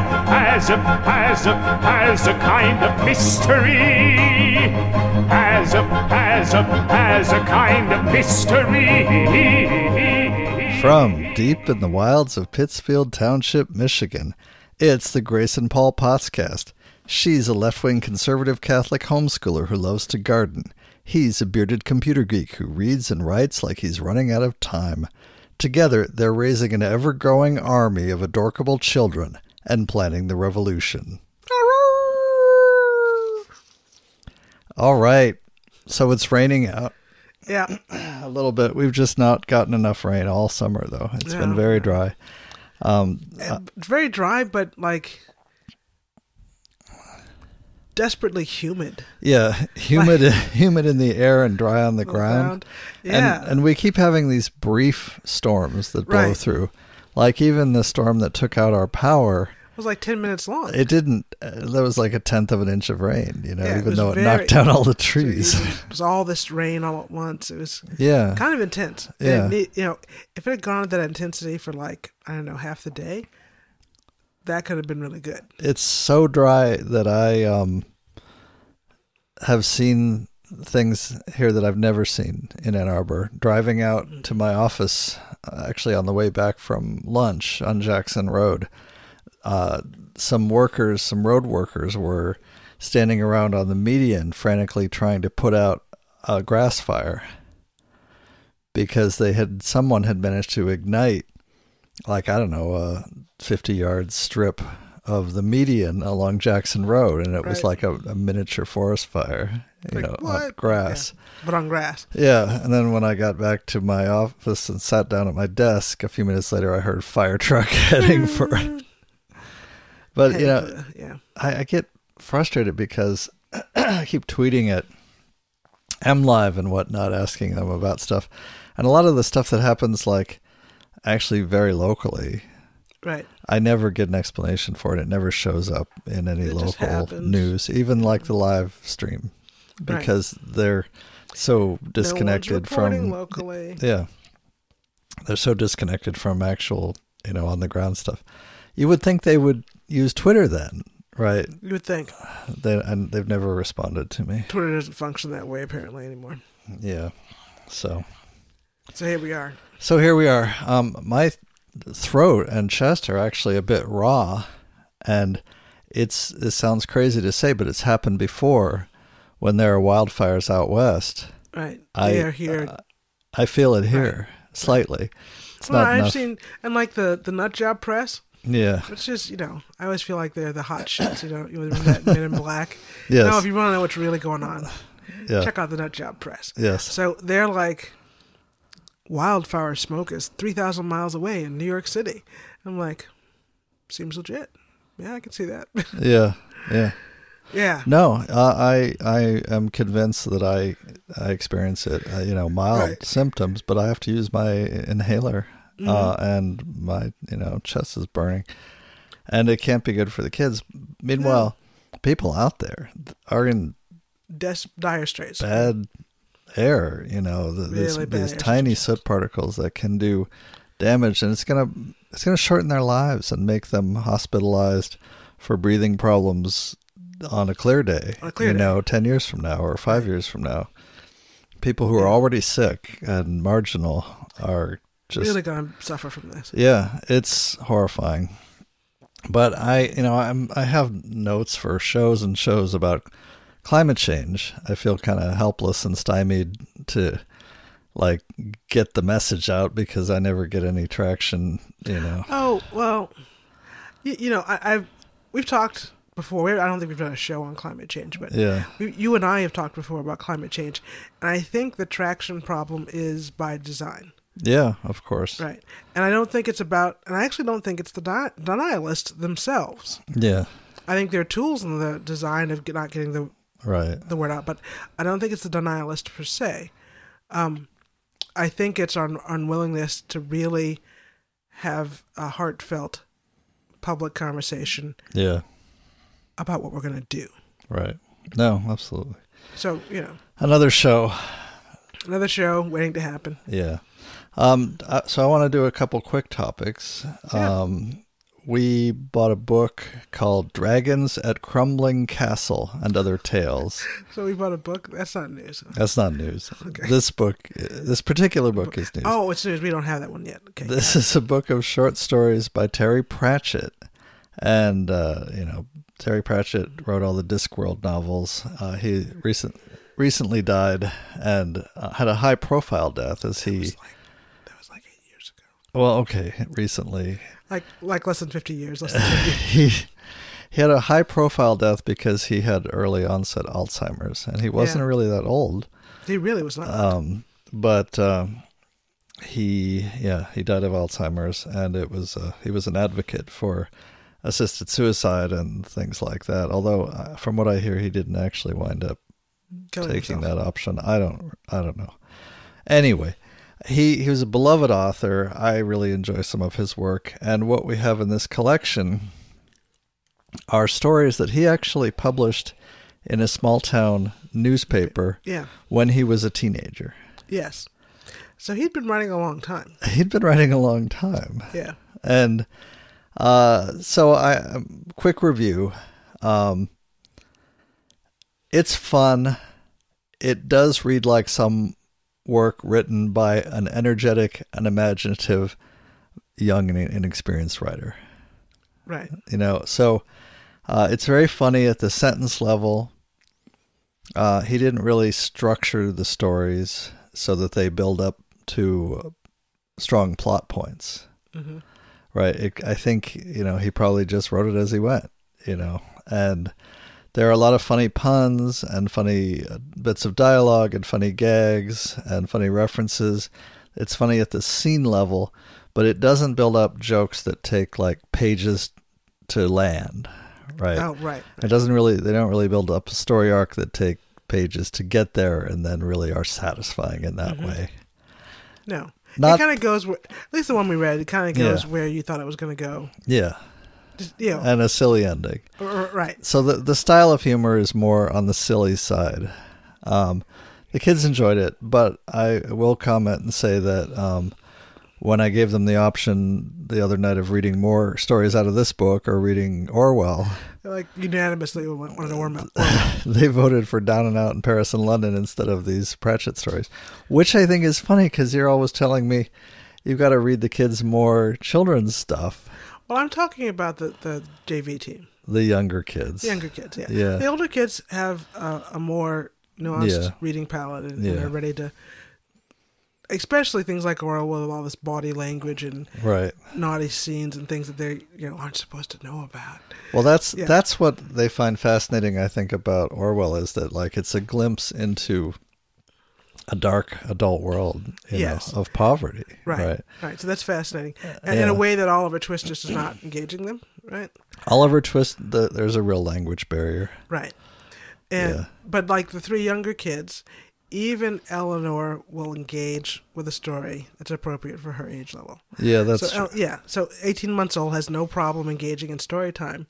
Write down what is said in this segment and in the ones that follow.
a, has a, has a, has a kind of mystery. Has a, has a, has a kind of mystery. From deep in the wilds of Pittsfield Township, Michigan, it's the Grace and Paul Pottscast. She's a left wing conservative Catholic homeschooler who loves to garden. He's a bearded computer geek who reads and writes like he's running out of time. Together, they're raising an ever growing army of adorkable children and planning the revolution. All right. So it's raining out Yeah. a little bit. We've just not gotten enough rain all summer, though. It's been very dry. Um, It's very dry, but like desperately humid. yeah, humid, humid in the air and dry on the ground. Yeah. And, and we keep having these brief storms that blow Right. through. Like even the storm that took out our power, was like 10 minutes long. it didn't. Uh, that was like a tenth of an inch of rain. You know, Yeah, even was though it very- knocked down all the it, trees. was, it was all this rain all at once. It was yeah, kind of intense. Yeah. it you know, if it had gone at that intensity for like, I don't know, half the day, that could have been really good. it's so dry that I um have seen things here that I've never seen in Ann Arbor. Driving out to my office, uh, actually on the way back from lunch on Jackson Road, uh, some workers, some road workers, were standing around on the median, frantically trying to put out a grass fire because they had someone had managed to ignite like I don't know a 50 yard strip of the median along Jackson Road and it was like a, a miniature forest fire you Like, know on grass But on grass. yeah. and then when I got back to my office and sat down at my desk a few minutes later I heard fire truck heading for it but you know yeah. I, I get frustrated because I keep tweeting at MLive and whatnot, asking them about stuff. And a lot of the stuff that happens, like, actually very locally, Right. I never get an explanation for it. It never shows up in any It local news, even like the live stream, Right. because they're so disconnected no from locally. yeah. They're so disconnected from actual, you know, on the ground stuff. You would think they would use Twitter then, right? You would think They and they've never responded to me. Twitter doesn't function that way apparently anymore. Yeah. So So here we are. so here we are. Um my throat and chest are actually a bit raw and it's it sounds crazy to say but it's happened before when there are wildfires out west. Right. I they are here. uh, I feel it here slightly. It's well, not I've enough. seen and like the the nut job press. Yeah. It's just you know I always feel like they're the hot shits. You know, you know that Men in Black. Yes. Now, if you want to know what's really going on, Yeah. check out the nut job press. Yes. So they're like wildfire smoke is three thousand miles away in New York City. I'm like, seems legit. Yeah, I can see that. Yeah. Yeah. yeah. No, uh, I I am convinced that I I experience it. Uh, you know, mild Right. symptoms, but I have to use my inhaler, uh, and my you know chest is burning, and it can't be good for the kids. Meanwhile, people out there are in Des- dire straits. bad air. You know, the, these, Really these tiny situations. soot particles that can do damage, and it's gonna it's gonna shorten their lives and make them hospitalized for breathing problems on a clear day. On a clear you day. know, ten years from now or five years from now, people who are already sick and marginal are just really gonna suffer from this. yeah, it's horrifying. But I, you know, I'm I have notes for shows and shows about climate change. I feel kind of helpless and stymied to like get the message out because I never get any traction, you know. Oh well, you, you know I, I've we've talked before. We- I don't think we've done a show on climate change, but Yeah. we, you and I have talked before about climate change, and I think the traction problem is by design, Yeah, of course. right? And I don't think it's about, and I actually don't think it's the di- denialists themselves. Yeah. I think there are tools in the design of not getting the Right. the word out, but I don't think it's the denialist per se. Um, I think it's our unwillingness to really have a heartfelt public conversation Yeah. about what we're going to do. Right. No, absolutely. So, you know, Another show. another show waiting to happen. Yeah. Um, uh, so I want to do a couple quick topics. Yeah. Um, we bought a book called Dragons at Crumbling Castle and Other Tales. So we bought a book. That's not news. That's not news. This book, this particular book is news. Oh, it's news. We don't have that one yet. Okay. This is a book of short stories by Terry Pratchett. And, uh, you know, Terry Pratchett wrote all the Discworld novels. Uh, he recent, recently died and uh, had a high profile death as he. Like, that was like eight years ago. Well, okay, recently. Like like less than fifty years. Less than 50. he he had a high profile death because he had early onset Alzheimer's, and he wasn't Yeah. really that old. he really was not. Um, but um, he yeah he died of Alzheimer's, and it was uh, he was an advocate for assisted suicide and things like that. Although uh, from what I hear, he didn't actually wind up Killing taking himself. that option. I don't I don't know. Anyway, he he was a beloved author. I really enjoy some of his work, and what we have in this collection are stories that he actually published in a small town newspaper Yeah. when he was a teenager. Yes. So he'd been writing a long time. He'd been writing a long time. Yeah. And uh, so I um, quick review. Um, it's fun. It does read like some work written by an energetic and imaginative young and inexperienced writer. Right. You know, so uh, it's very funny at the sentence level. Uh, he didn't really structure the stories so that they build up to strong plot points hmm right it, i think you know he probably just wrote it as he went you know and there are a lot of funny puns and funny uh, bits of dialogue and funny gags and funny references it's funny at the scene level but it doesn't build up jokes that take like pages to land right Oh, right. it doesn't really they don't really build up a story arc that take pages to get there and then really are satisfying in that way No. Not- it kind of goes where, at least the one we read, it kind of goes Yeah. where you thought it was going to go. yeah you know, and a silly ending right. so the the style of humor is more on the silly side. Um, the kids enjoyed it, but I will comment and say that um, when I gave them the option the other night of reading more stories out of this book or reading Orwell, Like unanimously wanted to warm up. they voted for Down and Out in Paris and London instead of these Pratchett stories, which I think is funny because you're always telling me you've got to read the kids more children's stuff, Well, I'm talking about the, the JV team, the younger kids. the younger kids. Yeah. Yeah. The older kids have a, a more nuanced Yeah. reading palette and, Yeah. and are ready to, especially things like Orwell with all this body language and Right. naughty scenes and things that they you know aren't supposed to know about. Well, that's that's what they find fascinating. I think about Orwell is that like it's a glimpse into a dark adult world, you Yes. know, of poverty. Right. Right. Right. So that's fascinating. And in a way that Oliver Twist just is not engaging them. Right. Oliver Twist. The, there's a real language barrier. Right. And Yeah. but like the three younger kids, even Eleanor will engage with a story that's appropriate for her age level. Yeah, that's so El- yeah, so 18 months old has no problem engaging in story time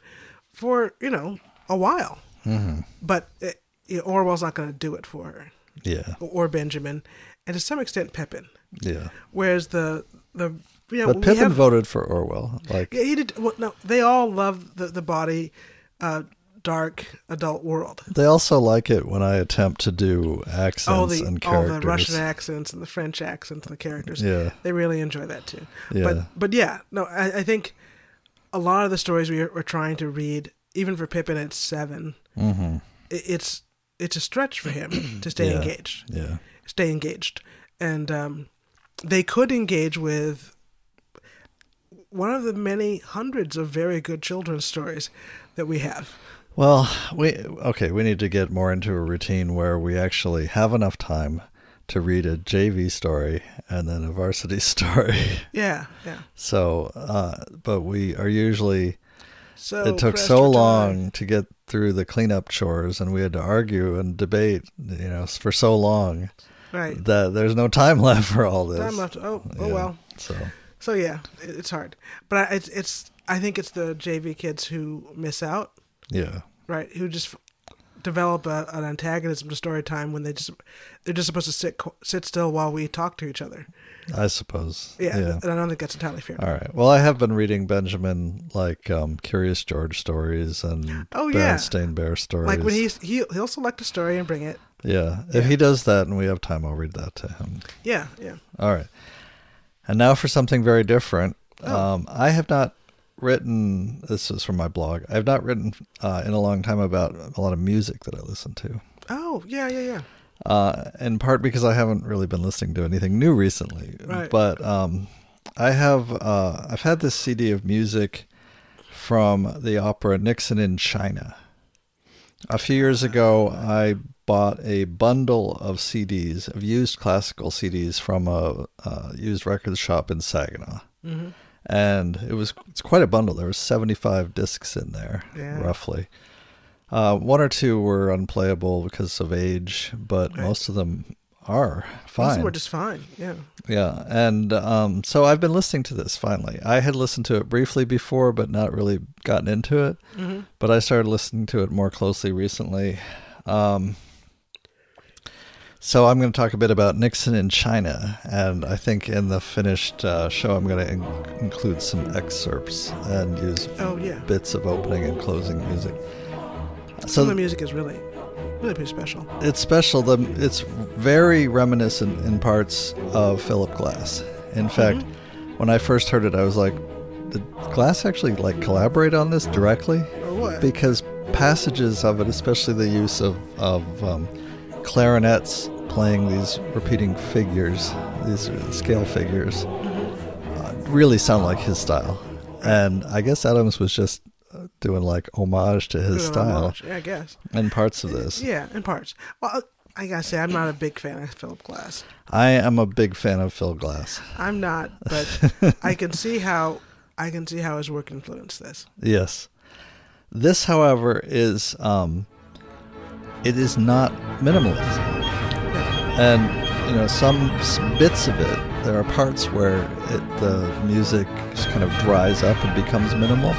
for, you know, a while. Mm-hmm. But it, Orwell's not going to do it for her yeah, or Benjamin and to some extent Pippin. yeah. Whereas the the you know, But Pippin have- voted for Orwell. Like, Yeah, he did. Well, no, they all love the the body, uh, dark adult world. they also like it when I attempt to do accents Oh, the and all characters. the Russian accents and the French accents and the characters. Yeah. they really enjoy that too. Yeah. But but yeah, no, I, I think a lot of the stories we are, we're trying to read, even for Pippin at 7 hmm i- it's it's a stretch for him to stay Yeah. engaged. Yeah. Stay engaged, and um, they could engage with one of the many hundreds of very good children's stories that we have. Well, we okay. We need to get more into a routine where we actually have enough time to read a JV story and then a varsity story. Yeah, yeah. So, uh, but we are usually. So it took so for time. long to get through the cleanup chores, and we had to argue and debate, you know, for so long right? that there's no time left for all this. Time left. Oh, oh Yeah. well. So, So yeah, it's hard, but I, it's it's. I think it's the JV kids who miss out, yeah, right? Who just develop a, an antagonism to story time when they just they're just supposed to sit sit still while we talk to each other. I suppose. Yeah, yeah. and I don't think that's entirely fair. All right. Well, I have been reading Benjamin like um, Curious George stories and Oh, yeah. Stain Bear stories. Like when he's he he'll select a story and bring it. yeah, if he does that and we have time, I'll read that to him. Yeah, yeah. All right. And now for something very different. Oh. Um, I have not written. This is from my blog. I have not written uh, in a long time about a lot of music that I listen to. Oh, yeah, yeah, yeah. uh, in part because I haven't really been listening to anything new recently. Right. But um, I have uh, I've had this CD of music from the opera Nixon in China. A few years ago, I bought a bundle of CDs of used classical CDs from a, uh used record shop in Saginaw. And it was it's quite a bundle. There was 75 discs in there, Yeah. roughly. Uh, one or two were unplayable because of age, but Right. most of them are fine. Most of them were just fine. Yeah. Yeah, and um, so I've been listening to this finally. I had listened to it briefly before, but not really gotten into it. Mm-hmm. But I started listening to it more closely recently. Um, so I'm going to talk a bit about Nixon in China, and I think in the finished uh, show I'm going to in- include some excerpts and use Oh yeah. bits of opening and closing music. Some So of the music is really, really pretty special. it's special. The it's very reminiscent in parts of Philip Glass. In fact, when I first heard it, I was like, "Did Glass actually like collaborate on this directly?" Or what? Because passages of it, especially the use of of um, clarinets playing these repeating figures, these scale figures, uh, really sound like his style. And I guess Adams was just uh, doing like homage to his style homage. Yeah, I guess. in parts of this. Yeah, in parts. Well, I gotta say, I'm not a big fan of Philip Glass. I am a big fan of Phil Glass. I'm not, but I can see how I can see how his work influenced this. Yes. This, however, is um, it is not minimalism, and you know some bits of it. There are parts where it, the music just kind of dries up and becomes minimal,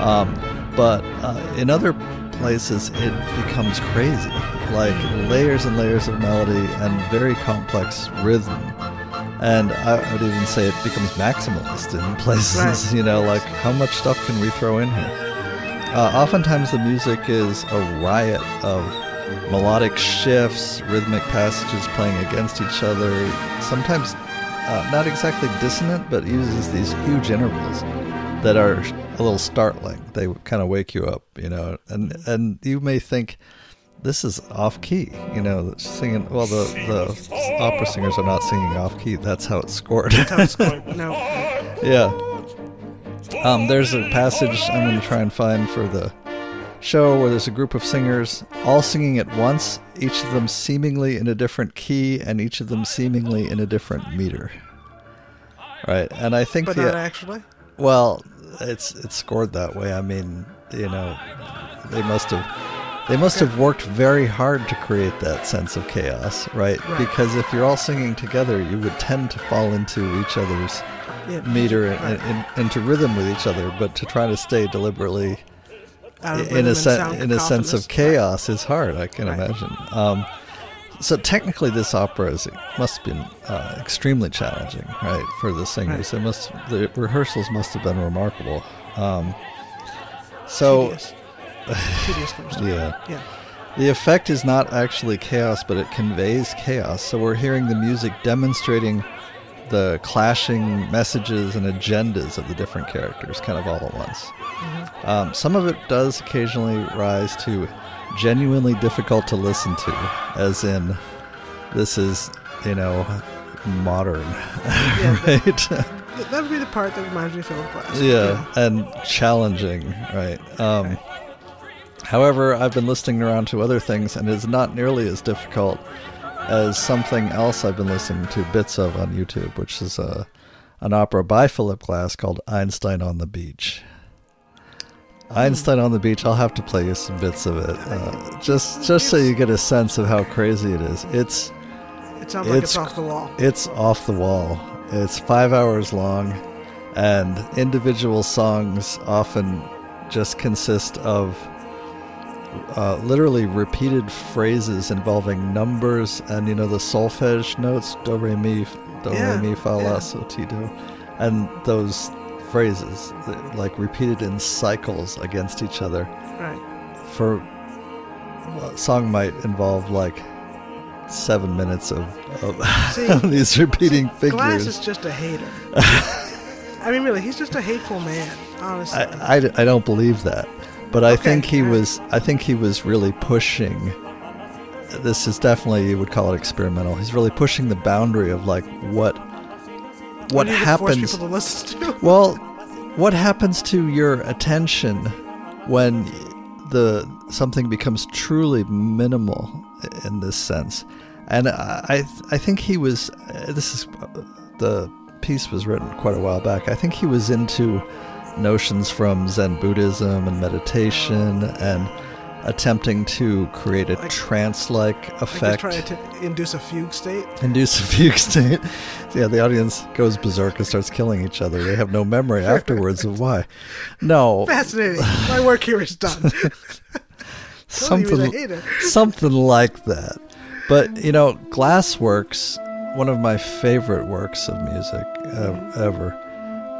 um, but uh, in other places it becomes crazy, like layers and layers of melody and very complex rhythm. And I would even say it becomes maximalist in places. Right. You know, like how much stuff can we throw in here? Uh, oftentimes, the music is a riot of melodic shifts, rhythmic passages playing against each other. Sometimes uh, not exactly dissonant, but uses these huge intervals that are a little startling. They kind of wake you up, you know, and and you may think this is off key, you know, singing. Well, the the opera singers are not singing off key. That's how it's scored. How it's going. No, Yeah. Um, there's a passage I'm going to try and find for the show where there's a group of singers all singing at once, each of them seemingly in a different key and each of them seemingly in a different meter. Right, and I think but the not actually. well, it's it's scored that way. I mean, you know, they must have they must have worked very hard to create that sense of chaos, right? Right. Because if you're all singing together, you would tend to fall into each other's meter and, right. and, into rhythm with each other, but to try to stay deliberately in a sen- in a sense of chaos is hard. I can Right. imagine. Um, so technically, this opera is must have been uh, extremely challenging, right, for the singers. It must the rehearsals must have been remarkable. Um, so Tedious. Tedious kind of stuff. yeah, Yeah. the effect is not actually chaos, but it conveys chaos. So we're hearing the music demonstrating the clashing messages and agendas of the different characters kind of all at once. Um, some of it does occasionally rise to genuinely difficult to listen to, as in, this is, you know, modern, right? Th- That would be the part that reminds me of Philip Glass. yeah, and challenging, right? Um, However, I've been listening around to other things, and it's not nearly as difficult as something else I've been listening to bits of on YouTube, which is a, an opera by Philip Glass called Einstein on the Beach. Einstein on the Beach. I'll have to play you some bits of it, uh, just just so you get a sense of how crazy it is. It's It sounds like it's, It's off the wall. it's off the wall. It's five hours long, and individual songs often just consist of uh, literally repeated phrases involving numbers and you know the solfege notes do re mi do Yeah, re mi fa la yeah. so ti do, and those phrases like repeated in cycles against each other Right. for a song might involve like seven minutes of, of See, these repeating figures. Glass is just a hater. I mean, really, he's just a hateful man. Honestly. I, I, I don't believe that, but I Okay, think he was I think he was really pushing. This is definitely you would call it experimental. He's really pushing the boundary of like what what happens. To listen to. Well, what happens to your attention when the something becomes truly minimal in this sense? And I I think he was this is the piece was written quite a while back. I think he was into notions from Zen Buddhism and meditation and attempting to create a Like- trance-like Like effect trying to induce a fugue state. induce a fugue state. yeah, the audience goes berserk and starts killing each other. They have no memory afterwards of why. No, Fascinating. My work here is done. Told you he was a something, something like that. But you know, Glassworks, one of my favorite works of music uh, ever,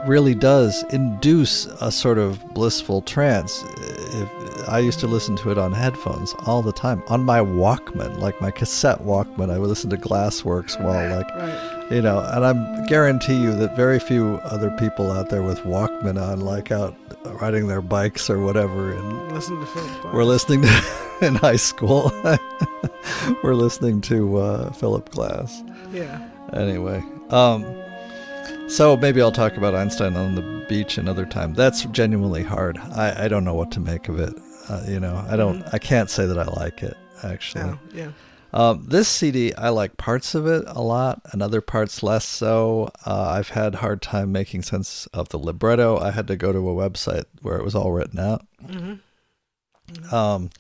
really does induce a sort of blissful trance. If, I used to listen to it on headphones all the time on my Walkman, like my cassette Walkman. I would listen to Glassworks while like Right. you know, and I guarantee you that very few other people out there with Walkman on, like out riding their bikes or whatever, and Listen to Philip Glass. we're listening to in high school. we're listening to uh, Philip Glass. Yeah. Anyway, um, so maybe I'll talk about Einstein on the beach another time. That's genuinely hard. I, I don't know what to make of it. Uh, you know, I don't. I can't say that I like it actually. Yeah. Yeah. Um, this CD, I like parts of it a lot, and other parts less so. Uh, I've had hard time making sense of the libretto. I had to go to a website where it was all written out. Um,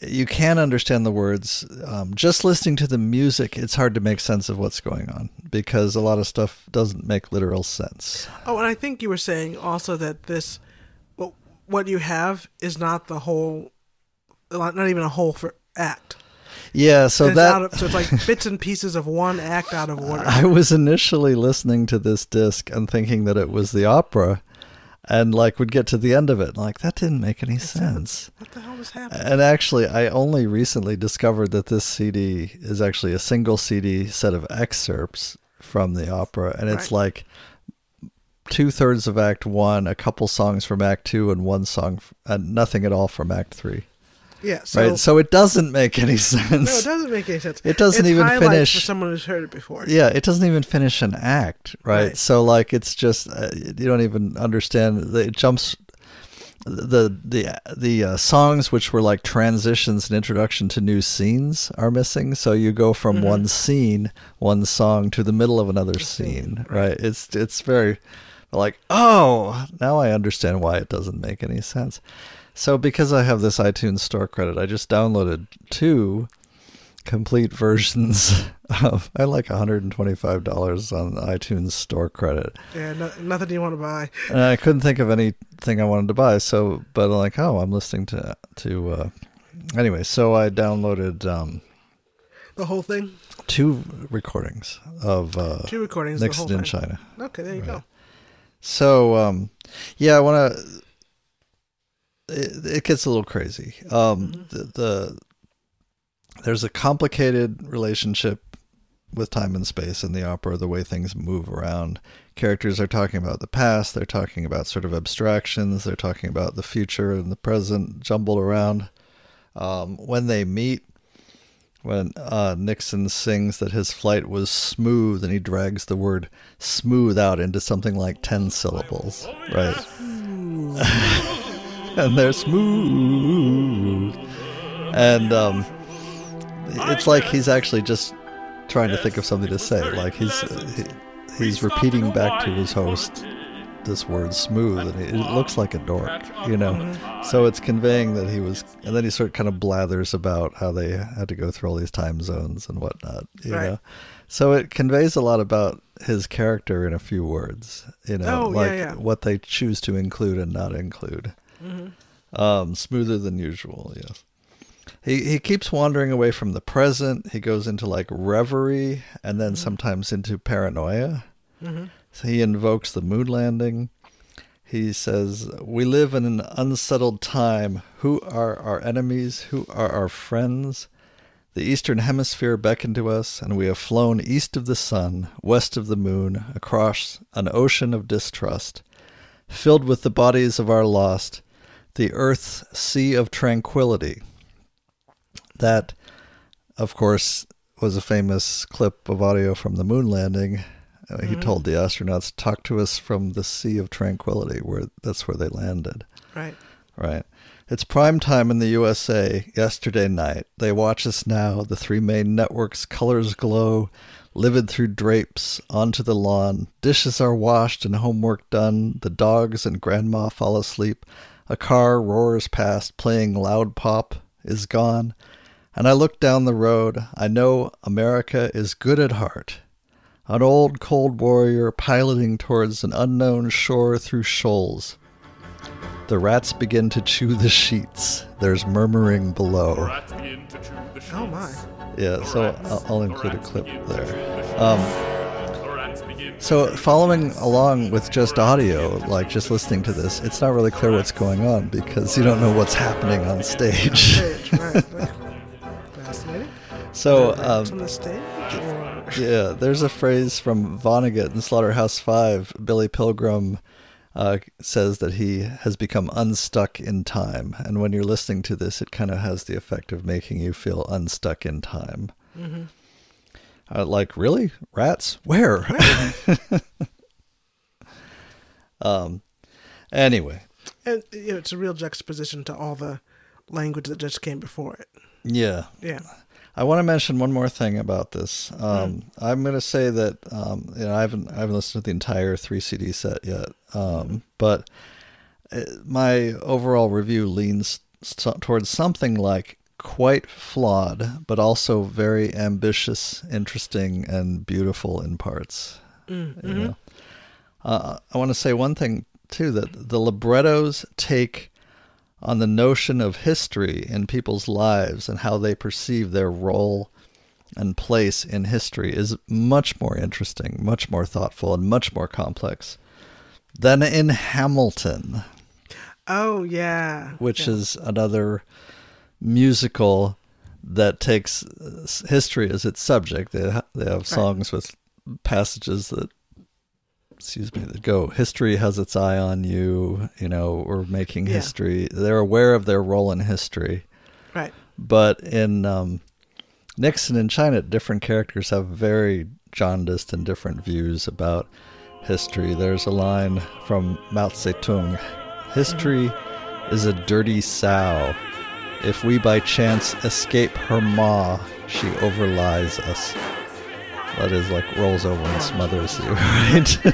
you can understand the words. Um, just listening to the music, it's hard to make sense of what's going on because a lot of stuff doesn't make literal sense. Oh, and I think you were saying also that this, what you have is not the whole, not even a whole for act. Yeah, so that of, so it's like bits and pieces of one act out of order. I was initially listening to this disc and thinking that it was the opera, and like would get to the end of it, like that didn't make any sense. What the hell was happening? And actually, I only recently discovered that this CD is actually a single CD set of excerpts from the opera, and it's Right. like two thirds of Act One, a couple songs from Act Two, and one song, and nothing at all from Act Three. Yeah. So, right, so it doesn't make any sense. no, it doesn't make any sense. It doesn't It's even finish- for someone who's heard it before. Yeah, it doesn't even finish an act, right? Right. So like it's just uh, you don't even understand. It jumps the the the uh, songs which were like transitions and introduction to new scenes are missing. So you go from Mm-hmm. one scene, one song to the middle of another scene, right? It's it's very like oh now I understand why it doesn't make any sense. So because I have this iTunes store credit, I just downloaded two complete versions of I like $125 on iTunes store credit. Yeah. No, nothing you want to buy. And I couldn't think of anything I wanted to buy, so but I'm like, oh, I'm listening to to uh anyway, so I downloaded um The whole thing. two recordings of uh Two recordings. Nixon in thing. China. Okay. There you go. So um yeah, I want to it, it gets a little crazy. Um the, the there's a complicated relationship with time and space in the opera, the way things move around. Characters are talking about the past, they're talking about sort of abstractions, they're talking about the future and the present jumbled around. Um, when they meet, when uh, Nixon sings that his flight was smooth and he drags the word smooth out into something like 10 syllables, right? And they're smooth. And um, it's like he's actually just trying to think of something to say. Like he's he, he's repeating back to his host this word smooth, and it, it looks like a dork, you know. So it's conveying that he was, and then he sort of kind of blathers about how they had to go through all these time zones and whatnot, you Right. know. So it conveys a lot about his character in a few words, you know, Oh, yeah, like yeah. what they choose to include and not include. Mm-hmm. Um, smoother than usual, yes. He he keeps wandering away from the present. He goes into like reverie and then mm-hmm. sometimes into paranoia. Mm-hmm. So he invokes the moon landing. He says, We live in an unsettled time. Who are our enemies? Who are our friends? The eastern hemisphere beckoned to us, and we have flown east of the sun, west of the moon, across an ocean of distrust, filled with the bodies of our lost, the earth's sea of tranquility. That, of course, was a famous clip of audio from the moon landing. Uh, He told the astronauts, "Talk to us from the Sea of Tranquility, where that's where they landed." Right. Right. It's prime time in the USA yesterday night. They watch us now. The three main networks' colors glow, livid through drapes, onto the lawn. Dishes are washed and homework done. The dogs and grandma fall asleep. A car roars past, playing loud pop, is gone. And I look down the road. I know America is good at heart. An old cold warrior piloting towards an unknown shore through shoals. The rats begin to chew the sheets. There's murmuring below. Rats begin to chew the. Oh my. Yeah, so I'll, I'll include a clip there. Um, so following along with just audio, like just listening to this, it's not really clear what's going on because you don't know what's happening on stage. Stage, right. Like, fascinating. So on um, the stage? Yeah, there's a phrase from Vonnegut in Slaughterhouse Five. Billy Pilgrim uh, says that he has become unstuck in time, and when you're listening to this, it kind of has the effect of making you feel unstuck in time. Uh, like really, rats? Where? um. Anyway, And you know, it's a real juxtaposition to all the language that just came before it. yeah. Yeah. I want to mention one more thing about this. Um, I'm going to say that um, you know I haven't I haven't listened to the entire three CD set yet, um, but uh, my overall review leans so- towards something like quite flawed, but also very ambitious, interesting, and beautiful in parts. You know? uh, I want to say one thing too that the librettos take on the notion of history in people's lives and how they perceive their role and place in history is much more interesting, much more thoughtful, and much more complex than in Hamilton, Oh yeah. which Yeah. is another musical that takes uh, history as its subject. They ha- they have songs with passages that excuse me that go history has its eye on you you know we're making Yeah. history they're aware of their role in history right. but in um, Nixon in China, different characters have very jaundiced and different views about history. There's a line from Mao Zedong History is a dirty sow. If we by chance escape her maw, she overlies us. That is like rolls over and smothers you, right?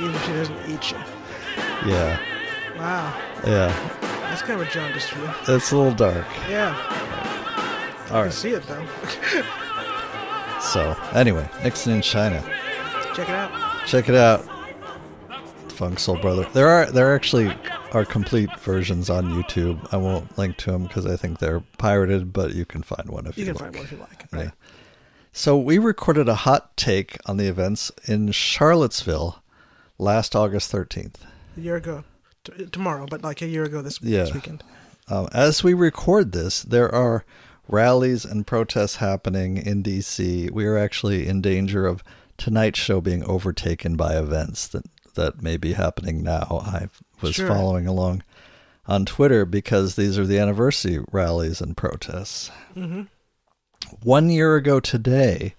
Even if she doesn't eat you. yeah, Wow. yeah. That's kind of a jaundiced view. It's a little dark. Yeah. All I right. see it though. So, anyway, Nixon in China. Check it out. Check it out. Funk Soul Brother. There are there are actually are complete versions on YouTube. I won't link to them because I think they're pirated, but you can find one if you, You can like. find one if you like. Yeah. Right. So we recorded a hot take on the events in Charlottesville last August 13th. A year ago. T- tomorrow, but like a year ago this, Yeah. this weekend. Um, as we record this, there are rallies and protests happening in D.C. We are actually in danger of tonight's show being overtaken by events that, that may be happening now. I was Sure. following along on Twitter because these are the anniversary rallies and protests. Mm-hmm. One year ago today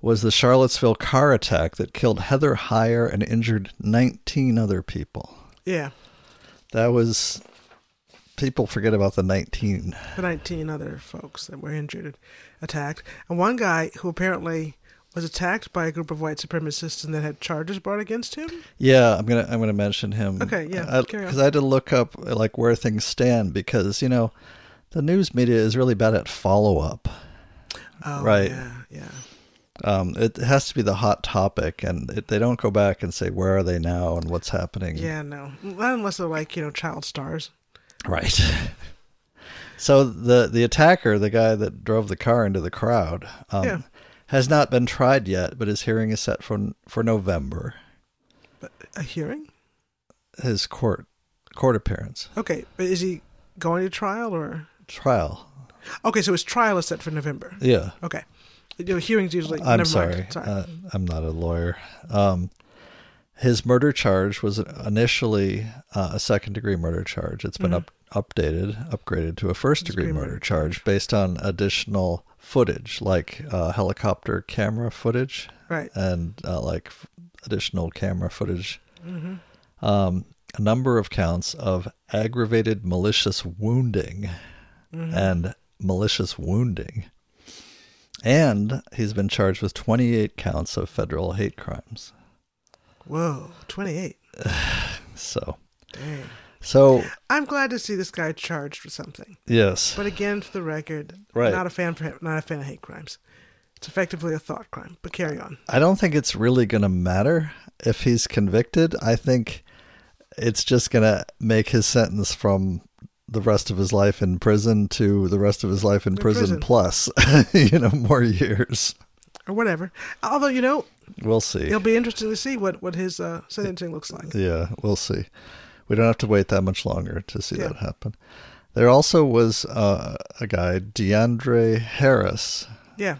was the Charlottesville car attack that killed Heather Heyer and injured 19 other people. Yeah. That was. People forget about the 19. The 19 other folks that were injured, attacked. And one guy who apparently was attacked by a group of white supremacists and then had charges brought against him. Yeah, I'm gonna I'm gonna mention him. Okay, yeah, because I, had to look up like where things stand because you know the news media is really bad at follow up. Oh, Right. Yeah, yeah. Um, it has to be the hot topic, and it, they don't go back and say where are they now and what's happening. Yeah, no. Not unless they're like, you know, child stars. Right. So the the attacker, the guy that drove the car into the crowd, um, Yeah. Has not been tried yet, but his hearing is set for for November. A hearing? His court court appearance Okay, but is he going to trial or? trial. Okay, so his trial is set for November. Yeah. Okay, you know, hearings usually. I'm never sorry. Sorry. Uh, I'm not a lawyer. Um, his murder charge was initially uh, a second degree murder charge. It's been up, updated, upgraded to a first degree murder charge based on additional footage, like uh, helicopter camera footage right. and uh, like additional camera footage. Um, a number of counts of aggravated malicious wounding and malicious wounding. And he's been charged with 28 counts of federal hate crimes. Whoa, twenty-eight. So, Dang. So I'm glad to see this guy charged with something. yes, But again, for the record, Right. not a fan for him, not a fan of hate crimes. It's effectively a thought crime. But carry on. I don't think it's really going to matter if he's convicted. I think it's just going to make his sentence from the rest of his life in prison to the rest of his life in prison, prison. plus, you know, more years. Or whatever. Although, you know, We'll see. it'll be interesting to see what, what his uh, sentencing looks like. Yeah, we'll see. We don't have to wait that much longer to see Yeah. that happen. There also was uh, a guy, DeAndre Harris, Yeah.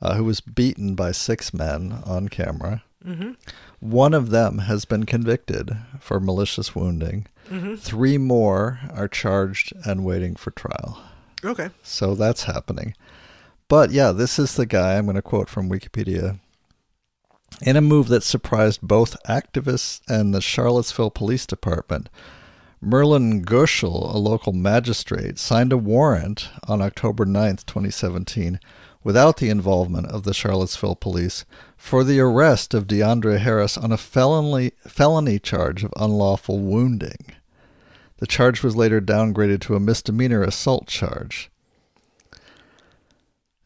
uh, who was beaten by six men on camera. One of them has been convicted for malicious wounding. Three more are charged and waiting for trial. Okay. So that's happening. But yeah, this is the guy, I'm going to quote from Wikipedia. In a move that surprised both activists and the Charlottesville Police Department, Merlin Gushel, a local magistrate, signed a warrant on October 9, 2017, without the involvement of the Charlottesville police, for the arrest of DeAndre Harris on a felony, felony charge of unlawful wounding. The charge was later downgraded to a misdemeanor assault charge.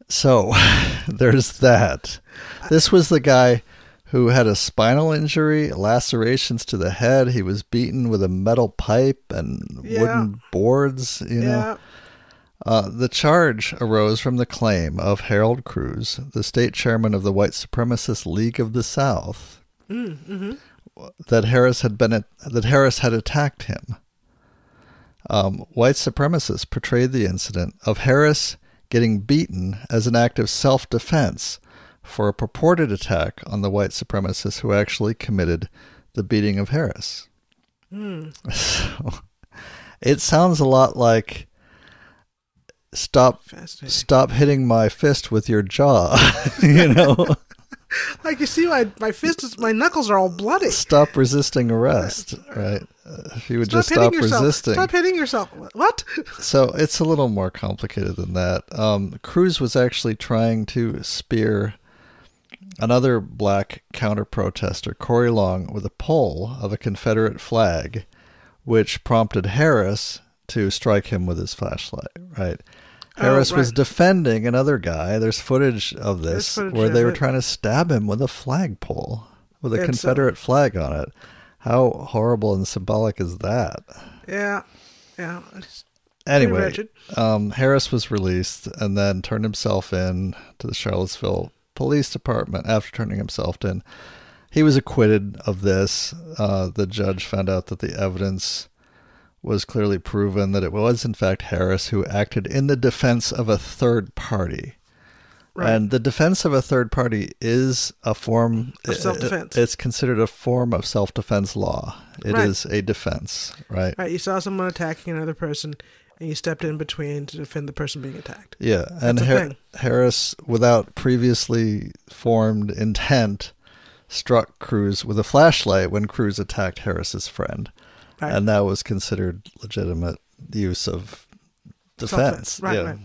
So, there's that. This was the guy who had a spinal injury, lacerations to the head. He was beaten with a metal pipe and Yeah. wooden boards, you know. yeah. Uh, the charge arose from the claim of Harold Crews, the state chairman of the White Supremacist League of the South, that Harris had been at, that Harris had attacked him. Um, white supremacists portrayed the incident of Harris getting beaten as an act of self-defense for a purported attack on the white supremacists who actually committed the beating of Harris. So, it sounds a lot like stop stop hitting my fist with your jaw you know Like you see, my my fist is my knuckles are all bloody. stop resisting arrest right Uh, if you would Stop just stop yourself. resisting Stop hitting yourself. What? so it's a little more complicated than that um, Crews was actually trying to spear another black counter protester corey long with a pole of a confederate flag which prompted harris to strike him with his flashlight right Oh, Harris was defending another guy. There's footage of this footage where they were it. trying to stab him with a flagpole with a It's, Confederate flag on it. How horrible and symbolic is that? Yeah. Yeah. Anyway, um, Harris was released and then turned himself in to the Charlottesville Police Department. After turning himself in, he was acquitted of this. Uh, the judge found out that the evidence was clearly proven that it was, in fact, Harris who acted in the defense of a third party. Right. And the defense of a third party is a form Of self-defense. It's considered a form of self-defense law. It is Right. a defense, right? Right. You saw someone attacking another person, and you stepped in between to defend the person being attacked. Yeah, and That's Har- Harris, without previously formed intent, struck Crews with a flashlight when Crews attacked Harris's friend, Right. and that was considered legitimate use of defense. Right, yeah. right.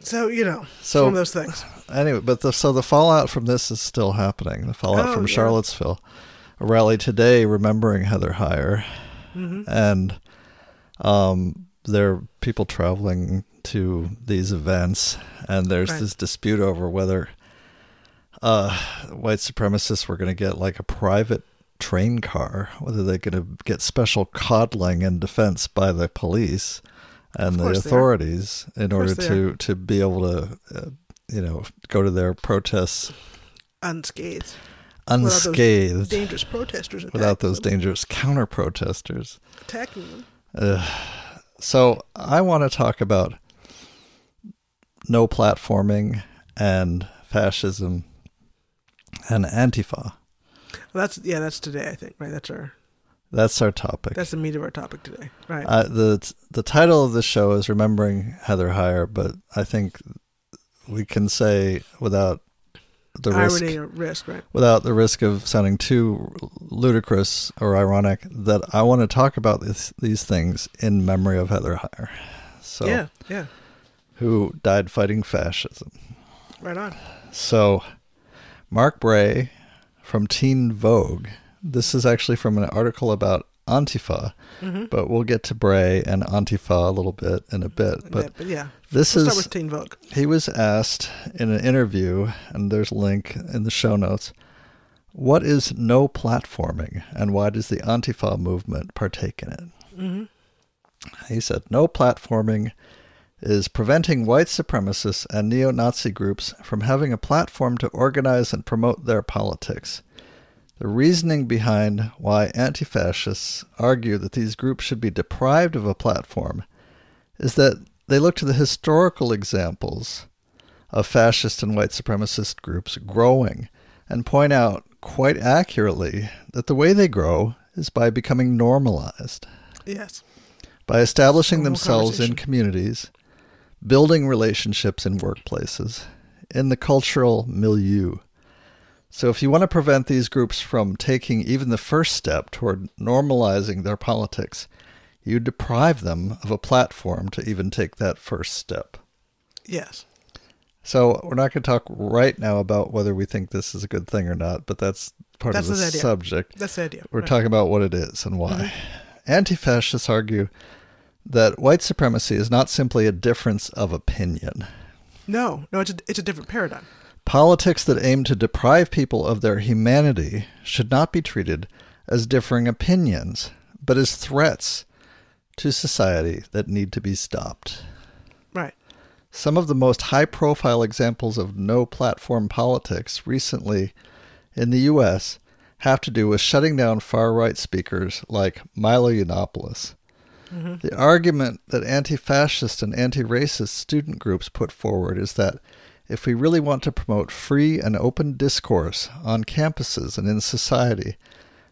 So you know, So- one of those things. Anyway, but the, so the fallout from this is still happening. The fallout Oh, from yeah. Charlottesville, a rally today remembering Heather Heyer, Mm-hmm. and um, there are people traveling to these events, and there's Right. this dispute over whether uh, white supremacists were going to get like a private train car, whether they're going to get special coddling and defense by the police and the course they are. authorities in order to, to be able to, uh, you know, go to their protests Unscathed. Without unscathed Dangerous protesters without those them, dangerous counter protesters. attacking them. So I want to talk about no platforming and fascism and Antifa. Well, that's yeah, that's today. I think right. That's our That's our topic. that's the meat of our topic today. Right. Uh, the the title of the show is remembering Heather Heyer, but I think we can say without the risk Irony or risk. Right. without the risk of sounding too ludicrous or ironic that I want to talk about this, these things in memory of Heather Heyer. So Yeah. Yeah. who died fighting fascism. Right on. So, Mark Bray from Teen Vogue. This is actually from an article about Antifa, Mm-hmm. but we'll get to Bray and Antifa a little bit in a bit. But, But but yeah, this let's is Teen Vogue. he was asked in an interview, and there's a link in the show notes. What is no platforming, and why does the Antifa movement partake in it? Mm-hmm. He said, No platforming is preventing white supremacists and neo Nazi groups from having a platform to organize and promote their politics. The reasoning behind why anti fascists argue that these groups should be deprived of a platform is that they look to the historical examples of fascist and white supremacist groups growing and point out quite accurately that the way they grow is by becoming normalized Yes. by establishing Normal themselves in communities, building relationships in workplaces, in the cultural milieu. So, if you want to prevent these groups from taking even the first step toward normalizing their politics, you deprive them of a platform to even take that first step. Yes. So, we're not going to talk right now about whether we think this is a good thing or not, but that's part That's of the subject. That's the idea. We're right. talking about what it is and why. Mm-hmm. Anti fascists argue that white supremacy is not simply a difference of opinion. No, no, it's a, it's a different paradigm. Politics that aim to deprive people of their humanity should not be treated as differing opinions, but as threats to society that need to be stopped. Right. Some of the most high profile examples of no platform politics recently in the U.S. have to do with shutting down far right speakers like Milo Yiannopoulos. Mm-hmm. The argument that anti fascist and anti racist student groups put forward is that if we really want to promote free and open discourse on campuses and in society,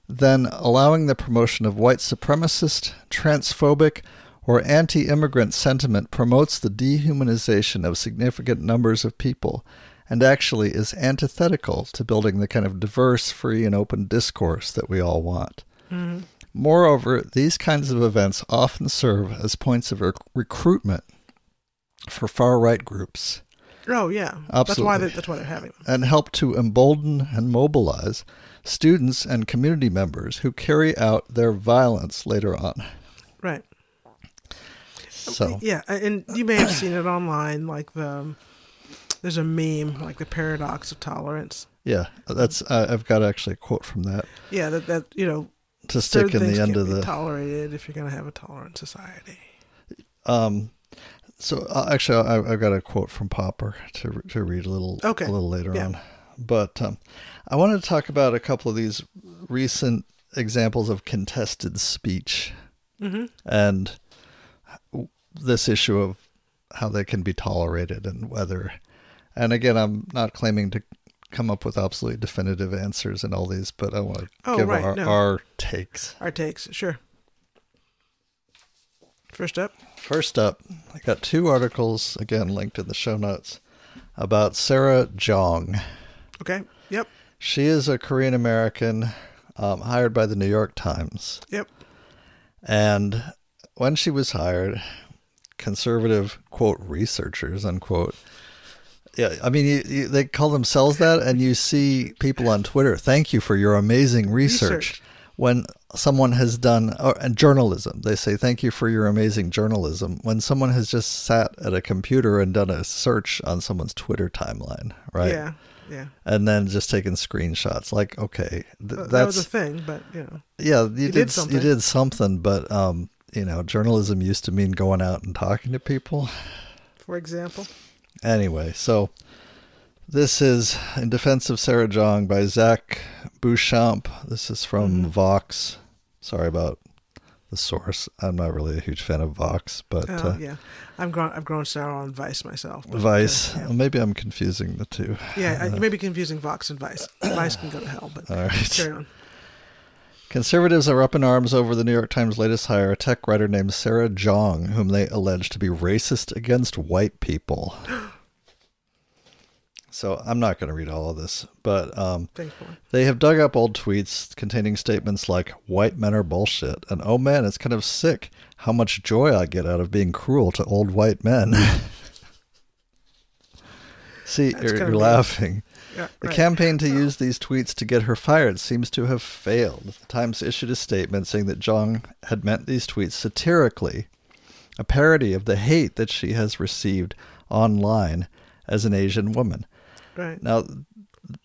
then allowing the promotion of white supremacist, transphobic, or anti immigrant sentiment promotes the dehumanization of significant numbers of people and actually is antithetical to building the kind of diverse, free, and open discourse that we all want. Mm-hmm. Moreover, these kinds of events often serve as points of rec- recruitment for far right groups Oh yeah. That's why they, Absolutely. that's why they're having them. and help to embolden and mobilize students and community members who carry out their violence later on. Right. So, Yeah, and you may have seen it online. Like the um, there's a meme like the paradox of tolerance. yeah, that's uh, I've got actually a quote from that Yeah, that that you know to stick in the end of be the tolerated if you're going to have a tolerant society. Um, so uh, actually, I, I've got a quote from Popper to to read a little Okay. a little later Yeah. on. But um, I wanted to talk about a couple of these recent examples of contested speech Mm-hmm. and this issue of how they can be tolerated and whether. And again, I'm not claiming to come up with absolutely definitive answers in all these, but I want to Oh, give right, our, no. our takes. Our takes, sure. First up, First up, I got two articles, again linked in the show notes, about Sarah Jeong. okay. Yep. She is a Korean American um, hired by the New York Times. Yep. And when she was hired, conservative, quote, researchers, unquote, yeah, I mean, you, you, they call themselves that, and you see people on Twitter, thank you for your amazing research. Research. When someone has done, or, and journalism, they say, thank you for your amazing journalism. When someone has just sat at a computer and done a search on someone's Twitter timeline, right? Yeah. Yeah. and then just taking screenshots. Like, okay, th- That- that's that was a thing, but you know. yeah, you, did did, something. you did something, but um, you know, journalism used to mean going out and talking to people. For example. Anyway, so this is in defense of Sarah Jeong by Zach Beauchamp. This is from Mm-hmm. Vox. Sorry about the source. I'm not really a huge fan of Vox, but Oh uh, yeah, I'm grown. I've grown sour on Vice myself. but, uh, Vice. yeah. Maybe I'm confusing the two. Yeah, I- you may be confusing Vox and Vice. Vice can go to hell, but All right. carry on. Conservatives are up in arms over the New York Times' latest hire, a tech writer named Sarah Jeong, whom they allege to be racist against white people. So I'm not going to read all of this, but um, they have dug up old tweets containing statements like "white men are bullshit" and "Oh man, it's kind of sick how much joy I get out of being cruel to old white men." See, That's you're, you're laughing. Yeah, The right. campaign to use these tweets to get her fired seems to have failed. The Times issued a statement saying that Jeong had meant these tweets satirically, a parody of the hate that she has received online as an Asian woman. Right. Now,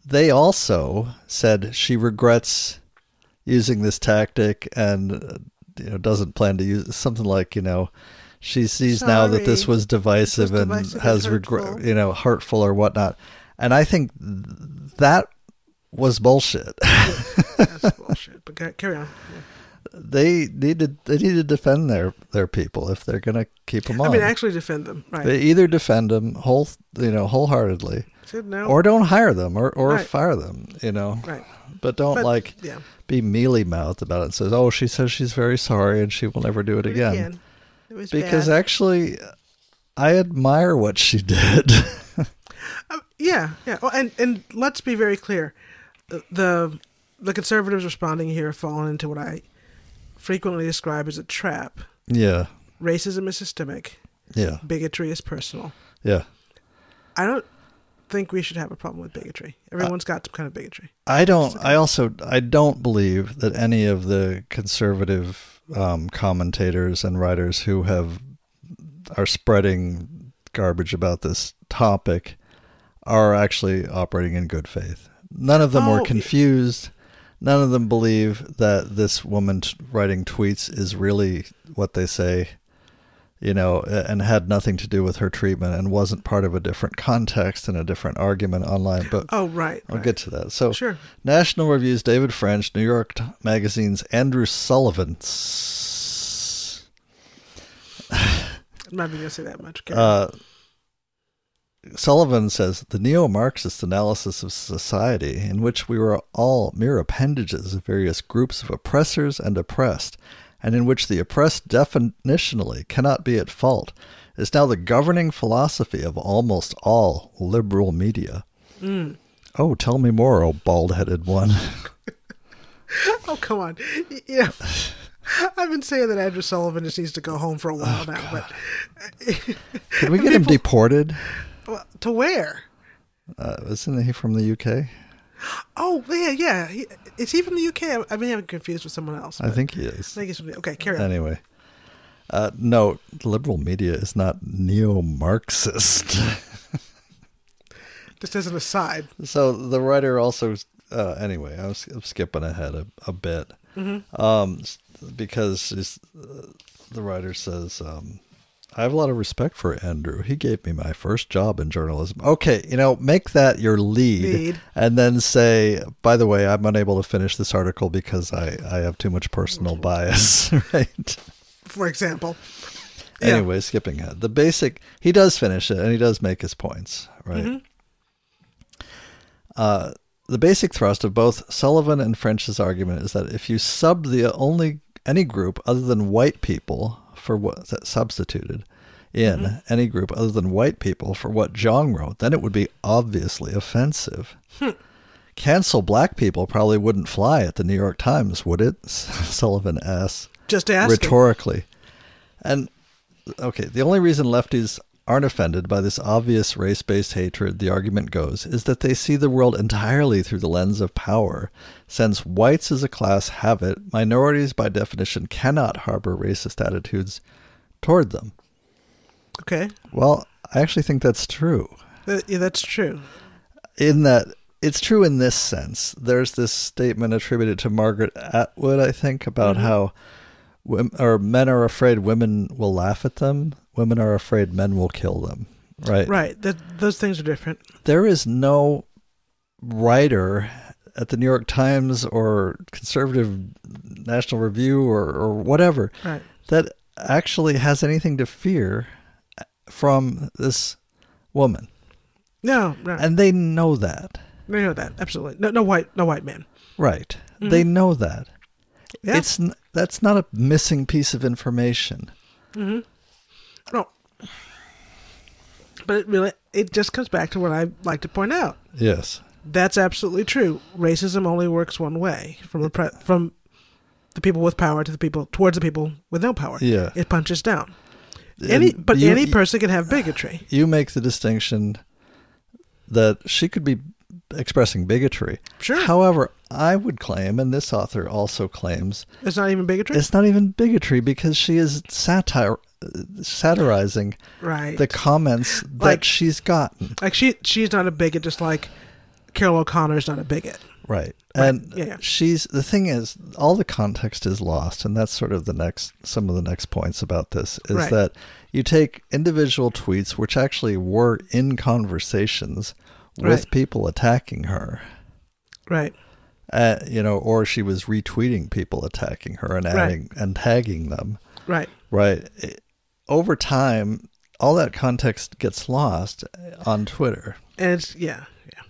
they also said she regrets using this tactic and uh, you know doesn't plan to use something like you know she sees now that this was divisive, This was and divisive and has regret you know hurtful or whatnot. And I think that was bullshit. That's bullshit. But carry on. Yeah. they need to they need to defend their their people if they're gonna keep them on. I mean, actually defend them. Right. they either defend them whole you know wholeheartedly, Or don't hire them or or Right. fire them. You know, right. but don't But, like yeah. be mealy mouthed about it and says, "Oh, she says she's very sorry and she will never do it again." It Because bad. actually, I admire what she did. Uh, yeah, yeah. Well, and and let's be very clear, the the, the conservatives responding here have fallen into what I frequently describe as a trap. yeah, Racism is systemic. yeah, Bigotry is personal. yeah. I don't think we should have a problem with bigotry. Everyone's got some kind of bigotry. I don't. I also I don't believe that any of the conservative um, commentators and writers who have are spreading garbage about this topic are actually operating in good faith. None of them Oh, were confused. None of them believe that this woman t- writing tweets is really what they say, you know, and had nothing to do with her treatment and wasn't part of a different context and a different argument online. But Oh, right. I'll right. get to that. So, Sure. National Review's David French, New York Magazine's Andrew Sullivan. I'm not even gonna say that much. Uh, Sullivan says the neo Marxist analysis of society, in which we were all mere appendages of various groups of oppressors and oppressed, and in which the oppressed definitionally cannot be at fault, is now the governing philosophy of almost all liberal media. Oh, tell me more, oh bald headed one. oh, come on. You know, I've been saying that Andrew Sullivan just needs to go home for a while now, but Can we get him deported? well, to where? Uh, isn't he from the UK? Oh, yeah, yeah. He, is he from the UK? I- I've been having confused with someone else. I think he I is. think he's from the, okay. Carry on. Anyway, uh, no, liberal media is not neo-Marxist. Just as an aside. so the writer also, uh, anyway, I was I'm skipping ahead a, a bit, um, because uh, the writer says. Um, I have a lot of respect for Andrew. He gave me my first job in journalism. Okay, you know, make that your lead, Lead. and then say, by the way, I'm unable to finish this article because I, I have too much personal bias, right? For example. Yeah. Anyway, skipping ahead. The basic, he does finish it and he does make his points, right? Uh, the basic thrust of both Sullivan and French's argument is that if you sub the only any group other than white people for what that substituted in mm-hmm. any group other than white people for what Jeong wrote, then it would be obviously offensive. Hmm. Cancel black people probably wouldn't fly at the New York Times, would it? Sullivan asks Just asking. rhetorically. And okay, the only reason lefties aren't offended by this obvious race based hatred, the argument goes, is that they see the world entirely through the lens of power. Since whites as a class have it, minorities by definition cannot harbor racist attitudes toward them. Okay. Well, I actually think that's true. That- yeah, that's true. in that it's true in this sense. There's this statement attributed to Margaret Atwood, I think, about Mm-hmm. how women, or men are afraid women will laugh at them. Women are afraid men will kill them. Right. Right. That those things are different. There is no writer at the New York Times or conservative National Review or, or whatever Right. that actually has anything to fear from this woman. No. And they know that. they know that absolutely. No. No white. No white man. Right. They know that. Mm-hmm. Yeah. It's that's not a missing piece of information. No. But it really, it just comes back to what I like to point out. Yes. That's absolutely true. Racism only works one way from the pre- from the people with power to the people towards the people with no power. Yeah. It punches down. Any, And but you- any person can have bigotry. You make the distinction that she could be expressing bigotry. Sure. However, I would claim, and this author also claims, It's not even bigotry. it's not even bigotry because she is satire, satirizing right. the comments that Like- she's gotten. like she she's not a bigot, just like Carroll O'Connor's not a bigot. Right. Right, And yeah, she's the thing is all the context is lost and that's sort of the next some of the next points about this is Right. that you take individual tweets which actually were in conversations with Right. people attacking her. Right. Uh, you know, or she was retweeting people attacking her and adding and tagging them. Right. Right. Over time, all that context gets lost on Twitter. And yeah, yeah.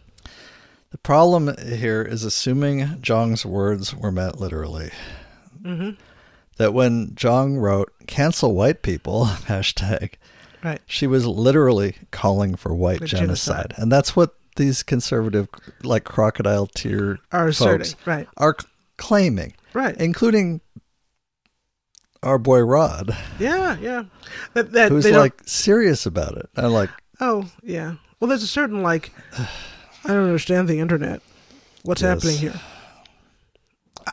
The problem here is assuming Jeong's words were meant literally. Mm-hmm. That when Jeong wrote "cancel white people" hashtag, Right. she was literally calling for white genocide. genocide. and that's what these conservative, like crocodile tear Are asserting. Right. are claiming, Right. including our boy Rod, yeah, yeah. That that who's they don't- like serious about it. I'm like, Oh, yeah. Well, there's a certain like I don't understand the internet. What's Yes. happening here?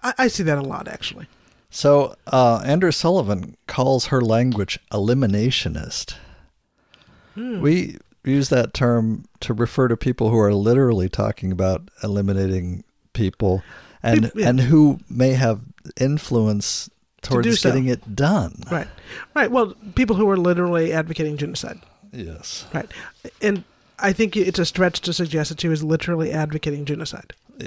I, I see that a lot, actually. So uh, Andrew Sullivan calls her language eliminationist. Hmm. We use that term to refer to people who are literally talking about eliminating people and yeah. and who may have influence towards so. getting it done. Right, right. Well, people who are literally advocating genocide. Yes. Right, and I think it's a stretch to suggest that she was literally advocating genocide.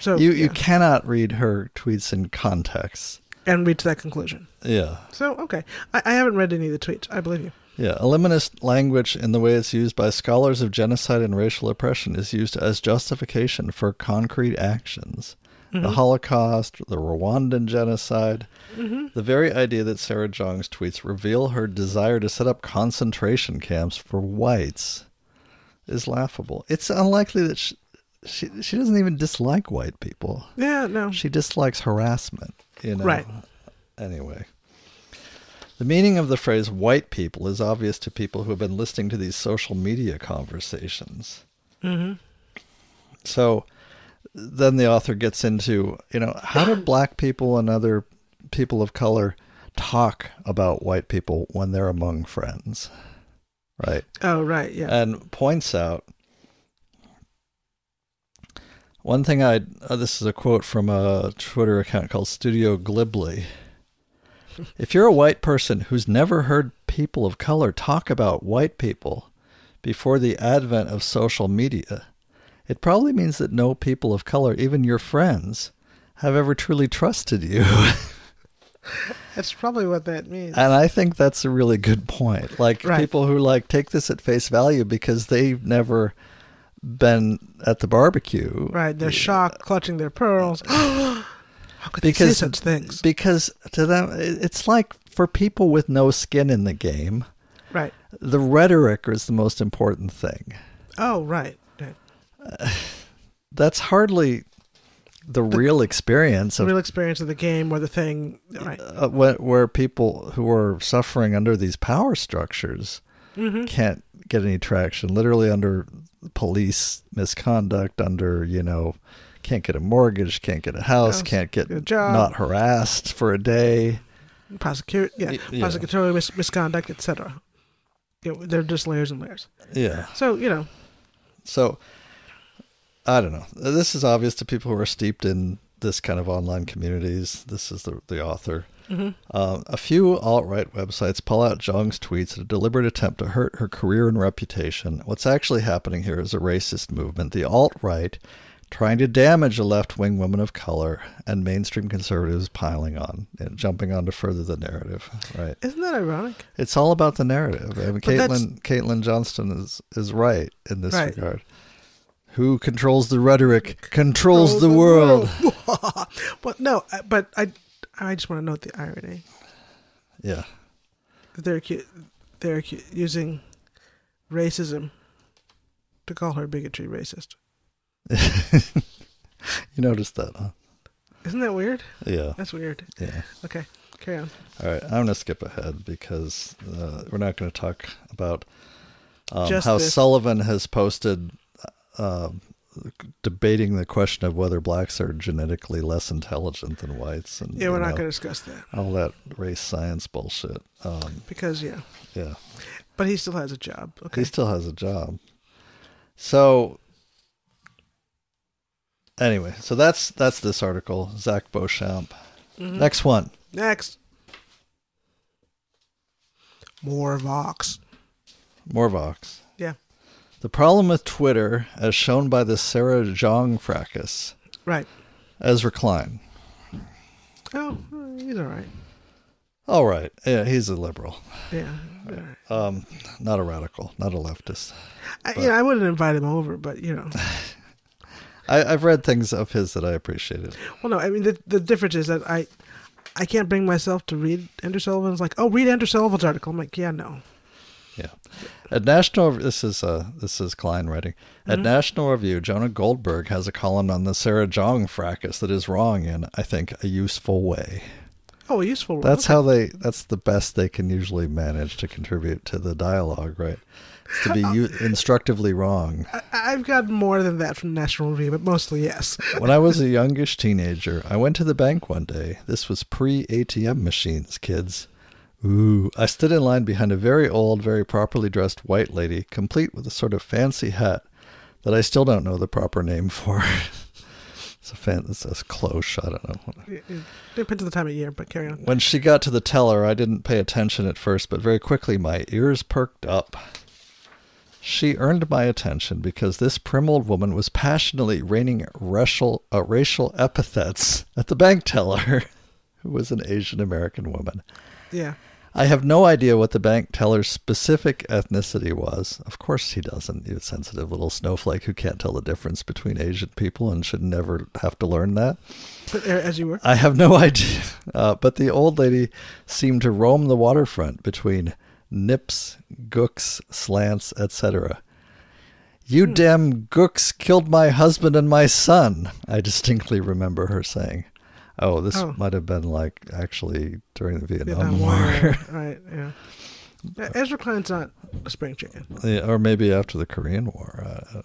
so You you cannot read her tweets in context. and reach that conclusion. Yeah. So okay, I, I haven't read any of the tweets. I believe you. Yeah, eliminist language in the way it's used by scholars of genocide and racial oppression is used as justification for concrete actions. The Holocaust, the Rwandan genocide, the very idea that Sarah Jeong's tweets reveal her desire to set up concentration camps for whites is laughable. It's unlikely that she, she, she doesn't even dislike white people. Yeah, no. She dislikes harassment, you know. Right. Anyway. The meaning of the phrase white people is obvious to people who have been listening to these social media conversations. hmm So then the author gets into, you know, how do black people and other people of color talk about white people when they're among friends? Right. Oh, right. Yeah. and points out one thing I uh, this is a quote from a Twitter account called Studio Glibly. If you're a white person who's never heard people of color talk about white people before the advent of social media, it probably means that no people of color, even your friends, have ever truly trusted you. That's probably what that means. And I think that's a really good point. Like Right. people who like take this at face value because they've never been at the barbecue. right. They're shocked, clutching their pearls. How could they say such things? because to them it's like for people with no skin in the game, Right. the rhetoric is the most important thing. Oh, right. That's hardly the real experience The of real experience of the game or the thing. Right. uh, where, where people who are suffering under these power structures Mm-hmm. can't get any traction. Literally under police misconduct, under you know, can't get a mortgage, can't get a house, House, can't get get a job. not harassed for a day. Prosecute. Yeah. Yeah. Prosecutorial mis- misconduct, etc. Yeah, they're just layers and layers. Yeah, So you know, So I don't know. This is obvious to people who are steeped in this kind of online communities. This is the the author. Um, a few alt right websites pull out Jeong's tweets in a deliberate attempt to hurt her career and reputation. What's actually happening here is a racist movement, the alt right, trying to damage a left wing woman of color, and mainstream conservatives piling on and jumping on to further the narrative. Right. Isn't that ironic? It's all about the narrative. I mean, Caitlin, Caitlin Johnstone is, is right in this Right. regard. Who controls the rhetoric controls the world. well, no, but I, I just want to note the irony. Yeah. They're they're using racism to call her bigotry racist. You noticed that, huh? Isn't that weird? Yeah. That's weird. Yeah. Okay, carry on. All right. I'm going to skip ahead because uh, we're not going to talk about um, how this. Sullivan has posted uh, debating the question of whether blacks are genetically less intelligent than whites. And, Yeah, we're not going to discuss that All that race science bullshit. Um, because yeah, yeah. but he still has a job. Okay, He still has a job. So anyway, so that's that's this article, Zach Beauchamp. Mm-hmm. Next one. next. More Vox. More Vox. Yeah, The problem with Twitter, as shown by the Sarah Jeong fracas, right. Ezra Klein. Oh, he's all right. All right. Yeah, he's a liberal. Yeah, right. Um, not a radical, not a leftist. I, know, I wouldn't invite him over, but you know, I, I've read things of his that I appreciated. well, no, I mean the the difference is that I, I can't bring myself to read Andrew Sullivan's like, oh, read Andrew Sullivan's article. I'm like, yeah, no. Yeah. At National, this is uh, this is Klein writing. At National Review, Jonah Goldberg has a column on the Sarah Jeong fracas that is wrong in, I think, a useful way. Oh, a useful. That's okay. how they. That's the best they can usually manage to contribute to the dialogue, right? It's to be u- instructively wrong. I, I've gotten more than that from National Review, but mostly yes. When I was a youngish teenager, I went to the bank one day. This was pre ATM machines, kids. Ooh, I stood in line behind a very old, very properly dressed white lady, complete with a sort of fancy hat that I still don't know the proper name for. it's a fan. It's a close. I don't know. It it depends on the time of year, but carry on. When she got to the teller, I didn't pay attention at first, but very quickly my ears perked up. She earned my attention because this prim old woman was passionately raining racial, uh, racial epithets at the bank teller, who was an Asian American woman. Yeah. I have no idea what the bank teller's specific ethnicity was. Of course he doesn't, you sensitive little snowflake who can't tell the difference between Asian people and should never have to learn that. Uh, as you were. I have no idea. Uh, but the old lady seemed to roam the waterfront between nips, gooks, slants, etc. You damn gooks killed my husband and my son, I distinctly remember her saying. Oh, this Oh. might have been like actually during the Vietnam, Vietnam War. War. right, yeah. Uh, Ezra Klein's not a spring chicken. Yeah, or maybe after the Korean War. Uh,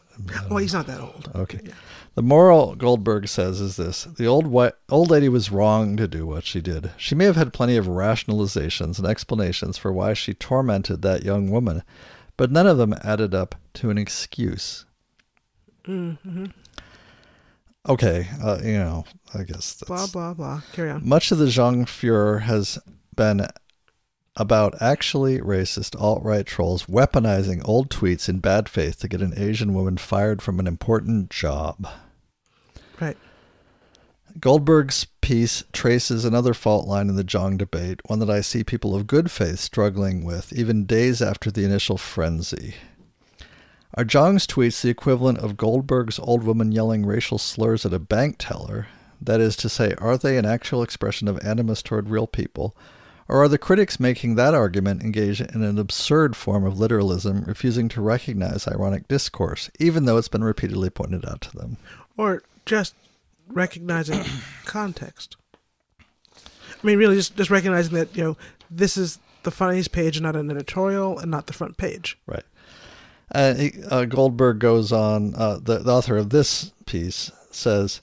Well, he's not that old. Okay. Yeah. The moral Goldberg says is this: the old white, old lady was wrong to do what she did. She may have had plenty of rationalizations and explanations for why she tormented that young woman, but none of them added up to an excuse. Mm-hmm. Okay, uh, you know, I guess that's Blah, blah, blah. Carry on. much of the Jeong furor has been about actually racist alt right trolls weaponizing old tweets in bad faith to get an Asian woman fired from an important job. Right. Goldberg's piece traces another fault line in the Jeong debate, one that I see people of good faith struggling with, even days after the initial frenzy. Are Jeong's tweets the equivalent of Goldberg's old woman yelling racial slurs at a bank teller? That is to say, are they an actual expression of animus toward real people? Or are the critics making that argument engaged in an absurd form of literalism, refusing to recognize ironic discourse, even though it's been repeatedly pointed out to them? Or just recognizing context. I mean, really, just, just recognizing that, you know, this is the funniest page, not an editorial, and not the front page. Right. He, uh, Goldberg goes on, uh, the, the author of this piece says,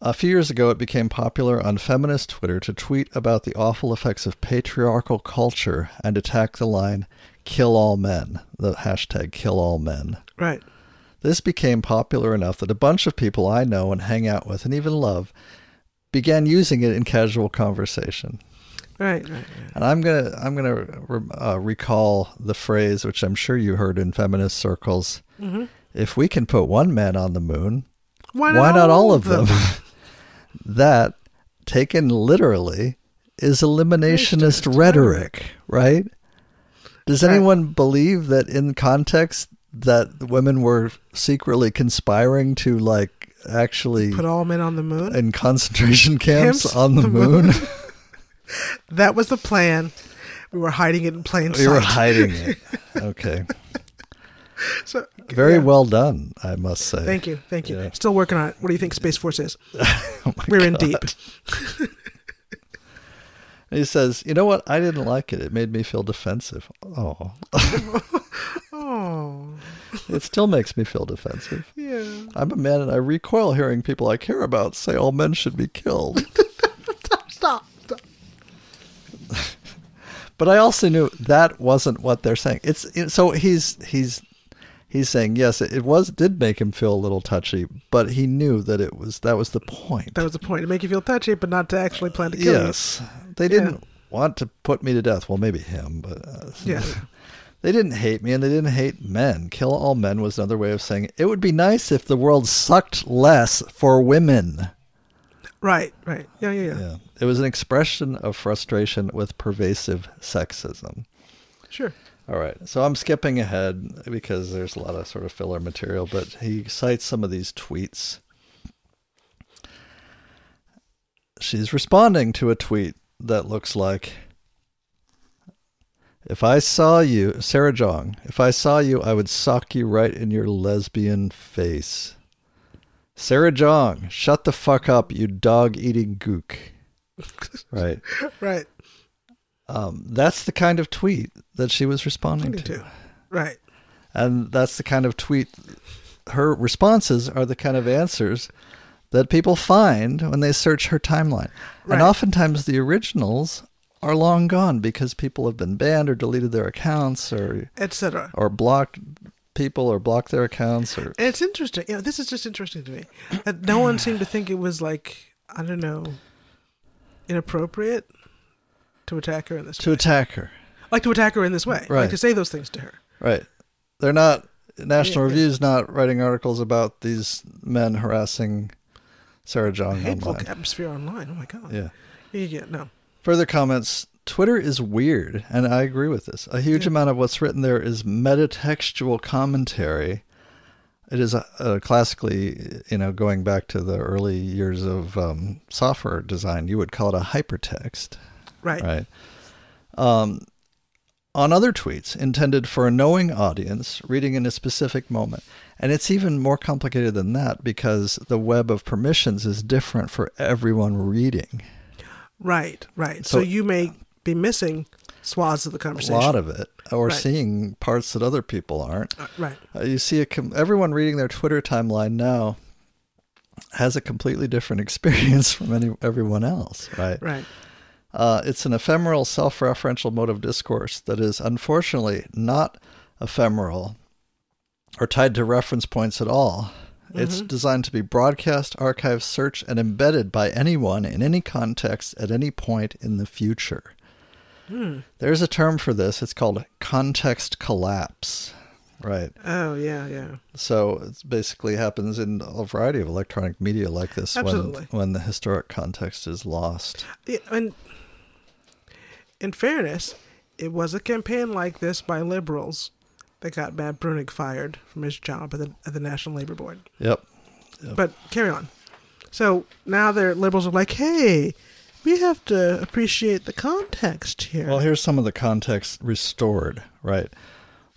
a few years ago, it became popular on feminist Twitter to tweet about the awful effects of patriarchal culture and attack the line, kill all men, the hashtag kill all men. Right. This became popular enough that a bunch of people I know and hang out with and even love began using it in casual conversation. Right, right, right. And I'm gonna I'm gonna uh, recall the phrase which I'm sure you heard in feminist circles. If we can put one man on the moon, Why why not all of them? that, taken literally, is eliminationist rhetoric, right? Does anyone believe that in context that women were secretly conspiring to like actually Put all men on the moon. in concentration camps Camps? on the The moon? moon? that was the plan. We were hiding it in plain sight. we were hiding it. Okay. So, Very yeah. well done, I must say. Thank you, thank you. Yeah. Still working on it. What do you think Space Force is? Oh We're in deep. He says, "You know what? I didn't like it. It made me feel defensive. Oh, Oh, it still makes me feel defensive. yeah. I'm a man, and I recoil hearing people I care about say all men should be killed. Stop. stop. But I also knew that wasn't what they're saying. It's it- so he's he's he's saying yes, it, it was did make him feel a little touchy, but he knew that it was that was the point. That was the point to make you feel touchy, but not to actually plan to kill yes, they didn't want to put me to death. Well, maybe him, but uh, you. Yeah. They didn't hate me and they didn't hate men. Kill all men was another way of saying it would be nice if the world sucked less for women. Right. Right. Yeah. Yeah. Yeah. Yeah. It was an expression of frustration with pervasive sexism. Sure. All right. So I'm skipping ahead because there's a lot of sort of filler material, but he cites some of these tweets. She's responding to a tweet that looks like If I saw you, Sarah Jeong, if I saw you, I would sock you right in your lesbian face. Sarah Jeong, shut the fuck up, you dog eating gook. Right. Right. Um, that's the kind of tweet that she was responding Me to. Right. And that's the kind of tweet, her responses are the kind of answers that people find when they search her timeline. Right. And oftentimes the originals are long gone because people have been banned or deleted their accounts or Etc. or blocked people or block their accounts or And it's interesting. You know, this is just interesting to me. That no one seemed to think it was like I don't know, inappropriate to attack her in this to way. attack her. like to attack her in this way. Right. Like to say those things to her. Right. They're not National Yeah, yeah. Review's not writing articles about these men harassing Sarah Jeong Hateful online. atmosphere online. Oh my god. Yeah. Yeah. Yeah. No. Further comments Twitter is weird, and I agree with this. A huge Yeah. amount of what's written there is metatextual commentary. It is a, a classically, you know, going back to the early years of um, software design, you would call it a hypertext, Right. right? Um, on other tweets intended for a knowing audience reading in a specific moment. And it's even more complicated than that because the web of permissions is different for everyone reading. Right. Right. So, So- you may be missing swaths of the conversation. a lot of it, or Right. seeing parts that other people aren't. Uh, right. Uh, you see, a com- everyone reading their Twitter timeline now has a completely different experience from any everyone else, right? Right. Uh, it's an ephemeral, self-referential mode of discourse that is unfortunately not ephemeral or tied to reference points at all. It's designed to be broadcast, archived, searched, and embedded by anyone in any context at any point in the future. Hmm. There's a term for this. It's called context collapse. Right. Oh yeah. Yeah. So it basically happens in a variety of electronic media like this when, Absolutely. when the historic context is lost. Yeah, and in fairness, it was a campaign like this by liberals that got Matt Bruenig fired from his job at the, at the National Labor Board. Yep. But carry on. So now their liberals are like, hey, we have to appreciate the context here. Well, here's some of the context restored, right?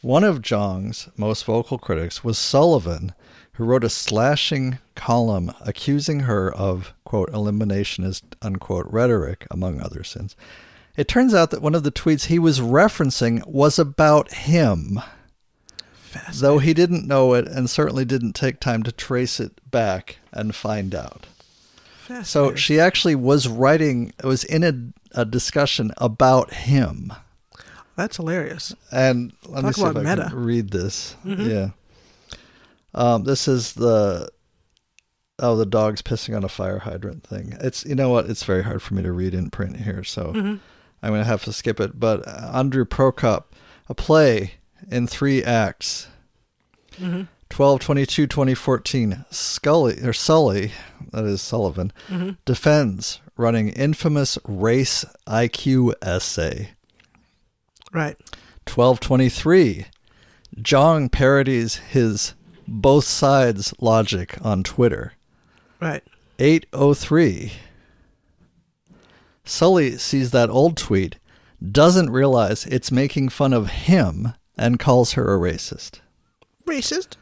One of Jeong's most vocal critics was Sullivan, who wrote a slashing column accusing her of, quote, eliminationist, unquote, rhetoric, among other sins. It turns out that one of the tweets he was referencing was about him, though he didn't know it and certainly didn't take time to trace it back and find out. So she actually was writing, it was in a, a discussion about him. That's hilarious. And let me Talk see if I meta. Mm-hmm. can read this. Yeah. Um, this is the oh the dog's pissing on a fire hydrant thing. It's you know what? It's very hard for me to read in print here, so I'm going to have to skip it. But uh, Andrew Prokop, a play in three acts. 12 22 2014 scully or sully that is sullivan mm-hmm. defends running infamous race iq essay Right. 1223 jeong parodies his both sides logic on twitter Right. 803 sully sees that old tweet doesn't realize it's making fun of him and calls her a racist Racist.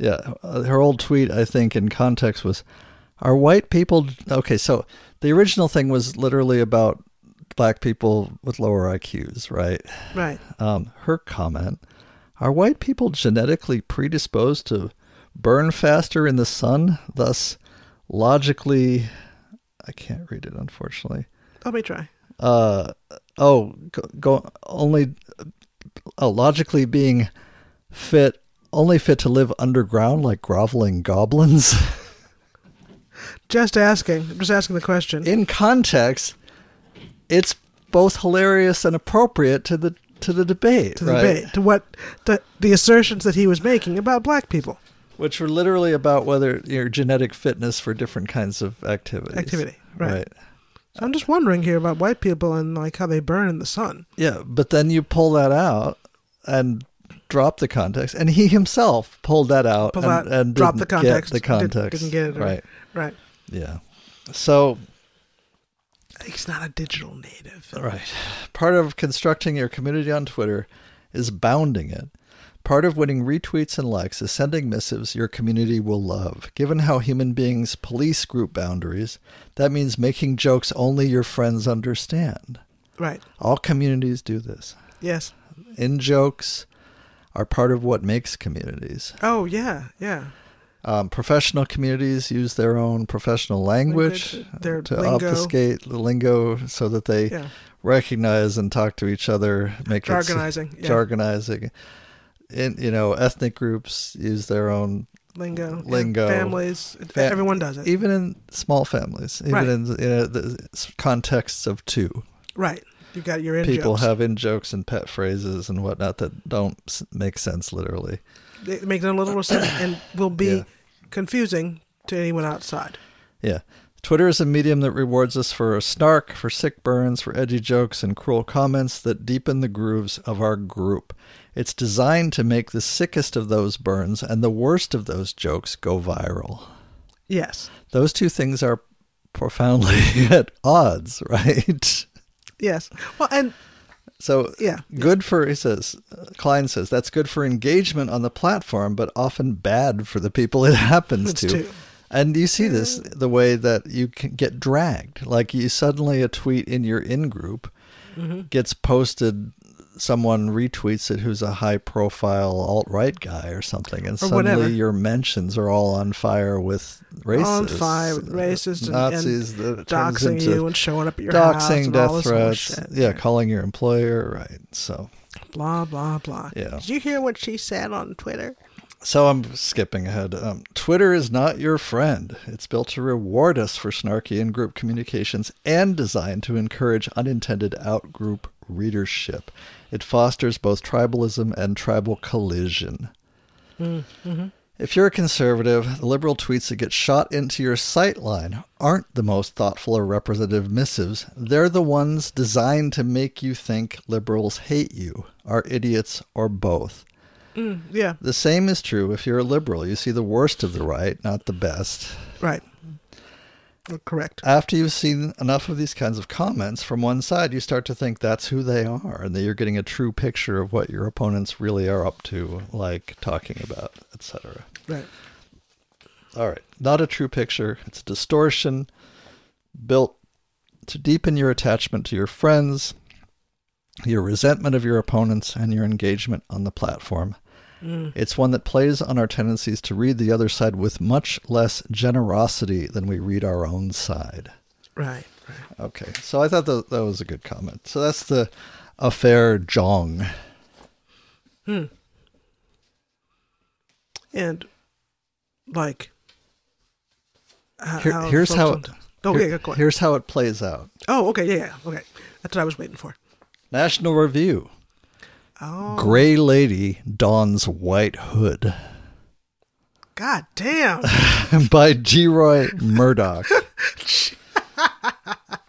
Yeah, uh, her old tweet, I think, in context was, "Are white people okay?" So the original thing was literally about black people with lower IQs, right? Right. Um, her comment: "Are white people genetically predisposed to burn faster in the sun, thus logically?" I can't read it, unfortunately. Let me try. Uh, oh, go, go only oh, logically being fit only fit to live underground like groveling goblins. Just asking. I'm just asking the question. In context, it's both hilarious and appropriate to the to the debate, to the right? debate, to what the, the assertions that he was making about black people Which were literally about whether your genetic fitness for different kinds of activities. activity. Right. So I'm just wondering here about white people and like how they burn in the sun. Yeah, but then you pull that out and drop the context, and he himself pulled that out and, and drop the didn't get context. The did- context, Didn't, get it. right? Right. Yeah. So He's not a digital native. Right. Part of constructing your community on Twitter is bounding it. Part of winning retweets and likes is sending missives your community will love. Given how human beings police group boundaries, that means making jokes only your friends understand. Right. All communities do this. Yes. In jokes are part of what makes communities. Oh yeah. Yeah. Um, professional communities use their own professional language, Language, to lingo. obfuscate the lingo so that they Yeah. recognize and talk to each other, make it Jargonizing, yeah. jargonizing. In you know, ethnic groups use their own Lingo. yeah. Lingo. Families. Fa- everyone does it. even in small families, even Right. in you know, the contexts of two. right. You got your in People jokes. have in jokes and pet phrases and whatnot that don't make sense literally. They make no little sense and will be Yeah. confusing to anyone outside. Yeah. Twitter is a medium that rewards us for a snark, for sick burns, for edgy jokes, and cruel comments that deepen the grooves of our group. It's designed to make the sickest of those burns and the worst of those jokes go viral. Yes. Those two things are profoundly at odds, right? Yes. Well, and So, Yeah. good for, he says, Klein says, that's good for engagement on the platform, but often bad for the people it happens to. too. And you see this the way that you can get dragged. Like you suddenly a tweet in your in group Mm-hmm. gets posted, someone retweets it who's a high profile alt right guy or something, and Or suddenly whatever. your mentions are all on fire with racists, on fire with racists and, Nazis, and that doxing you and showing up at your house doxing, and all death threats, yeah, calling your employer, right? So, Blah blah blah. Yeah. Did you hear what she said on Twitter? so I'm skipping ahead. Um, Twitter is not your friend. It's built to reward us for snarky in-group communications and designed to encourage unintended out-group readership. It fosters both tribalism and tribal collision. Mm-hmm. If you're a conservative, the liberal tweets that get shot into your sightline aren't the most thoughtful or representative missives. They're the ones designed to make you think liberals hate you, are idiots, or both. Mm, yeah. The same is true if you're a liberal. You see the worst of the right, not the best. Right. Correct. After you've seen enough of these kinds of comments from one side, you start to think that's who they are, and that you're getting a true picture of what your opponents really are up to, like talking about, etc. Right. All right. Not a true picture. It's a distortion built to deepen your attachment to your friends, your resentment of your opponents, and your engagement on the platform. It's one that plays on our tendencies to read the other side with much less generosity than we read our own side. Right. Right. Okay. So I thought that, that was a good comment. So that's the affair Jeong. Hmm. And like h- Here- how here's how it- Oh, Here- yeah, here's how it plays out. Oh, okay, yeah, yeah, okay. That's what I was waiting for. National Review. Oh, Gray lady dons white hood god damn! by G. Roy Murdoch.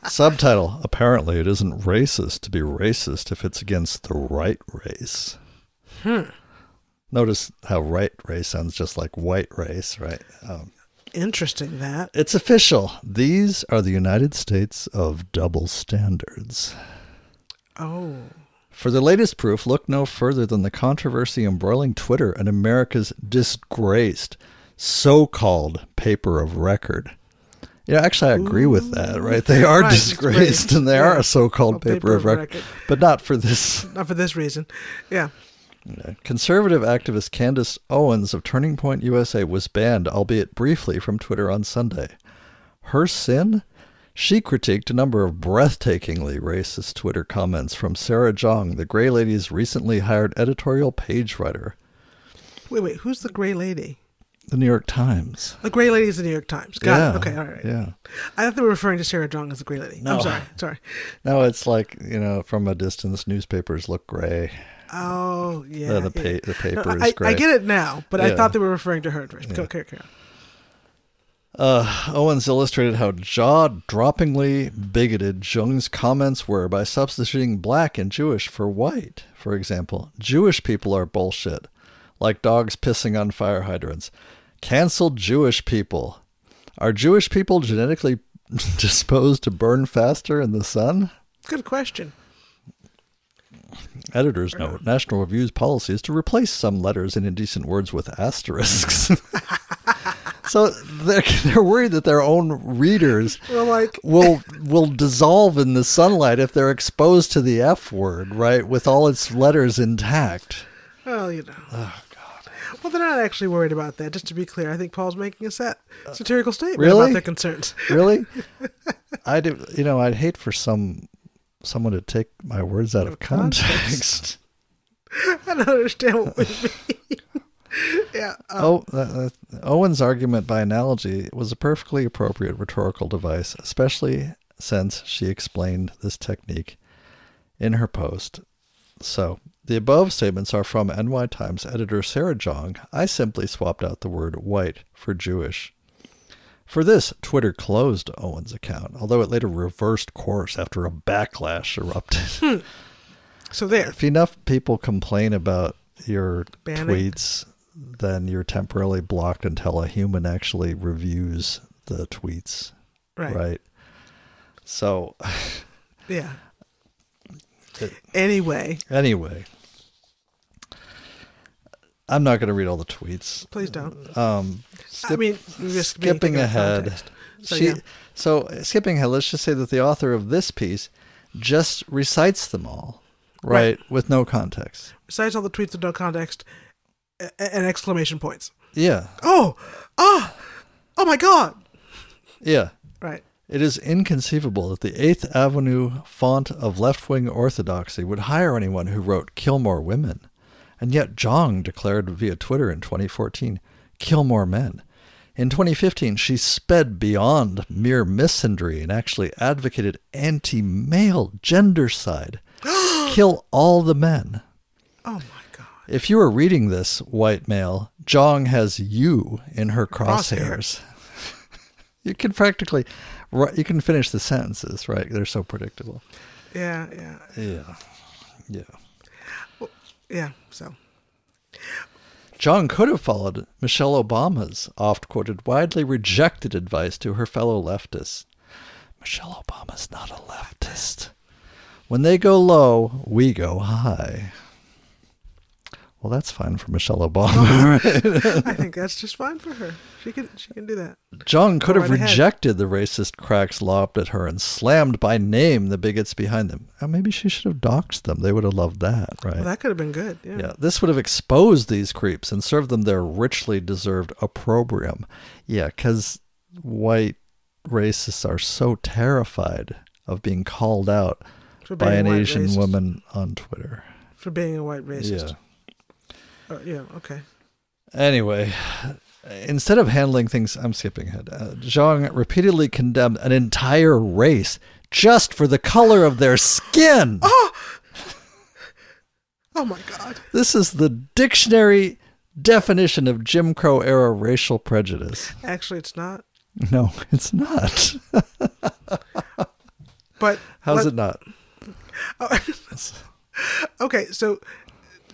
Subtitle Apparently, it isn't racist to be racist if it's against the right race. Hmm. Notice how right race sounds just like white race, right? Um, Interesting that. it's official. These are the United States of double standards. Oh, For the latest proof, look no further than the controversy embroiling Twitter and America's disgraced so called paper of record. Yeah, actually, I agree with that, right? They are Right, disgraced and they are a so called Well, paper, of record, but not for this. not for this reason. Yeah. Conservative activist Candace Owens of Turning Point USA was banned, albeit briefly, from Twitter on Sunday. Her sin? She critiqued a number of breathtakingly racist Twitter comments from Sarah Jeong, the Grey Lady's recently hired editorial page writer. Wait, wait. Who's the gray lady? The New York Times. The gray lady is the New York Times. Got yeah. it. Okay, all right. Yeah. I thought they were referring to Sarah Jeong as the gray lady. No. I'm sorry. Sorry. No, it's like, you know, from a distance, newspapers look gray. Oh, yeah. the, the, yeah. pa- the paper No, is I, gray. I get it now, but I thought they were referring to her at first. Go, carry, carry on. Uh, Owens illustrated how jaw-droppingly bigoted Jeong's comments were by substituting black and Jewish for white. For example, Jewish people are bullshit, like dogs pissing on fire hydrants. Cancel Jewish people. Are Jewish people genetically disposed to burn faster in the sun? Good question. Editor's note National Review's policy is to replace some letters in indecent words with asterisks. so they're, they're worried that their own readers like, will will dissolve in the sunlight if they're exposed to the F word, right, with all its letters intact. well, you know. Oh, God. Well, they're not actually worried about that. Just to be clear, I think Paul's making a sat- uh, satirical statement really? about their concerns. Really? I do. You know, I'd hate for some someone to take my words out of context. I don't understand what we mean. yeah. Um, Oh, uh, uh, Owen's argument by analogy was a perfectly appropriate rhetorical device, especially since she explained this technique in her post. So, the above statements are from NY Times editor Sarah Jeong. I simply swapped out the word white for Jewish. For this, Twitter closed Owen's account, although it later reversed course after a backlash erupted. so there. if enough people complain about your Banning. tweets, then you're temporarily blocked until a human actually reviews the tweets. Right. Right. So, Yeah. It- Anyway, anyway, I'm not going to read all the tweets. please don't. Um, skip- I mean, just skipping taken out of ahead. So, she, yeah. so skipping ahead, let's just say that the author of this piece just recites them all, right, Right. with no context. Recites all the tweets with no context and exclamation points. Yeah, Oh, oh, oh my God. yeah. Right. It is inconceivable that the Eighth Avenue font of left wing orthodoxy would hire anyone who wrote Kill More Women. And yet Jeong declared via Twitter in 2014, Kill More Men. In 2015, she sped beyond mere misandry and actually advocated anti male gendercide. Kill all the men. Oh my. If you are reading this, white male, Jeong has you in her Crosshairs. crosshairs. you can practically, you can finish the sentences, right? They're so predictable. Yeah, yeah, Yeah, yeah. yeah. So, Jeong could have followed Michelle Obama's oft-quoted, widely rejected advice to her fellow leftists. Michelle Obama's not a leftist. When they go low, we go high. Well, that's fine for Michelle Obama. right? I think that's just fine for her. She can she can do that. Jeong could Go have right ahead. rejected the racist cracks lobbed at her and slammed by name the bigots behind them. Uh, maybe she should have doxed them. They would have loved that, right? Well, that could have been good. Yeah. yeah, this would have exposed these creeps and served them their richly deserved opprobrium. Yeah, because white racists are so terrified of being called out For by an Asian racist. woman on Twitter. For being a white racist. Yeah. Uh, yeah. Okay. Anyway, instead of handling things, I'm skipping ahead. Uh, Zhang repeatedly condemned an entire race just for the color of their skin. Oh oh my God. This is the dictionary definition of Jim Crow era racial prejudice. Actually, it's not. No, it's not. But How's let- it not? Okay, so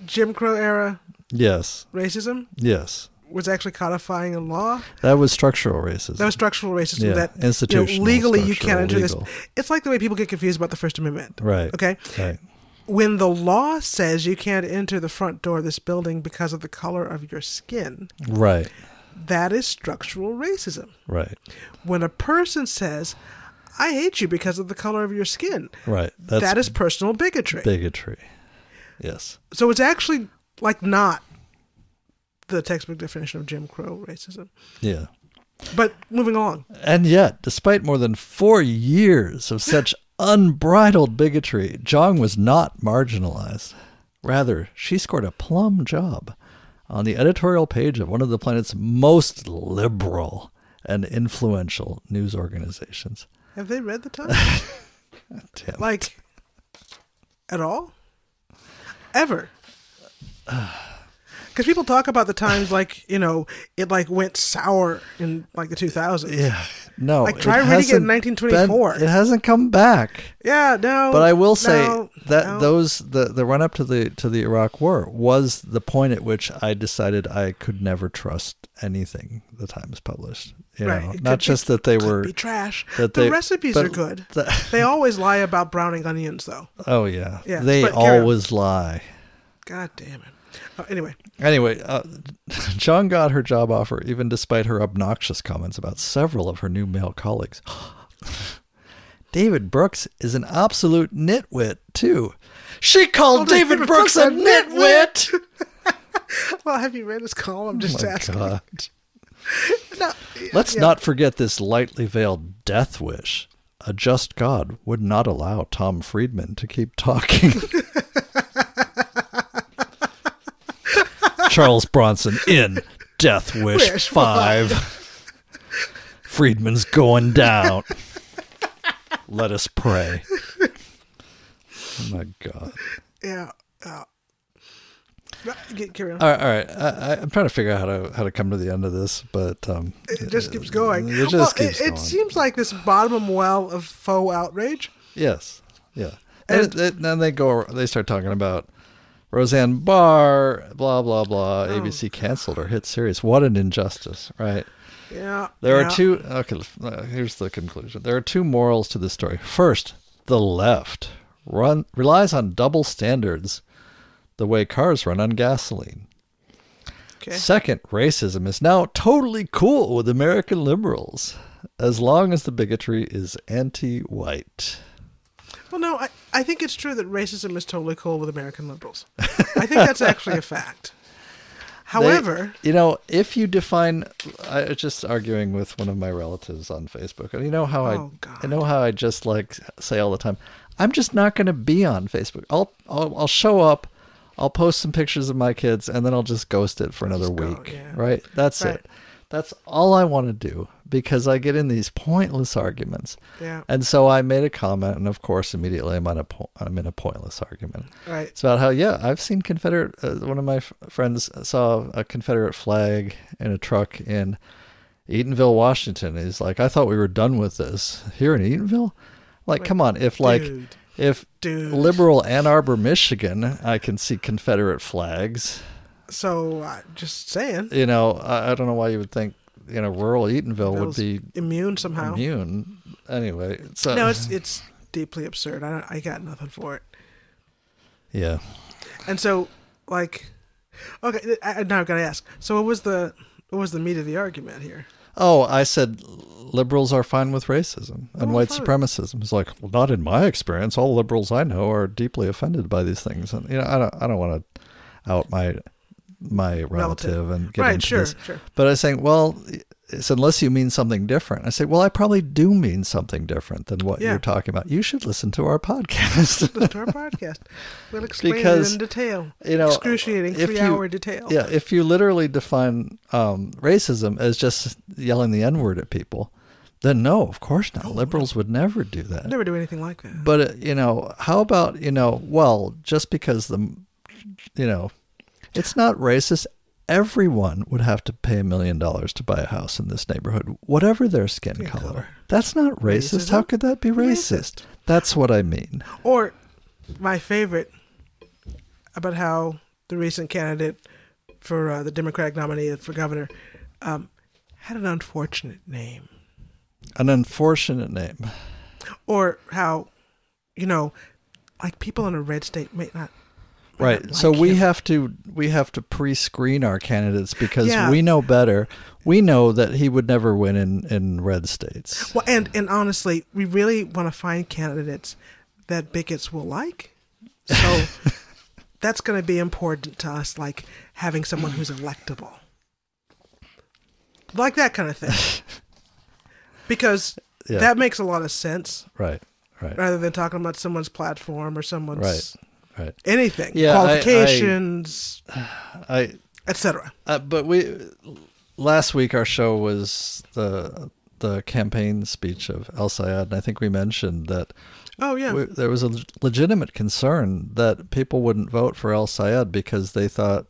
Jim Crow era Yes, racism yes. was actually codifying a law. That was structural racism. That was structural racism. Yeah, that you know, institutional, legally you structural, can't enter legal. this. It's like the way people get confused about the First Amendment. right. Okay, Right. when the law says you can't enter the front door of this building because of the color of your skin, Right. that is structural racism. Right. When a person says, "I hate you because of the color of your skin," Right. That's that is personal bigotry. bigotry. Yes. So it's actually like not the textbook definition of Jim Crow racism. Yeah. But moving on. And yet, despite more than four years of such unbridled bigotry, Zhang was not marginalized. Rather, she scored a plum job on the editorial page of one of the planet's most liberal and influential news organizations. Have they read the Times? Like at all? Ever? Because people talk about the times like you know it like went sour in like the 2000s. yeah, no. Like, try reading it in hasn't 1924. been- it hasn't come back. Yeah, no. But I will say no, that no. those the the run up to the to the Iraq War was the point at which I decided I could never trust anything the Times published. You Right, know, it not just be- that they were trash. that the they- recipes are good. the- they always lie about browning onions, though. oh yeah, Yeah, they but carry on. always lie. God damn it. Uh, anyway, Anyway, uh, John got her job offer even despite her obnoxious comments about several of her new male colleagues. David Brooks is an absolute nitwit too. She called Oh, David, David Brooks Brooks a nitwit. well, have you read his column? I'm just Oh asking. No, Let's yeah. not forget this lightly veiled death wish. A just God would not allow Tom Friedman to keep talking. Charles Bronson in Death Wish, Wish 5. Friedman's going down. Let us pray. Oh my God. Yeah. Uh, carry on. All right, all right. I, I, I'm trying to figure out how to how to come to the end of this, but um, it just keeps going. It just well, keeps it, going. it seems like this bottom well of faux outrage. Yes. Yeah. And, And- it- then they go. They start talking about Roseanne Barr. Blah blah blah. Oh, ABC canceled her hit series. What an injustice, right? Yeah. There yeah. are two. Okay. uh, Here's the conclusion. There are two morals to this story. First, the left run relies on double standards, the way cars run on gasoline. Okay. Second, racism is now totally cool with American liberals, as long as the bigotry is anti-white. Well, no, I, I think it's true that racism is totally cool with American liberals. I think that's actually a fact. They- However, you know, if you define, I was just arguing with one of my relatives on Facebook, and you know how Oh, I, God. I know how I just like say all the time, I'm just not going to be on Facebook. I'll, I'll, I'll show up, I'll post some pictures of my kids, and then I'll just ghost it for another Just go, week. yeah. Right? That's Right. it. That's all I want to do because I get in these pointless arguments. yeah, And so I made a comment, and of course, immediately I'm on a po- I'm in a pointless argument. right. It's about how yeah, I've seen Confederate. Uh, one of my f- friends saw a Confederate flag in a truck in Eatonville, Washington. He's like, I thought we were done with this here in Eatonville. Like, come on, if like Dude, if dude. liberal Ann Arbor, Michigan, I can see Confederate flags. So, uh, just saying, You know, I, I don't know why you would think you know rural Eatonville would be immune somehow. immune. Anyway, so No, it's it's deeply absurd. I don't, I got nothing for it. yeah. And so, like, okay, I, I- now I've got to ask. So, what was the what was the meat of the argument here? Oh, I said liberals are fine with racism and Oh, white fine. supremacism. It's like, well, not in my experience. All liberals I know are deeply offended by these things, and you know, I don't, I don't want to out my my relative, and get Right, into sure, this. sure. But I was saying, well, it's unless you mean something different. I say, well, I probably do mean something different than what Yeah. you're talking about. You should listen to our podcast. Listen to our podcast. We'll explain Because, it in detail. you know, excruciating if three you- hour detail. yeah, if you literally define um, racism as just yelling the N word at people, then no, of course not. Liberals would never do that. Never do anything like that. But uh, you know, how about you know? Well, just because the, you know, it's not racist. Everyone would have to pay a million dollars to buy a house in this neighborhood, whatever their skin color. color. That's not racist. How could that be racist? Racist. That's what I mean. Or my favorite about how the recent candidate for uh, the Democratic nominee for governor um, had an unfortunate name. An unfortunate name. Or how, you know, like people in a red state may not. Right. not so we him. have to we have to pre-screen our candidates because Yeah. we know better. We know that he would never win in in red states. Well, and and honestly, we really want to find candidates that bigots will like. So that's going to be important to us, like having someone who's electable, like that kind of thing, because Yeah. that makes a lot of sense Right. Right. rather than talking about someone's platform or someone's Right. Right. anything, Yeah, I- I- qualifications, I etc. Uh, but we last week our show was the the campaign speech of El Sayed, and I think we mentioned that Oh yeah, we, there was a legitimate concern that people wouldn't vote for El Sayed because they thought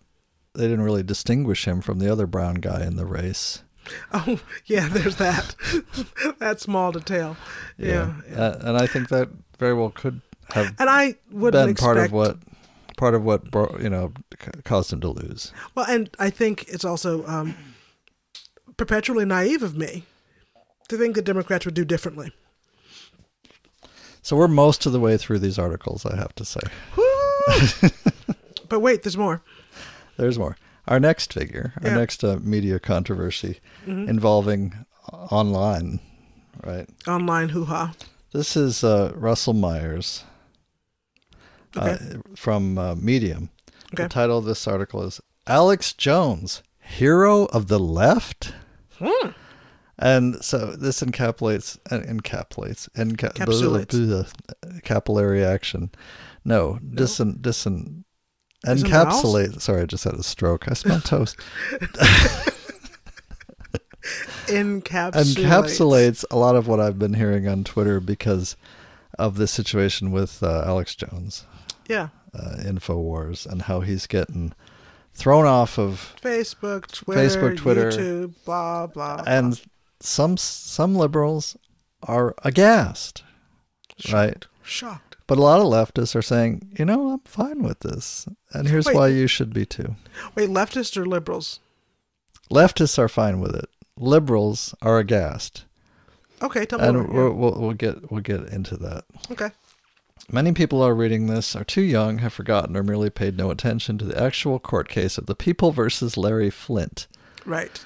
they didn't really distinguish him from the other brown guy in the race. oh yeah. There's that that small detail. Yeah, yeah. Uh, and I think that very well could have and I wouldn't been expect part of what part of what you know caused him to lose. Well, and I think it's also um, perpetually naive of me to think that Democrats would do differently. So we're most of the way through these articles, I have to say. But wait, there's more. There's more. Our next figure, our Yeah. Mm-hmm. next uh, media controversy involving uh, online, right? Online hoo ha. This is uh, Russell Myers uh, Okay. from uh, Medium. The title of this article is Alex Jones, Hero of the Left? Hmm. And so this encapsulates, encapsulates, enca- Encapsulates. blah, blah, blah, capillary action. No, disin, disin, encapsulate. Sorry, I just had a stroke. I smell toast. Encapsulates. encapsulates a lot of what I've been hearing on Twitter because of this situation with uh, Alex Jones, Yeah. uh, Infowars, and how he's getting thrown off of, Facebook, Twitter, Facebook, Twitter. YouTube, blah, blah. blah. and some some liberals are aghast, right? Shocked. But a lot of leftists are saying, you know, I'm fine with this, and here's Wait. why you should be too. Wait, leftists or liberals? Leftists are fine with it. Liberals are aghast, Okay, tell me and we'll, we'll, we'll get we'll get into that. Okay. Many people are reading this, are too young, have forgotten, or merely paid no attention to the actual court case of the People versus Larry Flynt. Right.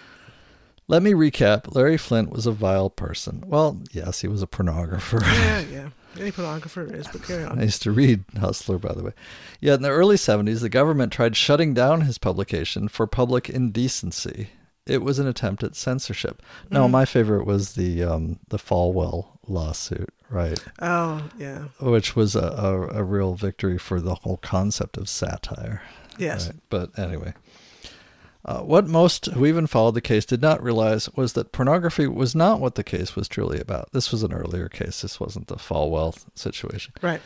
Let me recap. Larry Flynt was a vile person. Well, yes, he was a pornographer. Yeah, yeah. Any pornographer is, but carry I used to read Hustler, by the way. Yet in the early 70s, the government tried shutting down his publication for public indecency. It was an attempt at censorship. No, my favorite was the um, the Falwell lawsuit, right? Oh, yeah. Which was a, a, a real victory for the whole concept of satire. Yes. Right. But anyway, uh, what most who even followed the case did not realize was that pornography was not what the case was truly about. This was an earlier case. This wasn't the Falwell situation. Right.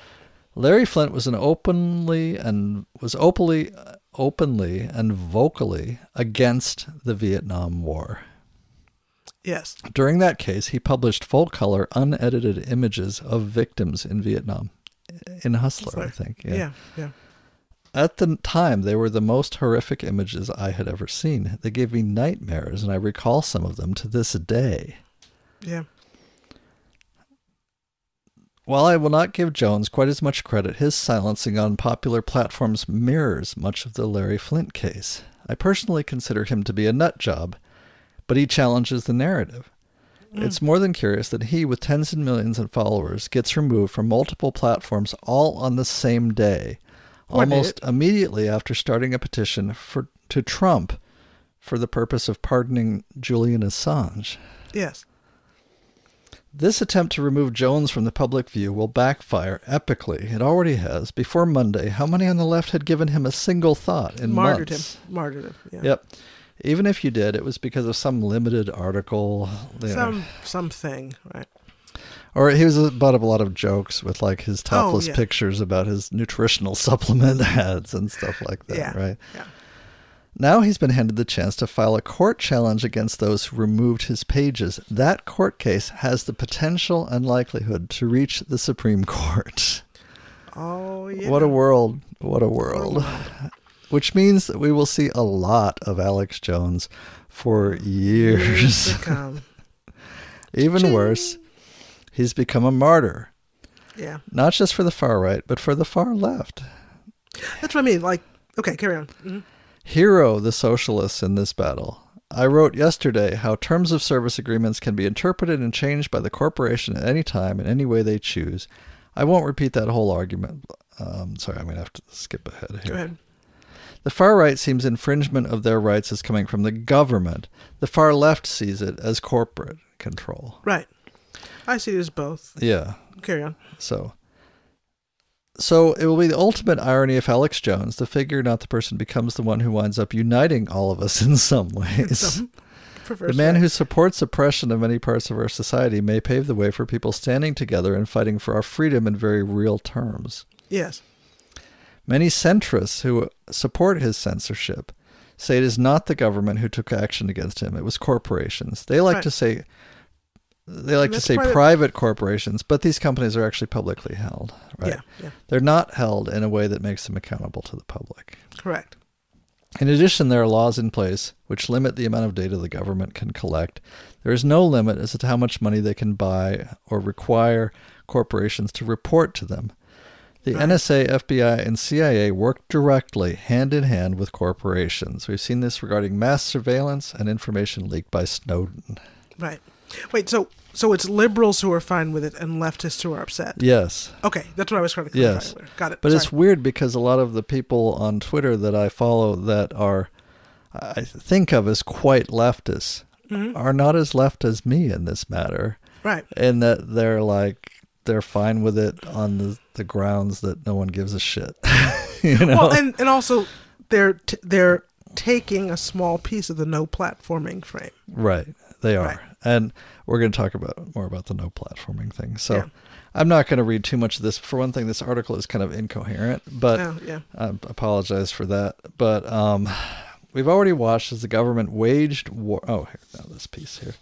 Larry Flynt was an openly and was openly, openly and vocally against the Vietnam War. Yes. During that case, he published full color, unedited images of victims in Vietnam. In Hustler, I think. Yeah. yeah. At the time, they were the most horrific images I had ever seen. They gave me nightmares, and I recall some of them to this day. Yeah. While I will not give Jones quite as much credit, his silencing on popular platforms mirrors much of the Larry Flynt case. I personally consider him to be a nut job, but he challenges the narrative. Mm. It's more than curious that he, with tens of millions of followers, gets removed from multiple platforms all on the same day, What almost it- immediately after starting a petition for to Trump for the purpose of pardoning Julian Assange. Yes. This attempt to remove Jones from the public view will backfire epically. It already has. Before Monday, how many on the left had given him a single thought in Martyred months? him. Martyred him. Yeah. Yep. Even if you did, it was because of some limited article. you know. Some something, right? Or he was uh, about a lot of jokes with like his oh, topless Oh, yeah. pictures about his nutritional supplement ads and stuff like that, yeah. right? Yeah. Now he's been handed the chance to file a court challenge against those who removed his pages. That court case has the potential and likelihood to reach the Supreme Court. Oh yeah. What a world. What a world. Which means that we will see a lot of Alex Jones for Years years. Even Ching. worse, he's become a martyr. Yeah. Not just for the far right, but for the far left. That's what I mean. Like, okay, carry on. Mhm. Hero the socialists in this battle. I wrote yesterday how terms of service agreements can be interpreted and changed by the corporation at any time in any way they choose. I won't repeat that whole argument. Um, sorry, I'm going to have to skip ahead here. Go ahead. The far right seems infringement of their rights as coming from the government. The far left sees it as corporate control. Right. I see it as both. Yeah. Carry on. So, so it will be the ultimate irony if Alex Jones, the figure, not the person, becomes the one who winds up uniting all of us in some ways. Some- the man right. who supports oppression of many parts of our society may pave the way for people standing together and fighting for our freedom in very real terms. Yes. Many centrists who support his censorship say it is not the government who took action against him; it was corporations. They like Right. to say they like to say private- private corporations, but these companies are actually publicly held. Right? Yeah. Yeah. They're not held in a way that makes them accountable to the public. Correct. In addition, there are laws in place which limit the amount of data the government can collect. There is no limit as to how much money they can buy or require corporations to report to them. The Right. NSA, FBI, and CIA work directly, hand in hand, with corporations. We've seen this regarding mass surveillance and information leaked by Snowden. Right. Wait. So so it's liberals who are fine with it and leftists who are upset. Yes. Okay, that's what I was trying to clarify. Yes. earlier. Got it. But it's weird because a lot of the people on Twitter that I follow that are, I think of as quite leftists, Mm-hmm. are not as left as me in this matter. right. In that they're like, they're fine with it on the, the grounds that no one gives a shit. you know? Well, and and also they're t- they're taking a small piece of the no platforming frame. right. They are. Right. And we're going to talk about more about the no platforming thing. So Yeah. I'm not going to read too much of this. For one thing, this article is kind of incoherent, but Oh, yeah. I apologize for that. But um, we've already watched as the government waged war. Oh, here, now this piece here.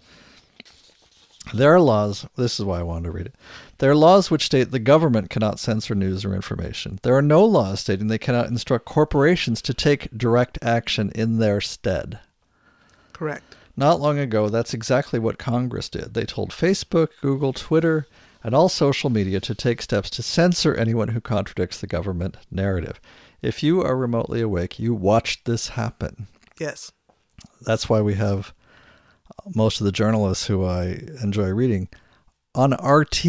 There are laws. This is why I wanted to read it. There are laws which state the government cannot censor news or information. There are no laws stating they cannot instruct corporations to take direct action in their stead. Correct. Not long ago, that's exactly what Congress did. They told Facebook, Google, Twitter, and all social media to take steps to censor anyone who contradicts the government narrative. If you are remotely awake, you watched this happen. Yes. That's why we have most of the journalists who I enjoy reading on RT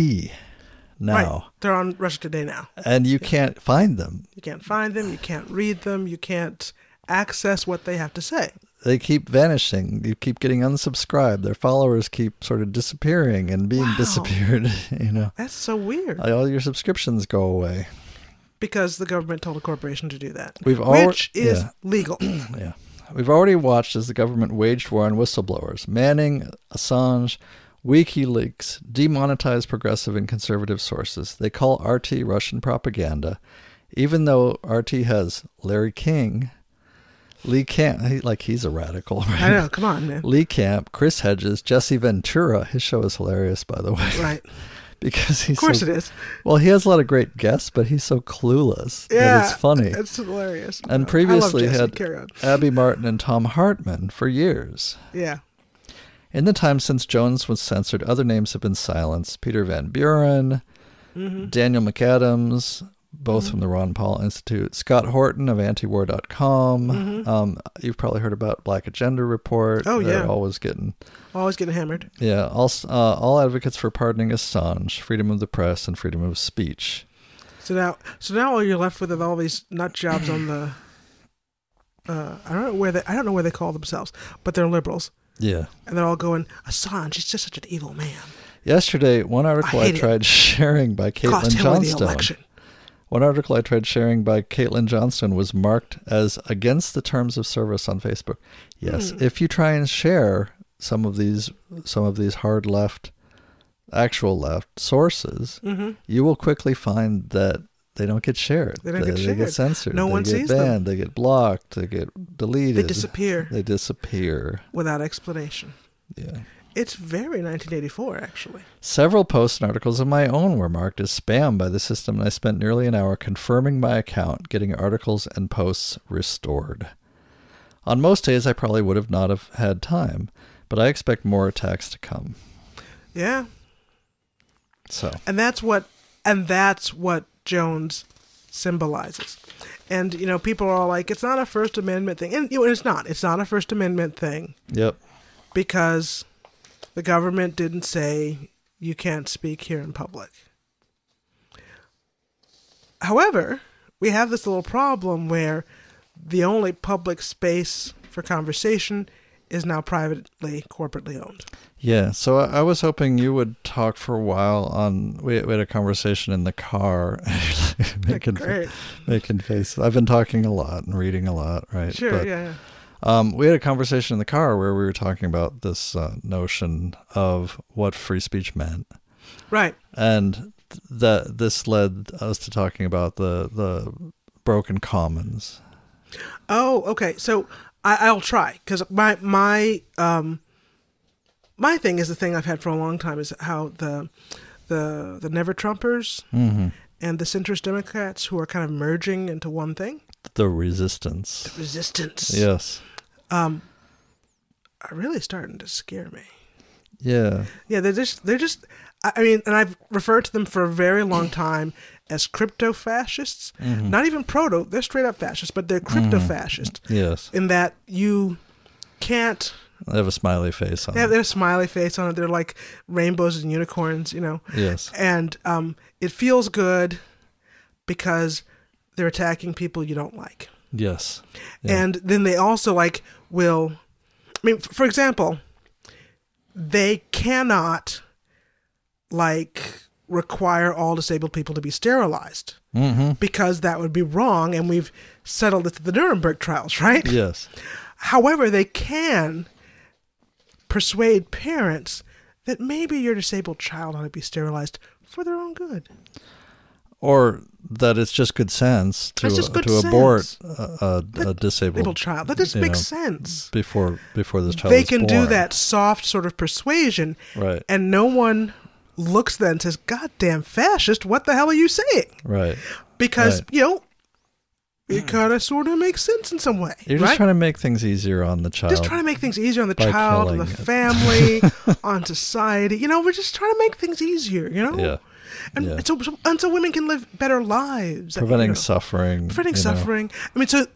now. Right. They're on Russia Today now. And you can't find them. You can't find them. You can't read them. You can't access what they have to say. They keep vanishing. You keep getting unsubscribed. Their followers keep sort of disappearing and being Wow. disappeared. You know, That's so weird. all your subscriptions go away. because the government told a corporation to do that. We've alre- which is yeah. legal. Yeah. We've already watched as the government waged war on whistleblowers. Manning, Assange, WikiLeaks demonetized progressive and conservative sources. They call RT Russian propaganda, even though RT has Larry King, Lee Camp, he, like he's a radical, right? I know. Come on, man. Lee Camp, Chris Hedges, Jesse Ventura. His show is hilarious, by the way, Right. because he's Of course so, it is. Well, he has a lot of great guests, but he's so clueless Yeah. that it's funny. It's hilarious. and previously had Carry on. Abby Martin and Thom Hartmann for years. Yeah. In the time since Jones was censored, other names have been silenced. Peter Van Buren, Mm-hmm. Daniel McAdams, both from the Ron Paul Institute, Scott Horton of antiwar.com. Um, you've probably heard about Black Agenda Report. Mm-hmm. Oh, They're yeah. always getting, Always getting hammered. yeah, all, uh, all advocates for pardoning Assange, freedom of the press, and freedom of speech. So now, so now all you're left with are all these nut jobs on the Uh, I don't know where they. I don't know where they call themselves, but they're liberals, Yeah. and they're all going, "Assange, he's just such an evil man. Yesterday, one article I, it. tried sharing by Cost Caitlin the Johnstone. Election." One article I tried sharing by Caitlin Johnstone was marked as against the terms of service on Facebook. Yes, Hmm. if you try and share some of these some of these hard left, actual left sources, Mm-hmm. you will quickly find that they don't get shared. They don't get They get censored. No they one get sees them. banned. They get blocked. They get deleted. They disappear They disappear. without explanation. Yeah. It's very 1984, actually. Several posts and articles of my own were marked as spam by the system, and I spent nearly an hour confirming my account, getting articles and posts restored. On most days, I probably would have not have had time, but I expect more attacks to come. Yeah, So, and that's what and that's what Jones symbolizes. And you know, people are all like, "It's not a First Amendment thing," and you know, it's not. It's not a First Amendment thing yep, because the government didn't say you can't speak here in public. However, we have this little problem where the only public space for conversation is now privately, corporately owned. yeah. So I, I was hoping you would talk for a while on. We, we had a conversation in the car, making Great. making faces. I've been talking a lot and reading a lot, right? Sure, But- yeah. Um, we had a conversation in the car where we were talking about this uh, notion of what free speech meant, Right. and th- that this led us to talking about the the broken commons. Oh, okay. So I, I'll try because my my um my thing is the thing I've had for a long time is how the the the never Trumpers hmm and the centrist Democrats who are kind of merging into one thing The resistance. The resistance Yes. Um are really starting to scare me. Yeah. Yeah, they're just they're just I mean, and I've referred to them for a very long time as crypto fascists. Not even proto, they're straight up fascists, but they're crypto fascist Yes. in that you can't They have a smiley face on. Yeah, they have their smiley face on it. They're like rainbows and unicorns, you know. Yes. And um, it feels good because they're attacking people you don't like. Yes. Yeah. And then they also like will. I mean, for example, they cannot like require all disabled people to be sterilized hmm because that would be wrong, and we've settled it to the Nuremberg trials, right? Yes. However, they can persuade parents that maybe your disabled child ought to be sterilized for their own good. Or that it's just good sense to good to abort a, a, a disabled child. That just makes know, sense. before before this child They can do that soft sort of persuasion, Right. and no one looks then and says, "Goddamn fascist! What the hell are you saying?" Right. Because Right. you know, it kind of sort of makes sense in some way. You're just right? trying to make things easier on the child. just trying to make things easier on the child, on the family, on society. You know, we're just trying to make things easier. You know, Yeah. And yeah. so, so and so women can live better lives. Preventing you know, suffering. preventing you know. suffering. I mean, so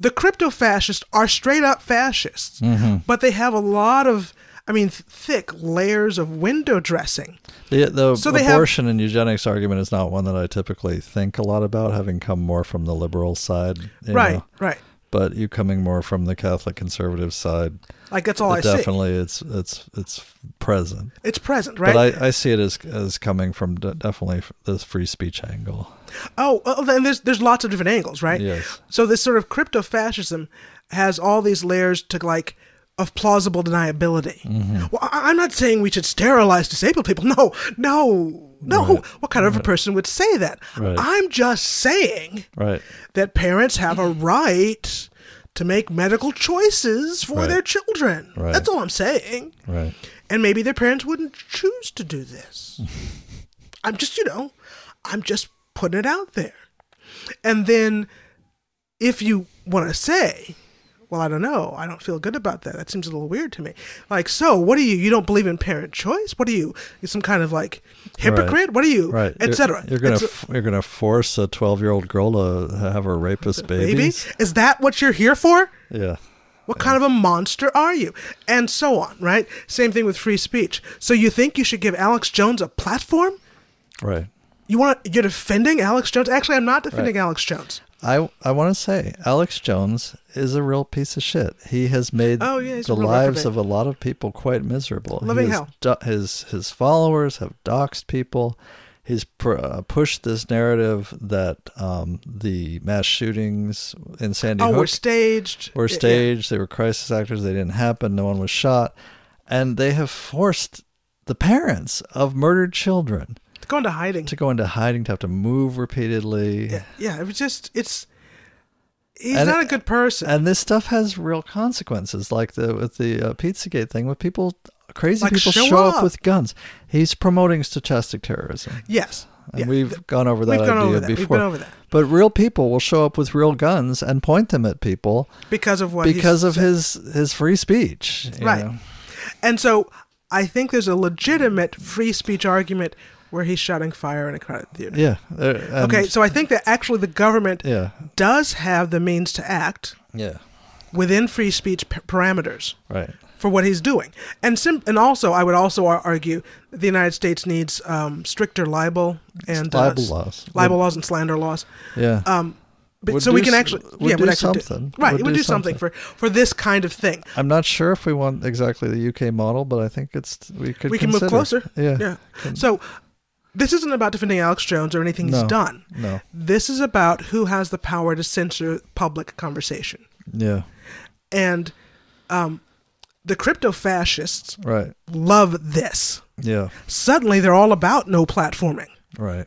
the crypto fascists are straight up fascists, Mm-hmm. but they have a lot of, I mean, th- thick layers of window dressing. The, the So they have- abortion and eugenics argument is not one that I typically think a lot about, having come more from the liberal side. right, know. right. But you coming more from the Catholic conservative side, Like that's all I see. definitely it's it's it's present. It's present, right? But I, I see it as as coming from de- definitely this free speech angle. Oh, oh, then there's there's lots of different angles, right? Yes. So this sort of crypto fascism has all these layers to like of plausible deniability. Mm-hmm. Well, I, I'm not saying we should sterilize disabled people. No, no, no. Right. What kind of a person would say that? Right. I'm just saying Right. that parents have a right to make medical choices for Right. their children. Right. That's all I'm saying. Right. And maybe their parents wouldn't choose to do this. I'm just, you know, I'm just putting it out there. And then if you want to say, well, I don't know, I don't feel good about that. That seems a little weird to me. Like, so what are you? You don't believe in parent choice? What are you? You're some kind of like hypocrite? What are you? Right. Etc. You're, you're gonna It's you're gonna force a 12 year old girl to have her rapist baby? babies. Is that what you're here for? Yeah. What kind of a monster are you? And so on, right? Same thing with free speech. So you think you should give Alex Jones a platform? Right. You want to, you're defending Alex Jones? Actually, I'm not defending Right. Alex Jones. I I want to say Alex Jones is a real piece of shit. He has made Oh, yeah, the lives of a lot of people quite miserable. Living hell. his his followers have doxxed people. He's uh, pushed this narrative that um, the mass shootings in Sandy Oh, Hook we're staged. were Yeah, yeah. staged. They were crisis actors. They didn't happen. No one was shot, and they have forced the parents of murdered children to Go into hiding. to go into hiding, to have to move repeatedly. Yeah, yeah. It was just it's. He's And- not a good person. And this stuff has real consequences, like the with the uh, Pizzagate thing, with people, crazy Like, people show show, up. up. with guns. He's promoting stochastic terrorism, yes. and yeah. we've gone over that We've idea over that. We've before. that. But real people will show up with real guns and point them at people because of what because of said. his his free speech. Right. know. And so I think there's a legitimate free speech argument where he's shouting fire in a crowded theater. Yeah. uh, okay, so I think that actually the government Yeah. does have the means to act Yeah. within free speech p- parameters Right. for what he's doing. And sim- and also I would also argue the United States needs um, stricter libel and libel laws. libel laws and slander laws. Yeah. Um, but, so we can actually, would yeah, do would actually something. Do, right, Would it would do do something, something. for for this kind of thing. I'm not sure if we want exactly the UK model, but I think it's we could we can move closer. Yeah. yeah. Can- So this isn't about defending Alex Jones or anything he's No. done. No. This is about who has the power to censor public conversation. Yeah. And um, the crypto fascists Right. love this. Yeah. Suddenly, they're all about no platforming. Right.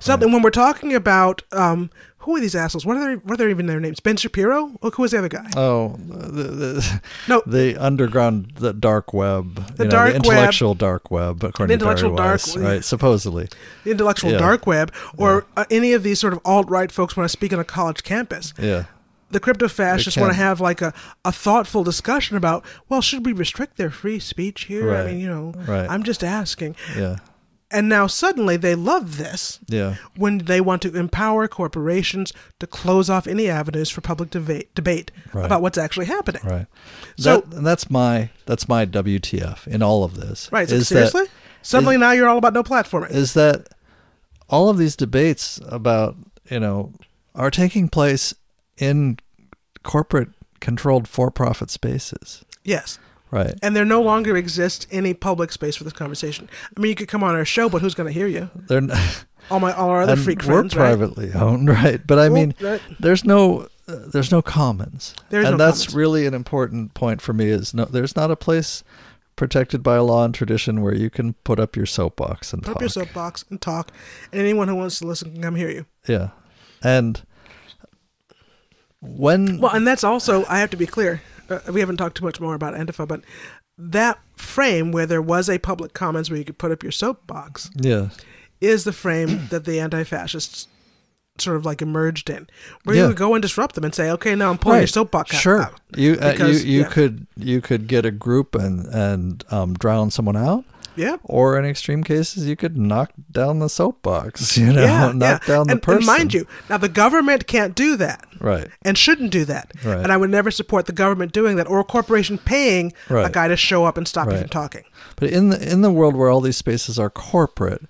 Suddenly, when we're talking about um, who are these assholes? What are they? What are they even their names? Ben Shapiro? Look, who was the other guy? Oh, the, the, No. the underground, the dark web, The you know, dark the web. intellectual dark web, according The intellectual to Bari web. Weiss, right? Supposedly, the intellectual Yeah. dark web, or uh, any of these sort of alt right folks when I speak on a college campus. yeah, the crypto fascists want to have like a, a thoughtful discussion about well should we restrict their free speech here i mean you know Right. i'm just asking yeah, and now suddenly they love this yeah, when they want to empower corporations to close off any avenues for public debate debate Right. about what's actually happening right. So- that, and that's my that's my WTF in all of this. right like, is seriously that suddenly now you're all about no platforming is that all of these debates about you know are taking place in corporate controlled for profit spaces, yes right? and there no longer exists any public space for this conversation i mean you could come on our show but who's going to hear you They're all my all our other freak we're friends right privately owned, right? But I Well, mean, right. there's no uh, there's no commons, There is and no that's commons. really an important point for me. Is no, there's not a place protected by law and tradition where you can put up your soapbox and Put talk. up your soapbox and talk, and anyone who wants to listen can come hear you. Yeah, and when Well, and that's also I have to be clear. Uh, we haven't talked too much more about Antifa, but that frame where there was a public commons where you could put up your soapbox yeah, is the frame that the anti-fascists sort of like emerged in, where Yeah. you would go and disrupt them and say, "Okay, now I'm pulling your soapbox. Sure, out." you uh, Because- you you yeah. could you could get a group and and um, drown someone out. Yeah. Or in extreme cases, you could knock down the soapbox. You know, yeah, knock yeah. down the and, person. And mind you, now the government can't do that. right? and shouldn't do that. Right. And I would never support the government doing that or a corporation paying a guy to show up and stop you from talking. But in the in the world where all these spaces are corporate,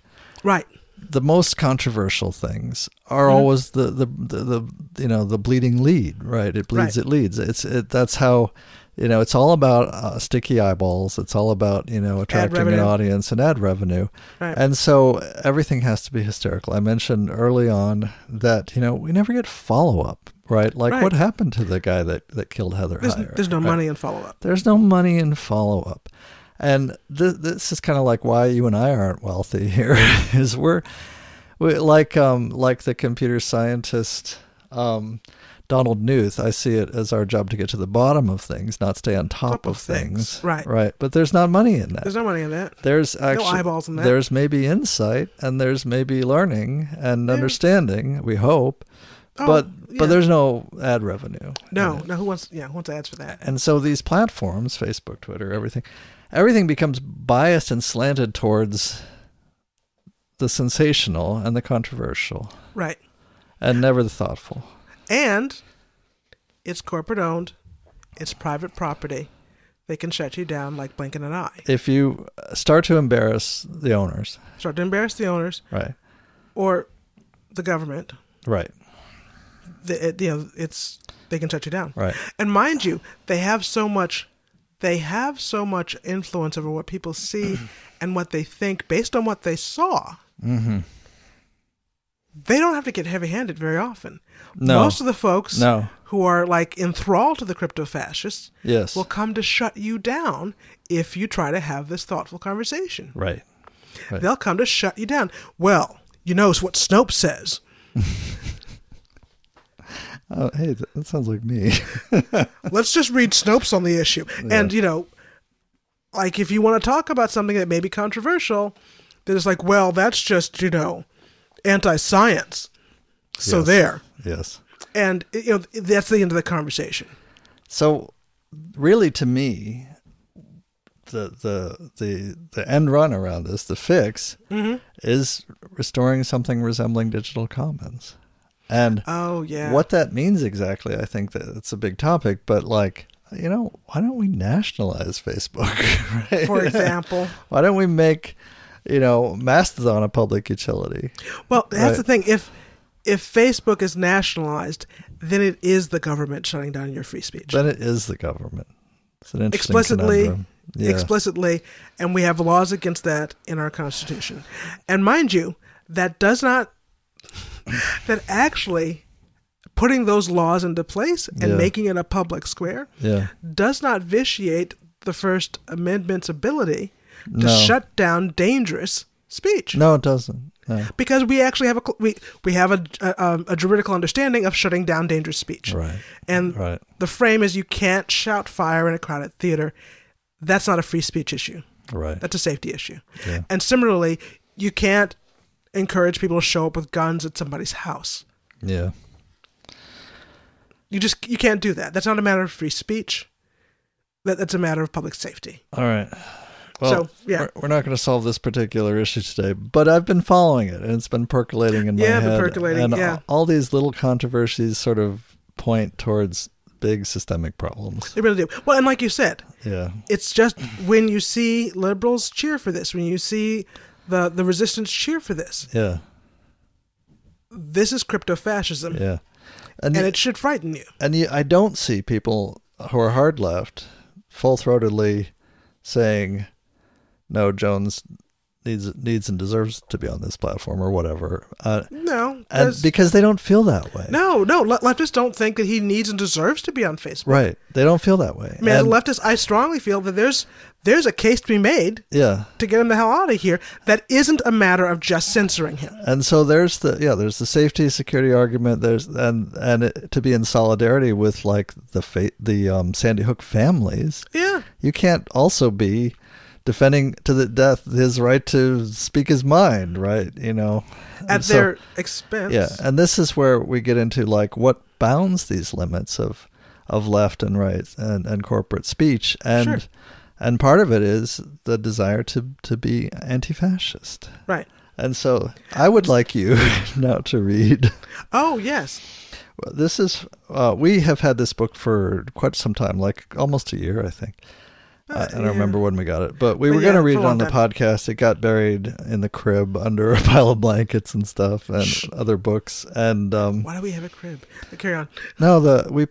Right. the most controversial things are Mm-hmm. always the, the the the you know the bleeding lead, right? It bleeds, Right. it leads. It's it. That's how you know it's all about uh, sticky eyeballs. It's all about you know attracting an audience and ad revenue. Right. And so everything has to be hysterical. I mentioned early on that you know we never get follow up, right? Like Right. what happened to the guy that that killed Heather There's, Heyer? there's no right? money in follow up. There's no money in follow up. And th- this is kind of like why you and I aren't wealthy here is we're we, like um like the computer scientist um Donald Knuth, I see it as our job to get to the bottom of things, not stay on top, Top of, things. things. Right. Right. But there's not money in that. There's no money in that. There's actually no eyeballs in that. There's maybe insight and there's maybe learning and Yeah. understanding, we hope. Oh, but yeah. but there's no ad revenue. No, no. Who wants? Yeah, who wants ads for that? And so these platforms, Facebook, Twitter, everything, everything becomes biased and slanted towards the sensational and the controversial, Right. and never the thoughtful. And it's corporate owned. It's private property. They can shut you down like blinking an eye. If you start to embarrass the owners, Start to embarrass the owners right, or the government. right, the, it, you know, it's they can shut you down. Right. And mind you, they have so much, they have so much influence over what people see and what they think based on what they saw. Mm-hmm. They don't have to get heavy-handed very often. No. Most of the folks No. who are like enthralled to the crypto fascists Yes. will come to shut you down if you try to have this thoughtful conversation. right. Right. They'll come to shut you down. Well, you know what Snopes says. Oh, hey, that, that sounds like me. Let's just read Snopes on the issue. And, you know, like if you want to talk about something that may be controversial, then it's like, well, that's just, you know, anti science. So Yes. there. yes. And, you know, that's the end of the conversation. So, really, to me, the the the the end run around this, the fix, Mm-hmm. is restoring something resembling digital commons, and Oh, yeah. what that means exactly, I think that it's a big topic. But like, you know, why don't we nationalize Facebook? Right? For example. why don't we make you know Mastodon a public utility? Well, that's Right. the thing. If if Facebook is nationalized, then it is the government shutting down your free speech. Then it is the government. It's an interesting explicitly. Yeah. explicitly and we have laws against that in our constitution and mind you that does not that actually putting those laws into place and Yeah. making it a public square yeah. does not vitiate the first amendment's ability to No. shut down dangerous speech No, it doesn't. No. because we actually have a we we have a, a a juridical understanding of shutting down dangerous speech Right. and Right. the frame is you can't shout fire in a crowded theater. That's not a free speech issue. Right. That's a safety issue. Yeah. And similarly, you can't encourage people to show up with guns at somebody's house. Yeah. You just you can't do that. That's not a matter of free speech. That that's a matter of public safety. All right. Well, So, yeah. we're, we're not going to solve this particular issue today, but I've been following it, and it's been percolating in my Yeah, head. been percolating, and yeah. all, all these little controversies sort of point towards big systemic problems. They really do. Well, and like you said, Yeah. it's just when you see liberals cheer for this, when you see the the resistance cheer for this, Yeah. this is crypto fascism, Yeah. And, and it should frighten you. and you, I don't see people who are hard left full throatedly saying, "No, Jones needs needs and deserves to be on this platform" or whatever, uh, No, and because they don't feel that way. No, no, leftists don't think that he needs and deserves to be on Facebook. Right? They don't feel that way. I mean, as a And- leftist, I strongly feel that there's there's a case to be made yeah. to get him the hell out of here. That isn't a matter of just censoring him. And so there's the yeah there's the safety security argument there's and and it, to be in solidarity with like the fa- the um, Sandy Hook families Yeah, you can't also be defending to the death his right to speak his mind right you know at And so- their expense. yeah and this is where we get into like what bounds these limits of of left and right and and corporate speech and Sure. and part of it is the desire to to be anti-fascist Right. and so I would like you now to read. Oh yes. This is, uh, we have had this book for quite some time, like almost a year, I think. I- I don't yeah. remember when we got it, but we But were yeah, going to read it on the time. podcast. It got buried in the crib under a pile of blankets and stuff and Shh. other books. And um, Why do we have a crib? But carry on. no, the we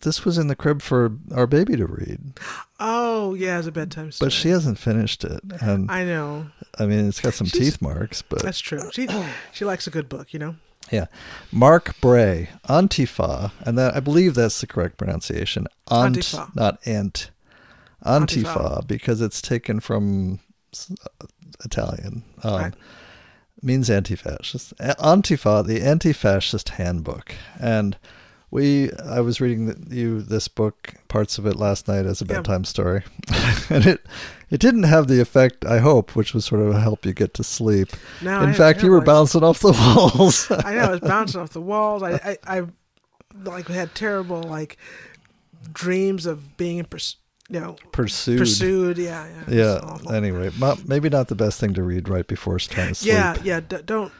this was in the crib for our baby to read, Oh yeah, it's a bedtime story. but she hasn't finished it. And I, know. I mean, it's got some She's- teeth marks, but that's true. She she likes a good book, you know. Yeah. Mark Bray, Antifa, and that I believe that's the correct pronunciation. Ant, Antifa. not ant. Antifa, Antifa. because it's taken from uh, Italian. Um, Right. Means anti-fascist. Antifa, the anti-fascist handbook, and we. I was reading the, you this book, parts of it last night as a Yeah. bedtime story, and it it didn't have the effect I hope, which was sort of help you get to sleep. No, In I- fact, I you were bouncing off the walls. I know i was bouncing off the walls. I, I, I like had terrible like dreams of being in purs- you know pursued. pursued. Yeah, yeah. Yeah. Anyway, maybe not the best thing to read right before trying to sleep. yeah, yeah. D- don't.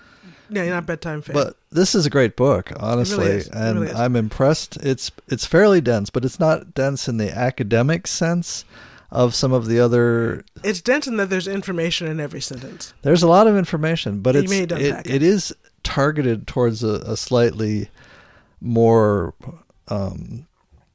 Yeah, you're not bedtime fan. But this is a great book, honestly. It and really. I'm impressed. It's it's fairly dense, but it's not dense in the academic sense of some of the other. it's dense in that there's information in every sentence. There's a lot of information, but You it's it, it it. is targeted towards a, a slightly more um,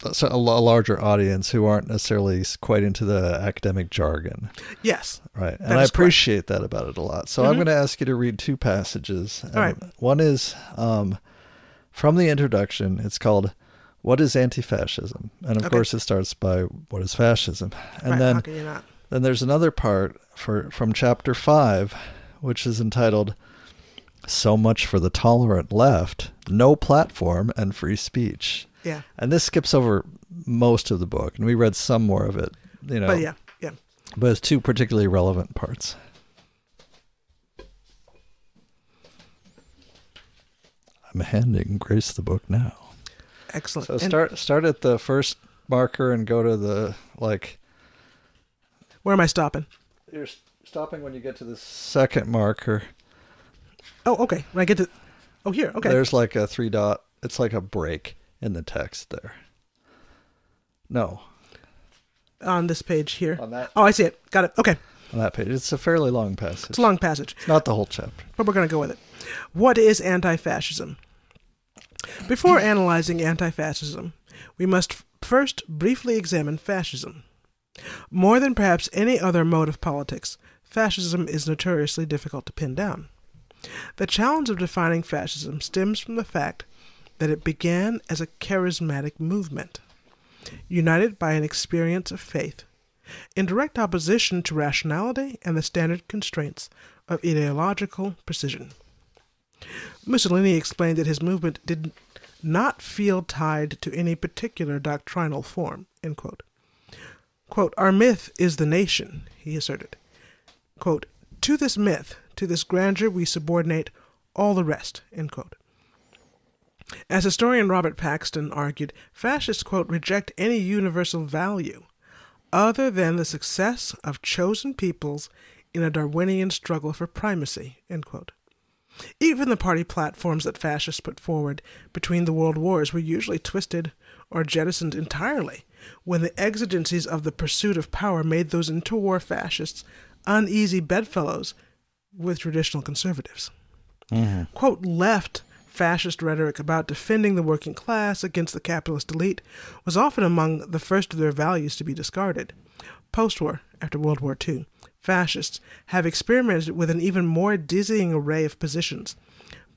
a, a larger audience who aren't necessarily quite into the academic jargon, Yes. right? And I is correct. appreciate that about it a lot. So I'm Mhm. going to ask you to read two passages. All right. One is um, from the introduction. It's called "What is Anti-Fascism," and of Okay. course it starts by "What is fascism," and right. then How can you not? then there's another part for from chapter five, which is entitled "So much for the tolerant left: No platform and free speech." Yeah. And this skips over most of the book, and we read some more of it, you know. But yeah, yeah. But it's two particularly relevant parts. I'm handing Grace the book now. Excellent. So And start start at the first marker and go to the like where am I stopping? You're stopping when you get to the second marker. Oh, okay. When I get to, oh here, okay. There's like a three dot. It's like a break in the text there. No, on this page here. on that Oh, I see it. Got it. Okay. on that page. It's a fairly long passage. It's a long passage. It's not the whole chapter. but we're going to go with it. What is anti fascism? Before analyzing anti fascism, we must first briefly examine fascism. More than perhaps any other mode of politics, fascism is notoriously difficult to pin down. The challenge of defining fascism stems from the fact that it began as a charismatic movement, united by an experience of faith, in direct opposition to rationality and the standard constraints of ideological precision. Mussolini explained that his movement did not feel tied to any particular doctrinal form. Quote. Quote, Our myth is the nation, he asserted. Quote, to this myth, to this grandeur, we subordinate all the rest. End quote. As historian Robert Paxton argued, fascists, quote, reject any universal value other than the success of chosen peoples in a Darwinian struggle for primacy, end quote. Even the party platforms that fascists put forward between the world wars were usually twisted or jettisoned entirely when the exigencies of the pursuit of power made those interwar fascists uneasy bedfellows with traditional conservatives. Mm-hmm. Quote, left fascist rhetoric about defending the working class against the capitalist elite was often among the first of their values to be discarded. Post war, after World War II, fascists have experimented with an even more dizzying array of positions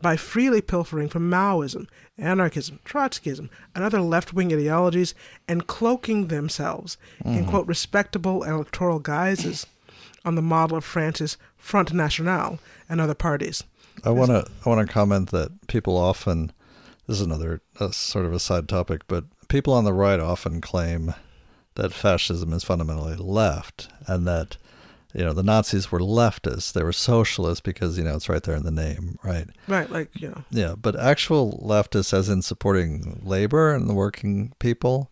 by freely pilfering from Maoism, anarchism, Trotskyism, and other left wing ideologies and cloaking themselves in, mm-hmm. quote, respectable electoral guises on the model of France's Front National and other parties. I want to I want to comment that people often this is another uh, sort of a side topic, but people on the right often claim that fascism is fundamentally left and that you know the Nazis were leftists, they were socialists because you know it's right there in the name, right? Right, like, you know. Yeah, but actual leftists, as in supporting labor and the working people,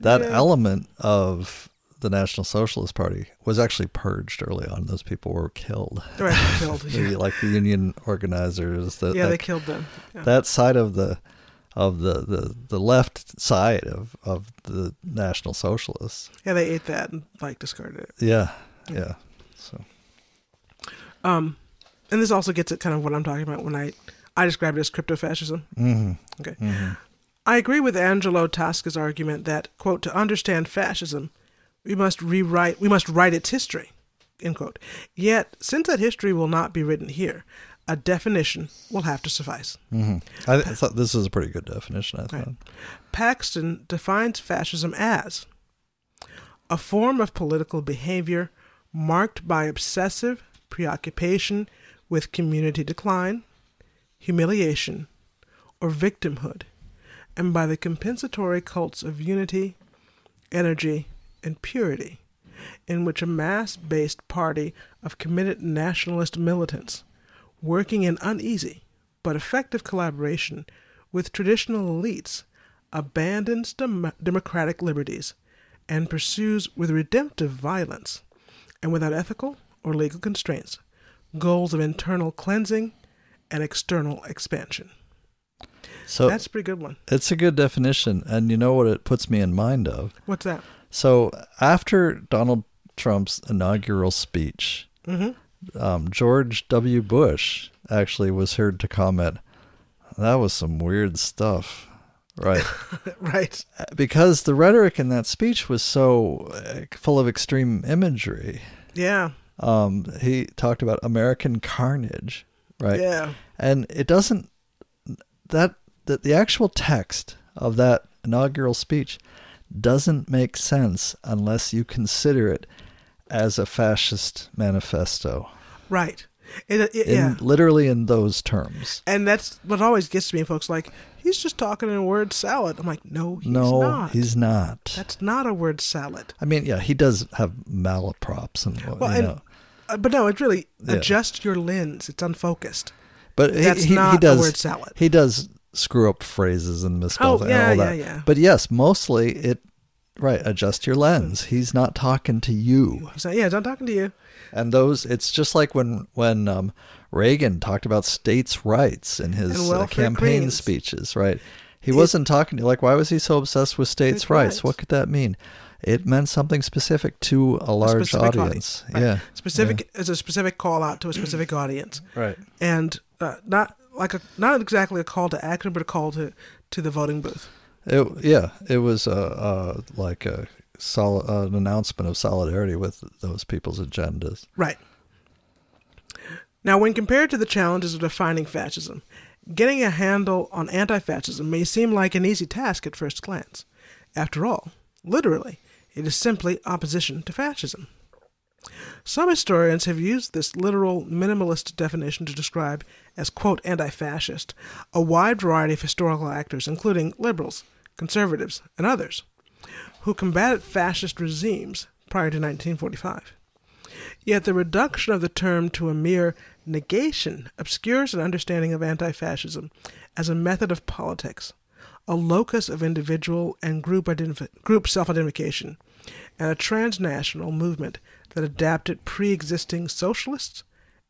that Yeah. element of the National Socialist Party was actually purged early on. Those people were killed. Right, killed. The- Yeah, like the union organizers. The, yeah that, they killed them. Yeah. that side of the of the, the, the left side of, of the National Socialists. yeah, they ate that and, like, discarded it. Yeah, yeah. So Um, and this also gets at kind of what I'm talking about when I, I described it as crypto fascism. hmm Okay. hmm I agree with Angelo Tasca's argument that, quote, to understand fascism, we must rewrite, we must write its history, end quote. Yet, since that history will not be written here, a definition will have to suffice. hmm I, th- I thought this is a pretty good definition. I thought. Right. Paxton defines fascism as a form of political behavior marked by obsessive preoccupation with community decline, humiliation, or victimhood, and by the compensatory cults of unity, energy, and purity, in which a mass based party of committed nationalist militants, working in uneasy but effective collaboration with traditional elites, abandons dem- democratic liberties and pursues with redemptive violence and without ethical or legal constraints goals of internal cleansing and external expansion. So That's a pretty good one. it's a good definition, and you know what it puts me in mind of. What's that? So after Donald Trump's inaugural speech, hmm um, George W. Bush actually was heard to comment, "That was some weird stuff." right? right. because the rhetoric in that speech was so uh, full of extreme imagery. Yeah. Um, he talked about American carnage, right? Yeah. And it doesn't that that the actual text of that inaugural speech doesn't make sense unless you consider it as a fascist manifesto. Right. It, it, In, yeah. Literally in those terms. And that's what always gets to me. Folks like he's just talking in a word salad. I'm like, no, he's no, not. he's not. That's not a word salad. I mean, yeah, he does have malaprops and Well, you and know. uh, but no, it really Yeah. adjust your lens. It's unfocused. But he- That's he, he, not a does, word salad. He does screw up phrases and misspell Oh, yeah, and all that. yeah, yeah. But yes, mostly it right, adjust your lens. He's not talking to you. He's like, yeah, I'm talking to you. And those it's just like when when um, Reagan talked about states' rights in his uh, campaign queens. speeches, right? He wasn't talking to like why was he so obsessed with states' rights? rights. What could that mean? It meant something specific to a large specific audience. Right. Yeah. Specific is a specific call out to a specific audience. Right. And uh, not like a not exactly a call to action, but a call to to the voting booth. It, yeah, it was uh, uh, like a sol- uh, an announcement of solidarity with those people's agendas. Right. Now, when compared to the challenges of defining fascism, getting a handle on anti fascism may seem like an easy task at first glance. After all, literally, it is simply opposition to fascism. Some historians have used this literal minimalist definition to describe as, quote, anti fascist, a wide variety of historical actors, including liberals, conservatives, and others, who combated fascist regimes prior to 1945. Yet the reduction of the term to a mere negation obscures an understanding of anti fascism as a method of politics, a locus of individual and group, identif- group self identification, and a transnational movement that adapted pre existing socialist,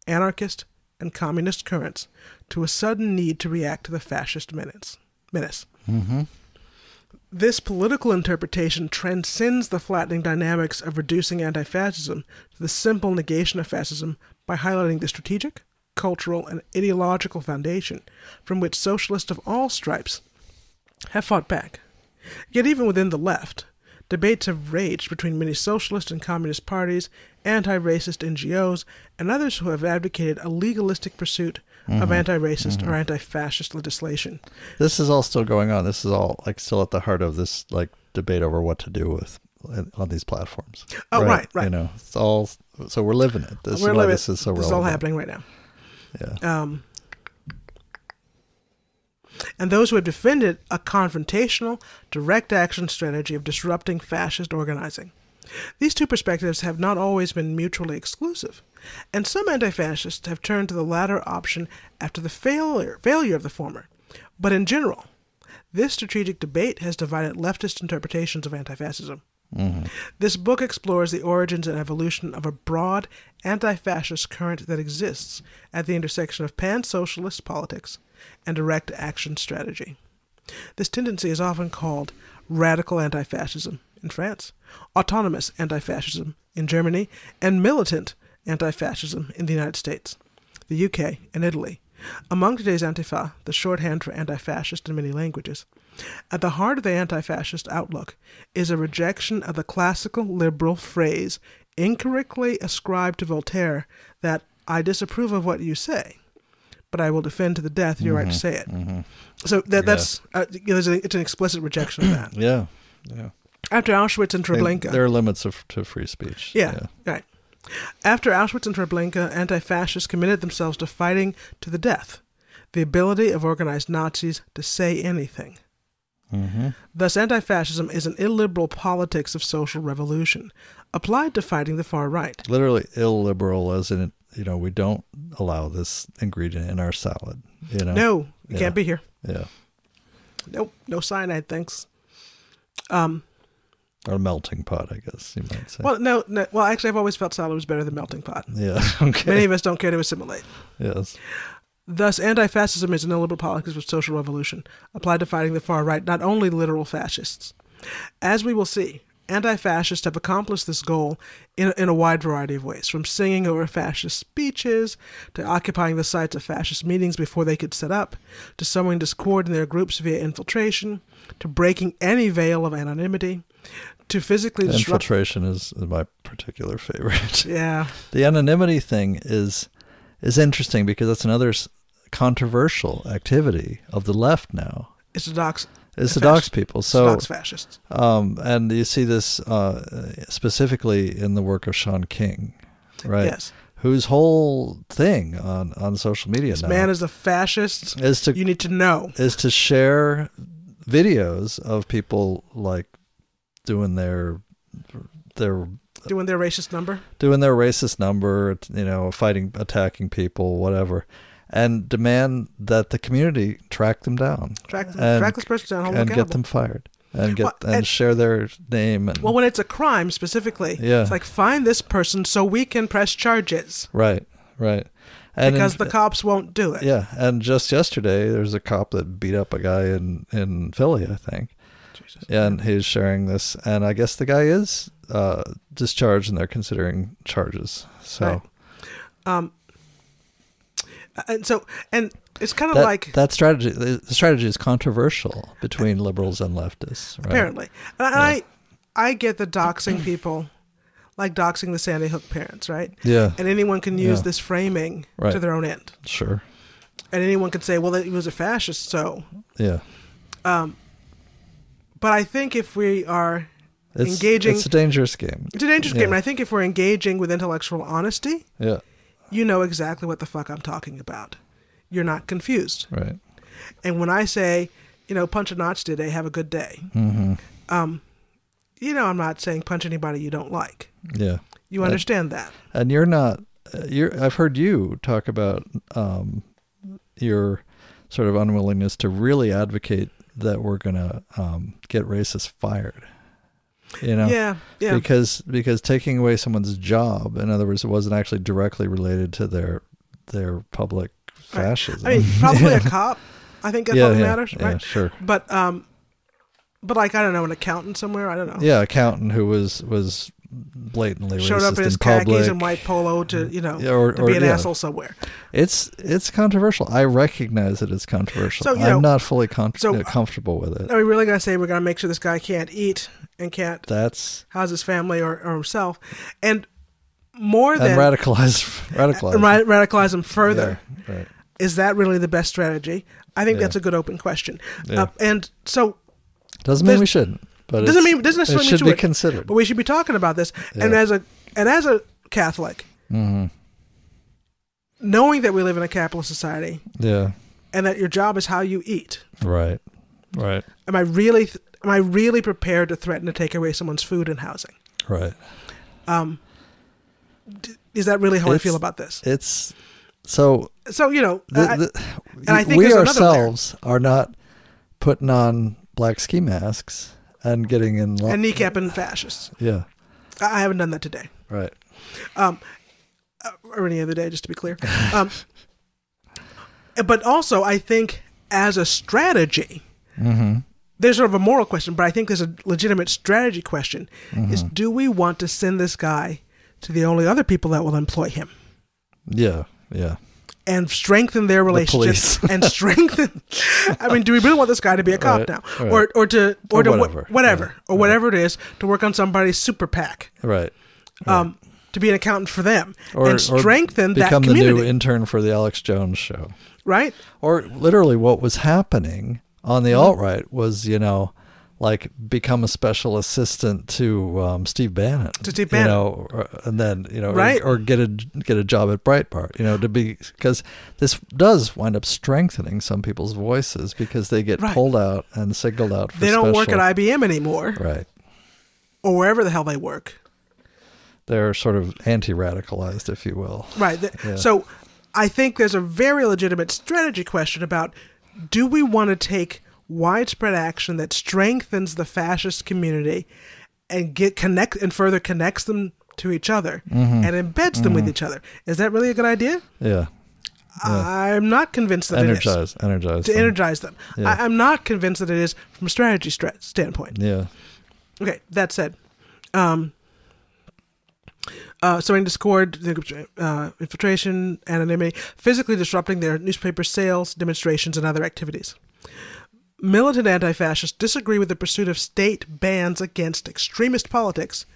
anarchist, and communist currents to a sudden need to react to the fascist menace. menace. Mm-hmm. This political interpretation transcends the flattening dynamics of reducing anti fascism to the simple negation of fascism by highlighting the strategic, cultural, and ideological foundation from which socialists of all stripes have fought back. Yet, even within the left, debates have raged between many socialist and communist parties, anti racist NGOs, and others who have advocated a legalistic pursuit of mm-hmm. anti racist or mm-hmm. anti fascist legislation. This is all still going on. This is all like still at the heart of this like debate over what to do with uh, on these platforms. Oh, right, right. You know, it's all so we're living it. This We're is why this is so this relevant. is all happening right now. Yeah. Um, and those who have defended a confrontational, direct action strategy of disrupting fascist organizing. These two perspectives have not always been mutually exclusive, and some anti fascists have turned to the latter option after the failure, failure of the former. But in general, this strategic debate has divided leftist interpretations of anti fascism. Mm-hmm. This book explores the origins and evolution of a broad anti fascist current that exists at the intersection of pan socialist politics and direct action strategy. This tendency is often called radical anti fascism in France, autonomous anti fascism in Germany, and militant anti fascism in the United States, the UK, and Italy. Among today's Antifa, the shorthand for anti fascist in many languages, at the heart of the anti fascist outlook is a rejection of the classical liberal phrase incorrectly ascribed to Voltaire that I disapprove of what you say, but I will defend to the death your right to say it. So that, that's uh, you know, there's a, it's an explicit rejection of that. Yeah. Yeah. After Auschwitz and They- Treblinka, there are limits of, to free speech. yeah, right. After Auschwitz and Treblinka, anti-fascists committed themselves to fighting to the death the ability of organized Nazis to say anything. Mm-hmm. Thus, anti fascism is an illiberal politics of social revolution, applied to fighting the far right. Literally illiberal, as in you know we don't allow this ingredient in our salad. You know. No, it Yeah. can't be here. Yeah. Nope, no cyanide, thanks. Um, Or melting pot, I guess you might say. well, no, no, well, actually, I've always felt salad was better than melting pot. Yeah. Okay. Many of us don't care to assimilate. yes. Thus, anti fascism is an illiberal politics of social revolution, applied to fighting the far right, not only literal fascists. As we will see, anti fascists have accomplished this goal in, in a wide variety of ways, from singing over fascist speeches, to occupying the sites of fascist meetings before they could set up, to sowing discord in their groups via infiltration, to breaking any veil of anonymity, to physically disrupt. Infiltration is my particular favorite. Yeah. the anonymity thing is is interesting because that's another controversial activity of the left now. It's to dox. To fasc- dox people. So dox fascists. Um, and you see this uh, specifically in the work of Shaun King, right? Yes. Whose whole thing on, on social media now This now man is a fascist. is to You need to know. is to share videos of people like doing their their Doing their racist number. doing their racist number, you know, fighting, attacking people, whatever, and demand that the community track them down Track, And- track this person down, and get them fired and get Well, and, and- share their name and Well, when it's a crime specifically, Yeah. it's like find this person so we can press charges right, right, and in- because the cops won't do it. Yeah, and just yesterday, there's a cop that beat up a guy in in Philly, I think, Jesus. and he's sharing this, and I guess the guy is uh, discharged, and they're considering charges. So Right. Um, and so, and it's kind of that like that strategy, the strategy is controversial between liberals and leftists. Right? apparently, and I, I get the doxing people, like doxing the Sandy Hook parents, right? Yeah, And anyone can use Yeah. this framing to their own end, sure. and anyone can say, "Well, he was a fascist," so. Yeah, Um. But I think if we are it's Engaging- It's a dangerous game. It's a dangerous Yeah. game, and I think if we're engaging with intellectual honesty, Yeah, you know exactly what the fuck I'm talking about. You're not confused. right. And when I say, you know, punch a notch today, have a good day, hmm um, you know, I'm not saying punch anybody you don't like. Yeah. You understand that? and you're not uh, you're i've heard you talk about um your sort of unwillingness to really advocate that we're gonna um get racists fired you know Yeah, yeah. because because taking away someone's job in other words it wasn't actually directly related to their their public fascism I mean, probably yeah. a cop. I think that yeah, probably yeah, matters, yeah, right? sure But um, but like I don't know, an accountant somewhere. I don't know. yeah accountant who was was blatantly Showed up in his in khakis and white polo to you know Yeah, or- to be an yeah. asshole somewhere. It's it's controversial. I recognize that it's controversial. So, I'm not fully so- comfortable with it. Are we really gonna say we're gonna make sure this guy can't eat and can't That's house his family or, or himself, and more and than radicalize radicalize. ra- radicalize him further? Yeah, right. Is that really the best strategy? I think Yeah. that's a good open question. Uh, and so Doesn't mean we shouldn't, but doesn't it's- mean doesn't it necessarily mean should you be considered. but we should be talking about this. And as a and as a Catholic, hmm knowing that we live in a capitalist society Yeah, and that your job is how you eat, right, right, am I really am I really prepared to threaten to take away someone's food and housing? right. Um, d- is that really how I feel about this? It's so. So you know, The, I- and I think we there's another layer. ourselves are not putting on black ski masks and getting in. Lo- and kneecapping fascists. yeah, I haven't done that today. right. um, uh, or any other day, just to be clear. Um, but also, I think as a strategy, hmm there's sort of a moral question, but I think there's a legitimate strategy question: is Mm-hmm. do we want to send this guy to the only other people that will employ him? Yeah, yeah. And strengthen their relationships police. and strengthen. I mean, do we really want this guy to be a cop Right, now, right. or or to or, Or to wha- whatever, whatever, yeah, or whatever it is to work on somebody's super PAC, Right. um, to be an accountant for them Or, and strengthen or that become the community, new intern for the Alex Jones show. right? Or literally, what was happening on the Mm-hmm. alt right was, you know, like become a special assistant to um, Steve Bannon. To Steve you Bannon. know, or, and then you know, Right. or, get a get a job at Breitbart. You know, to be because this does wind up strengthening some people's voices because they get Right. pulled out and signaled out. For They don't work at IBM anymore, right. or wherever the hell they work. They're sort of anti-radicalized, if you will. Right. Th- Yeah. So I think there's a very legitimate strategy question about do we want to take widespread action that strengthens the fascist community and get connect and further connects them to each other Mm-hmm. and embeds them with each other. Is that really a good idea? Yeah. I'm not convinced that it is. Energize, energize. To them. energize them. Yeah. I, I'm not convinced that it is from a strategy stra- standpoint. Yeah. Okay, that said, uh, sowing discord, uh, infiltration, anonymity, physically disrupting their newspaper sales, demonstrations, and other activities. Militant anti fascists disagree with the pursuit of state bans against extremist politics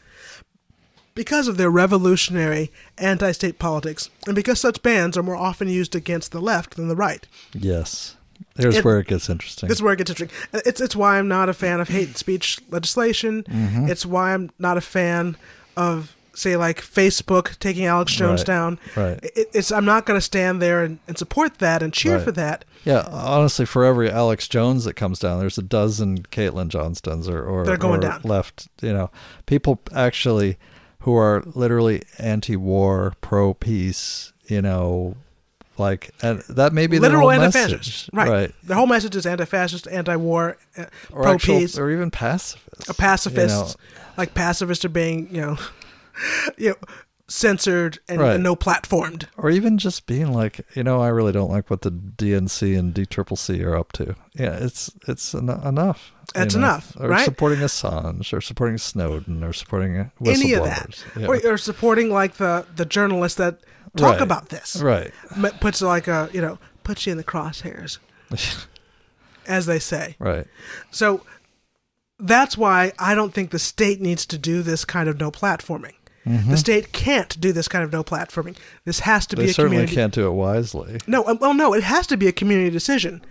because of their revolutionary anti state politics, and because such bans are more often used against the left than the right. Yes. Here's It- where it gets interesting. This is where it gets interesting. It's it's why I'm not a fan of hate speech legislation. Mm-hmm. It's why I'm not a fan of say like Facebook taking Alex Jones Right. down. Right. It, it's I'm not going to stand there and, and support that and cheer Right. for that. Yeah, honestly, for every Alex Jones that comes down, there's a dozen Caitlin Johnstones or, or, They're going or down. left. You know, people actually who are literally anti-war, pro-peace. You know, like, and that may be Literal whole anti-fascist. message, Right. right? The whole message is anti-fascist, anti-war, uh, pro-peace, or even pacifists. a pacifist. You know, Like pacifists are being you know, you know censored and, Right. and no platformed. or even just being like, you know, I really don't like what the DNC and DCCC are up to. Yeah, it's it's en- enough. you It's know? enough, Or right? supporting Assange, or supporting Snowden, or supporting uh, whistleblowers. Any of that, Yeah. or, or supporting like the the journalists that talk Right. about this. right. Puts like a you know puts you in the crosshairs as they say right. so that's why i don't think the state needs to do this kind of no platforming the state can't do this kind of no platforming this has to Mm-hmm. They be a certainly community can't do it wisely. no uh, well no it has to be a community decision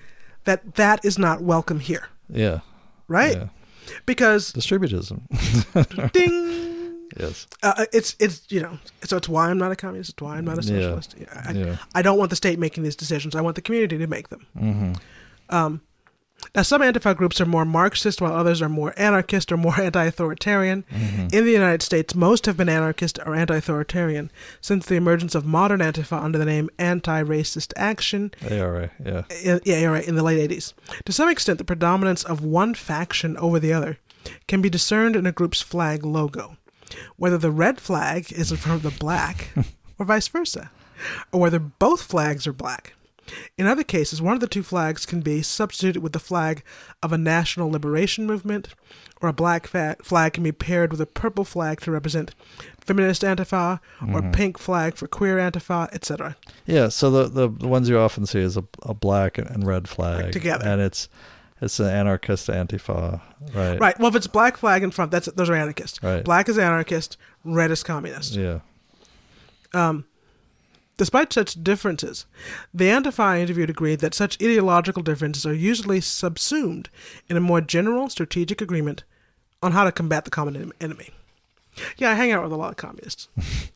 that that is not welcome here Yeah. right Yeah. because Distributism. ding yes. uh, it's it's you know so it's why i'm not a communist it's why i'm not a Yeah. socialist I, Yeah. I don't want the state making these decisions i want the community to make them Mm-hmm. Um, now, some anti groups are more Marxist, while others are more anarchist or more anti authoritarian. Mm-hmm. In the United States, most have been anarchist or anti authoritarian since the emergence of modern Antifa under the name Anti Racist Action ARA. Yeah. in, yeah, you're in the late 80s. To some extent, the predominance of one faction over the other can be discerned in a group's flag logo, whether the red flag is in front of the black or vice versa, or whether both flags are black. In other cases, one of the two flags can be substituted with the flag of a national liberation movement, or a black fa- flag can be paired with a purple flag to represent feminist Antifa, or mm-hmm. pink flag for queer Antifa, etc. Yeah. So the, the the ones you often see is a, a black and red flag together. and it's it's an anarchist antifa, right? Right. Well, if it's black flag in front, that's those are anarchists. Right. Black is anarchist. Red is communist. Yeah. Um, Despite such differences, the Antifa I interviewed agreed that such ideological differences are usually subsumed in a more general strategic agreement on how to combat the common enemy. Yeah, I hang out with a lot of communists.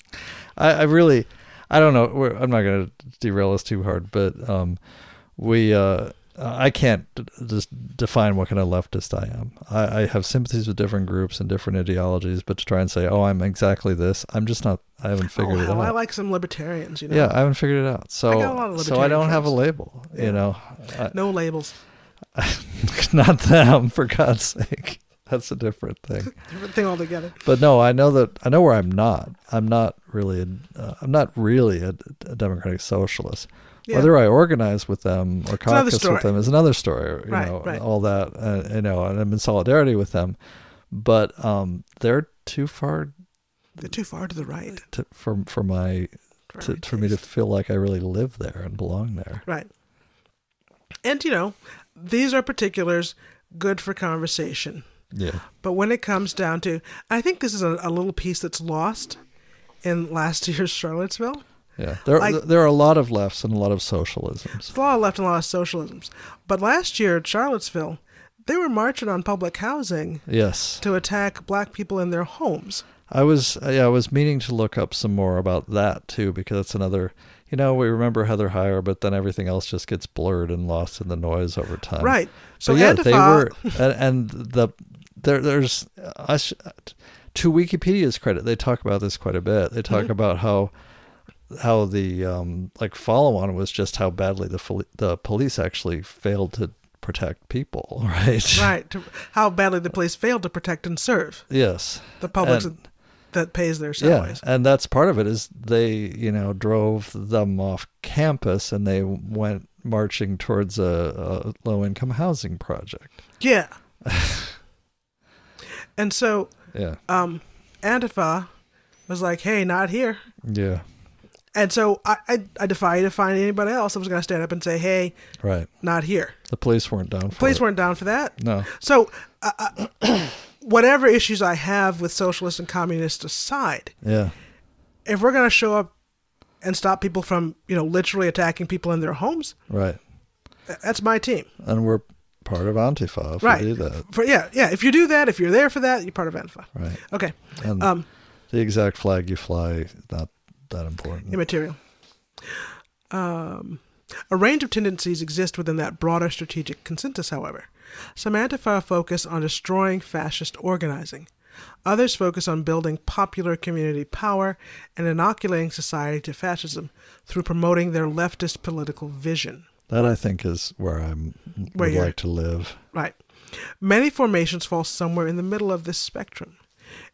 I, I really, I don't know. I'm not going to derail us too hard, but um, we, uh, I can't d- just define what kind of leftist I am. I, I have sympathies with different groups and different ideologies, but to try and say, oh, I'm exactly this, I'm just not. I haven't figured oh, it out. I like some libertarians, you know. yeah, I haven't figured it out. So, got a lot of so I don't libertarian have a label. Yeah. You know, I, No labels. not them for God's sake. That's a different thing. Different thing altogether. But no, I know that I know where I'm not. I'm not really. A, uh, I'm not really a, a democratic socialist. Yeah. Whether I organize with them or caucus with them is another story. You Right, know, right. all that. Uh, you know, and I'm in solidarity with them, but um, they're too far They're too far to the right. to, for for my for to, for me to feel like I really live there and belong there. Right. And, you know, these are particulars good for conversation. Yeah. But when it comes down to, I think this is a, a little piece that's lost in last year's Charlottesville. Yeah. There Like- there are a lot of lefts and a lot of socialisms. A lot of left and a lot of socialisms. But last year at Charlottesville, they were marching on public housing Yes. to attack black people in their homes. I was yeah, I was meaning to look up some more about that too because it's another you know, we remember Heather Heyer, but then everything else just gets blurred and lost in the noise over time. right. So So yeah, Antifa, they were and, and the there there's I sh- to Wikipedia's credit, they talk about this quite a bit. They talk Mm-hmm. about how how the um like follow on was just how badly the the police actually failed to protect people, right? right, how badly the police failed to protect and serve Yes. the public And- that pays their salaries. Yeah, and that's part of it is they, you know, drove them off campus and they went marching towards a, a low income housing project. Yeah. and so Yeah. um, Antifa was like, "Hey, not here." Yeah. And so I, I, I defy you to find anybody else that was going to stand up and say, "Hey, Right. not here." The police weren't down for Police it. weren't down for that. No. So, uh, uh, whatever issues I have with socialists and communists aside, Yeah. if we're going to show up and stop people from, you know, literally attacking people in their homes, Right. that's my team. And we're part of Antifa if right. we do that. For, yeah, yeah. If you do that, if you're there for that, you're part of Antifa. Right. Okay. And Um, the exact flag you fly not that important. immaterial. Um, a range of tendencies exist within that broader strategic consensus, however. Some Antifa focus on destroying fascist organizing. Others focus on building popular community power and inoculating society to fascism through promoting their leftist political vision. That I think is where I'm would like to live. Right. Many formations fall somewhere in the middle of this spectrum.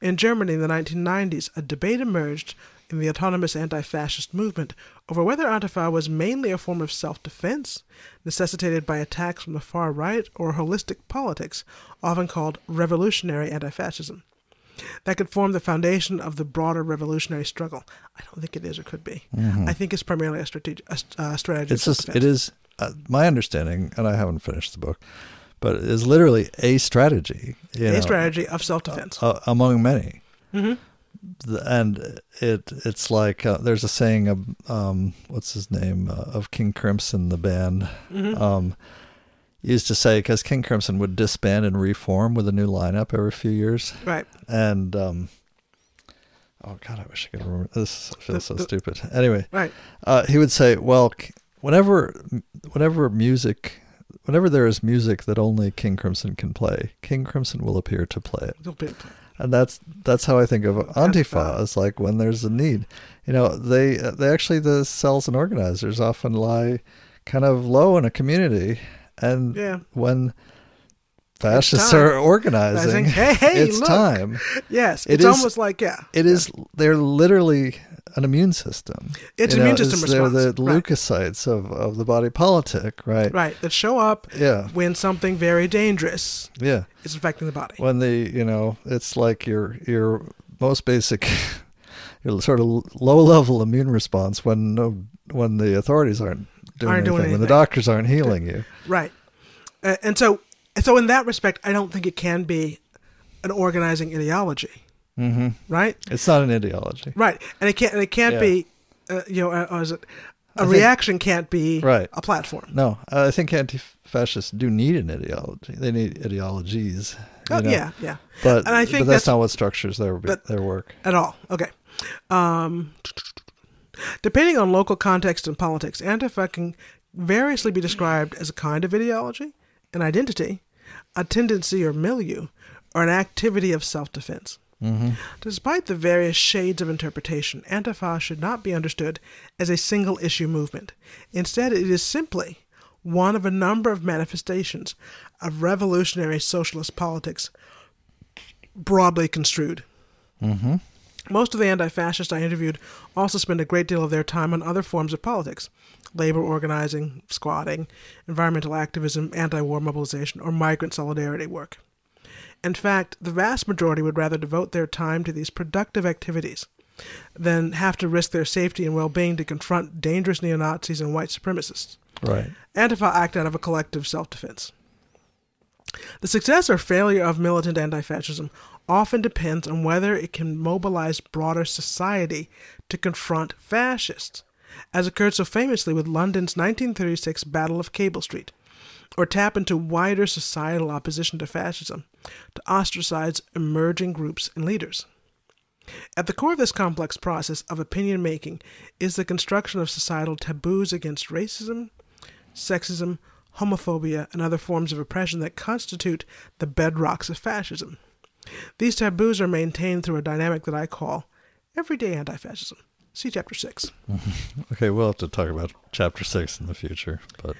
In Germany in the 1990s, a debate emerged in the autonomous anti fascist movement over whether Antifa was mainly a form of self defense, necessitated by attacks from the far right, or holistic politics, often called revolutionary anti fascism, that could form the foundation of the broader revolutionary struggle. I don't think it is or could be. I think it's primarily a, strategi- a, a strategy. Mm-hmm. It's just it is uh, my understanding, and I haven't finished the book, but it is literally a strategy. A know, strategy of self defense. uh, among many. hmm The- and it it's like uh, there's a saying of um, what's his name uh, of King Crimson the band Mm-hmm. um, used to say because King Crimson would disband and reform with a new lineup every few years Right. and um, oh god I wish I could remember this feels so stupid anyway Right. uh, he would say well whenever whenever music whenever there is music that only King Crimson can play King Crimson will appear to play it and that's that's how I think of Antifa. It's like when there's a need, you know, they they actually the cells and organizers often lie kind of low in a community, and Yeah. when fascists are organizing, Hey, hey, it's look. time. Yes, It it's is- almost like yeah, It is they're literally an immune system. It's You immune know, system it's- They're response. the Right. leukocytes of, of the body politic, right? right that show up Yeah, when something very dangerous yeah. is affecting the body. when the you know it's like your your most basic your sort of low level immune response when no when the authorities aren't doing, Aren't anything, doing when the doctors aren't healing you Right, uh, and so so in that respect, I don't think it can be an organizing ideology. Hmm Right, it's not an ideology right, and it can't and it can't Yeah. be uh, you know uh, or is it a I think- reaction can't be Right. a platform. no i think anti-fascists do need an ideology they need ideologies Oh, know? yeah, yeah, but, And I think but that's, that's- not what structures their but- their work at all. Okay. Um, depending on local context and politics, Antifa can variously be described as a kind of ideology, an identity, a tendency or milieu, or an activity of self defense. hmm Despite the various shades of interpretation, Antifa should not be understood as a single issue movement. Instead, it is simply one of a number of manifestations of revolutionary socialist politics broadly construed. Mm-hmm. Most of the anti fascists I interviewed also spend a great deal of their time on other forms of politics labor organizing, squatting, environmental activism, anti war mobilization, or migrant solidarity work. In fact, the vast majority would rather devote their time to these productive activities than have to risk their safety and well being to confront dangerous neo Nazis and white supremacists. right Antifa act out of a collective self defense. The success or failure of militant anti fascism often depends on whether it can mobilize broader society to confront fascists, as occurred so famously with London's 1936 Battle of Cable Street, or tap into wider societal opposition to fascism to ostracize emerging groups and leaders. At the core of this complex process of opinion making is the construction of societal taboos against racism, sexism, homophobia, and other forms of oppression that constitute the bedrocks of fascism. These taboos are maintained through a dynamic that I call everyday anti fascism. See Chapter 6. okay we'll have to talk about chapter six in the future but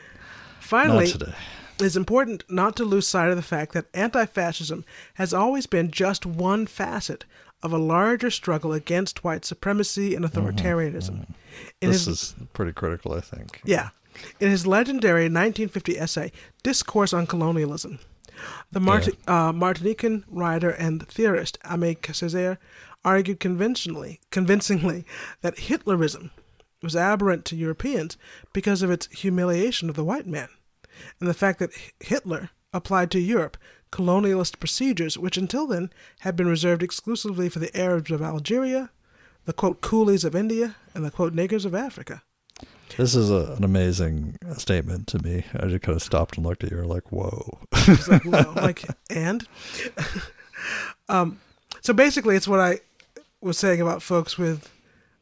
Finally, not today. it's important not to lose sight of the fact that anti fascism has always been just one facet of a larger struggle against white supremacy and authoritarianism. In this his- is pretty critical i think. Yeah. In his legendary 1950 essay, Discourse on Colonialism, The Marti- uh, Martinican writer and theorist Aimé Césaire argued conventionally, convincingly that Hitlerism was aberrant to Europeans because of its humiliation of the white man, and the fact that Hitler applied to Europe colonialist procedures which until then had been reserved exclusively for the Arabs of Algeria, the quote coolies of India, and the quote niggers of Africa. This is a, an amazing statement to me. I just kind of stopped and looked at you, like, whoa. Like, whoa, like and um, so basically, it's what I was saying about folks with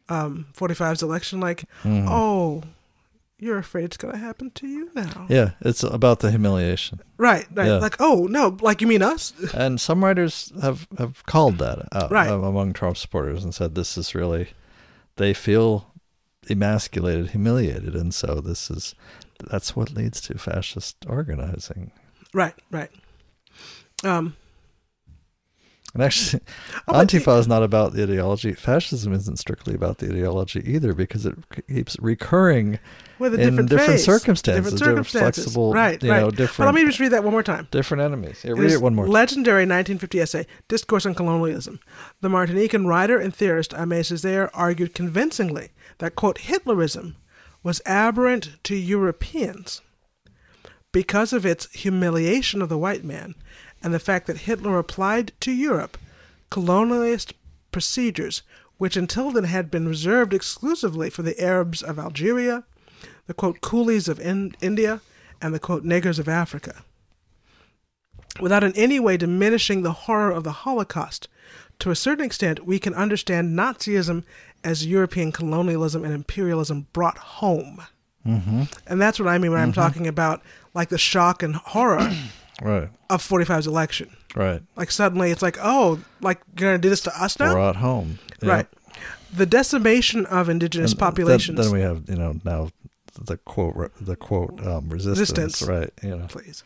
um 45's election. Like, Mm-hmm. oh, you're afraid it's going to happen to you now, Yeah, it's about the humiliation. right? Right. Yeah. Like, oh no, like you mean us? And some writers have, have called that out Right. among Trump supporters and said this is really, they feel emasculated, humiliated. And so this is, that's what leads to fascist organizing. right. Right. Um. And actually, Antifa is not about the ideology. Fascism isn't strictly about the ideology either because it keeps recurring With a in different, different phase, circumstances, different different circumstances. flexible, right? you right. know, But let me just read that one more time. different enemies. Yeah, read it one more. time. Legendary 1950 essay, Discourse on Colonialism. The Martinican writer and theorist Aimé Césaire argued convincingly that, quote, Hitlerism was aberrant to Europeans because of its humiliation of the white man and the fact that Hitler applied to Europe colonialist procedures which until then had been reserved exclusively for the Arabs of Algeria, the, quote, coolies of in- India, and the, quote, niggers of Africa without in any way diminishing the horror of the Holocaust. To a certain extent, we can understand Nazism as European colonialism and imperialism brought home. Mm-hmm. And that's what I mean when I'm talking about like the shock and horror Right, of 45's election. right. Like suddenly it's like, oh, like you're going to do this to us now? We're at home. Yeah. Right. The decimation of indigenous And populations. Then, we have, you know, now the quote, the quote, um, resistance, Resistance. right? You know, please.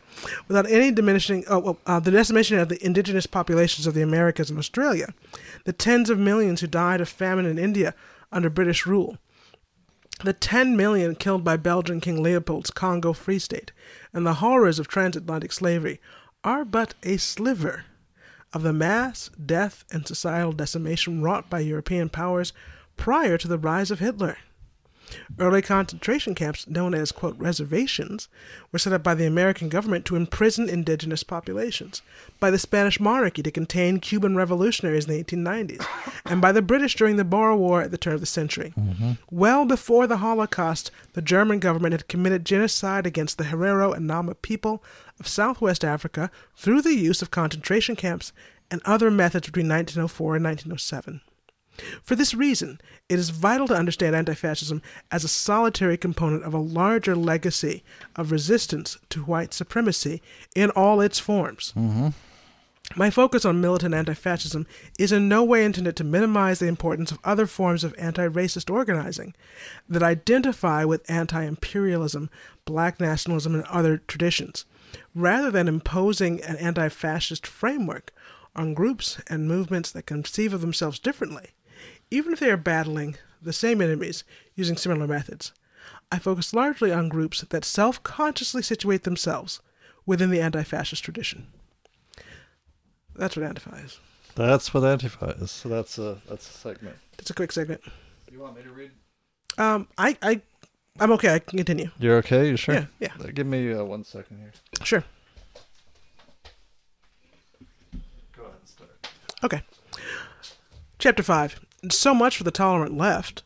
Without any diminishing, oh, well, uh, the decimation of the indigenous populations of the Americas and Australia, the tens of millions who died of famine in India under British rule, the 10 million killed by Belgian King Leopold's Congo Free State, and the horrors of transatlantic slavery are but a sliver of the mass death and societal decimation wrought by European powers prior to the rise of Hitler. Early concentration camps, known as, quote, reservations, were set up by the American government to imprison indigenous populations, by the Spanish monarchy to contain Cuban revolutionaries in the 1890s, and by the British during the Boer War at the turn of the century. Mm-hmm. Well before the Holocaust, the German government had committed genocide against the Herero and Nama people of southwest Africa through the use of concentration camps and other methods between 1904 and 1907. For this reason, it is vital to understand anti fascism as a solitary component of a larger legacy of resistance to white supremacy in all its forms. Mm-hmm. My focus on militant anti fascism is in no way intended to minimize the importance of other forms of anti racist organizing that identify with anti imperialism, black nationalism, and other traditions, rather than imposing an anti fascist framework on groups and movements that conceive of themselves differently even if they are battling the same enemies using similar methods. I focus largely on groups that self consciously situate themselves within the anti fascist tradition. That's what Antifa is. that's what Antifa is. So that's a that's a segment. It's a quick segment. You want me to read? Um, I, I, I'm okay. I can continue. You're okay. You sure? Yeah, yeah. Uh, Give me uh, one second here. Sure. Go ahead and start. Okay. Chapter 5. So much for the tolerant left.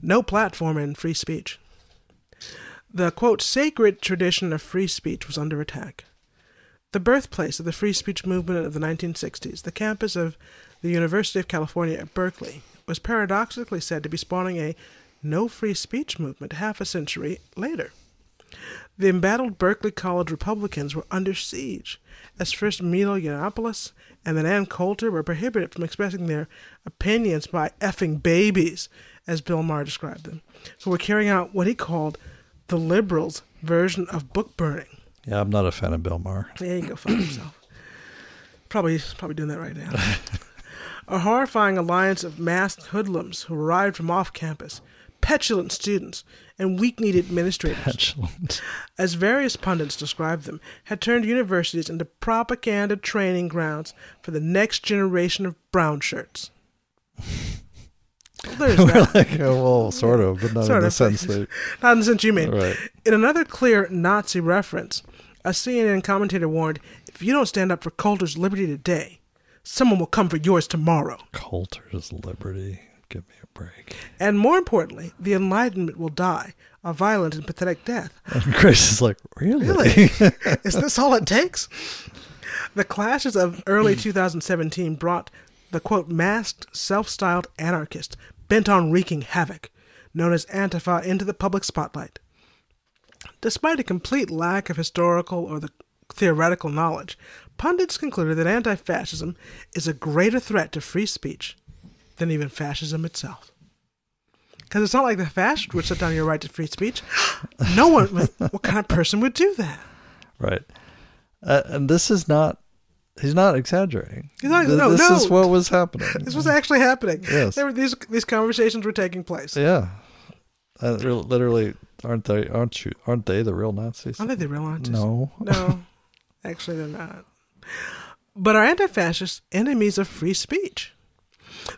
No platform in free speech. The quote, sacred tradition of free speech was under attack. The birthplace of the free speech movement of the 1960s, the campus of the University of California at Berkeley, was paradoxically said to be spawning a no free speech movement half a century later. The embattled Berkeley College Republicans were under siege, as first Milo Yiannopoulos and then Ann Coulter were prohibited from expressing their opinions by effing babies, as Bill Maher described them, who were carrying out what he called the liberals' version of book burning. Yeah, I'm not a fan of Bill Maher. There you go, fuck himself. Probably, probably doing that right now. a horrifying alliance of masked hoodlums who arrived from off campus, petulant students, and weak kneed administrators, Petulant. as various pundits described them, had turned universities into propaganda training grounds for the next generation of brown shirts. Well, there's that. like, uh, well, sort of, but not Sort in the sense that. Not in the sense you mean. Right. In another clear Nazi reference, a CNN commentator warned, if you don't stand up for Coulter's liberty today, someone will come for yours tomorrow. Coulter's Liberty. Give me a break. And more importantly, the Enlightenment will die a violent and pathetic death. And Grace is like, really? Really? Is this all it takes? The clashes of early 2017 brought the quote masked, self styled anarchist bent on wreaking havoc, known as Antifa, into the public spotlight. Despite a complete lack of historical or the theoretical knowledge, pundits concluded that anti fascism is a greater threat to free speech than even fascism itself. Because it's not like the fascist would shut down your right to free speech. No one, what kind of person would do that? Right. Uh, and this is not. He's not exaggerating. He's not- Th- no, this no. is what was happening. This was actually happening. Yes. There were these these conversations were taking place. Yeah. Uh, literally, aren't they? Aren't you? Aren't they the real Nazis? Aren't they realized. No. No, actually, they're not. But are anti fascists enemies of free speech?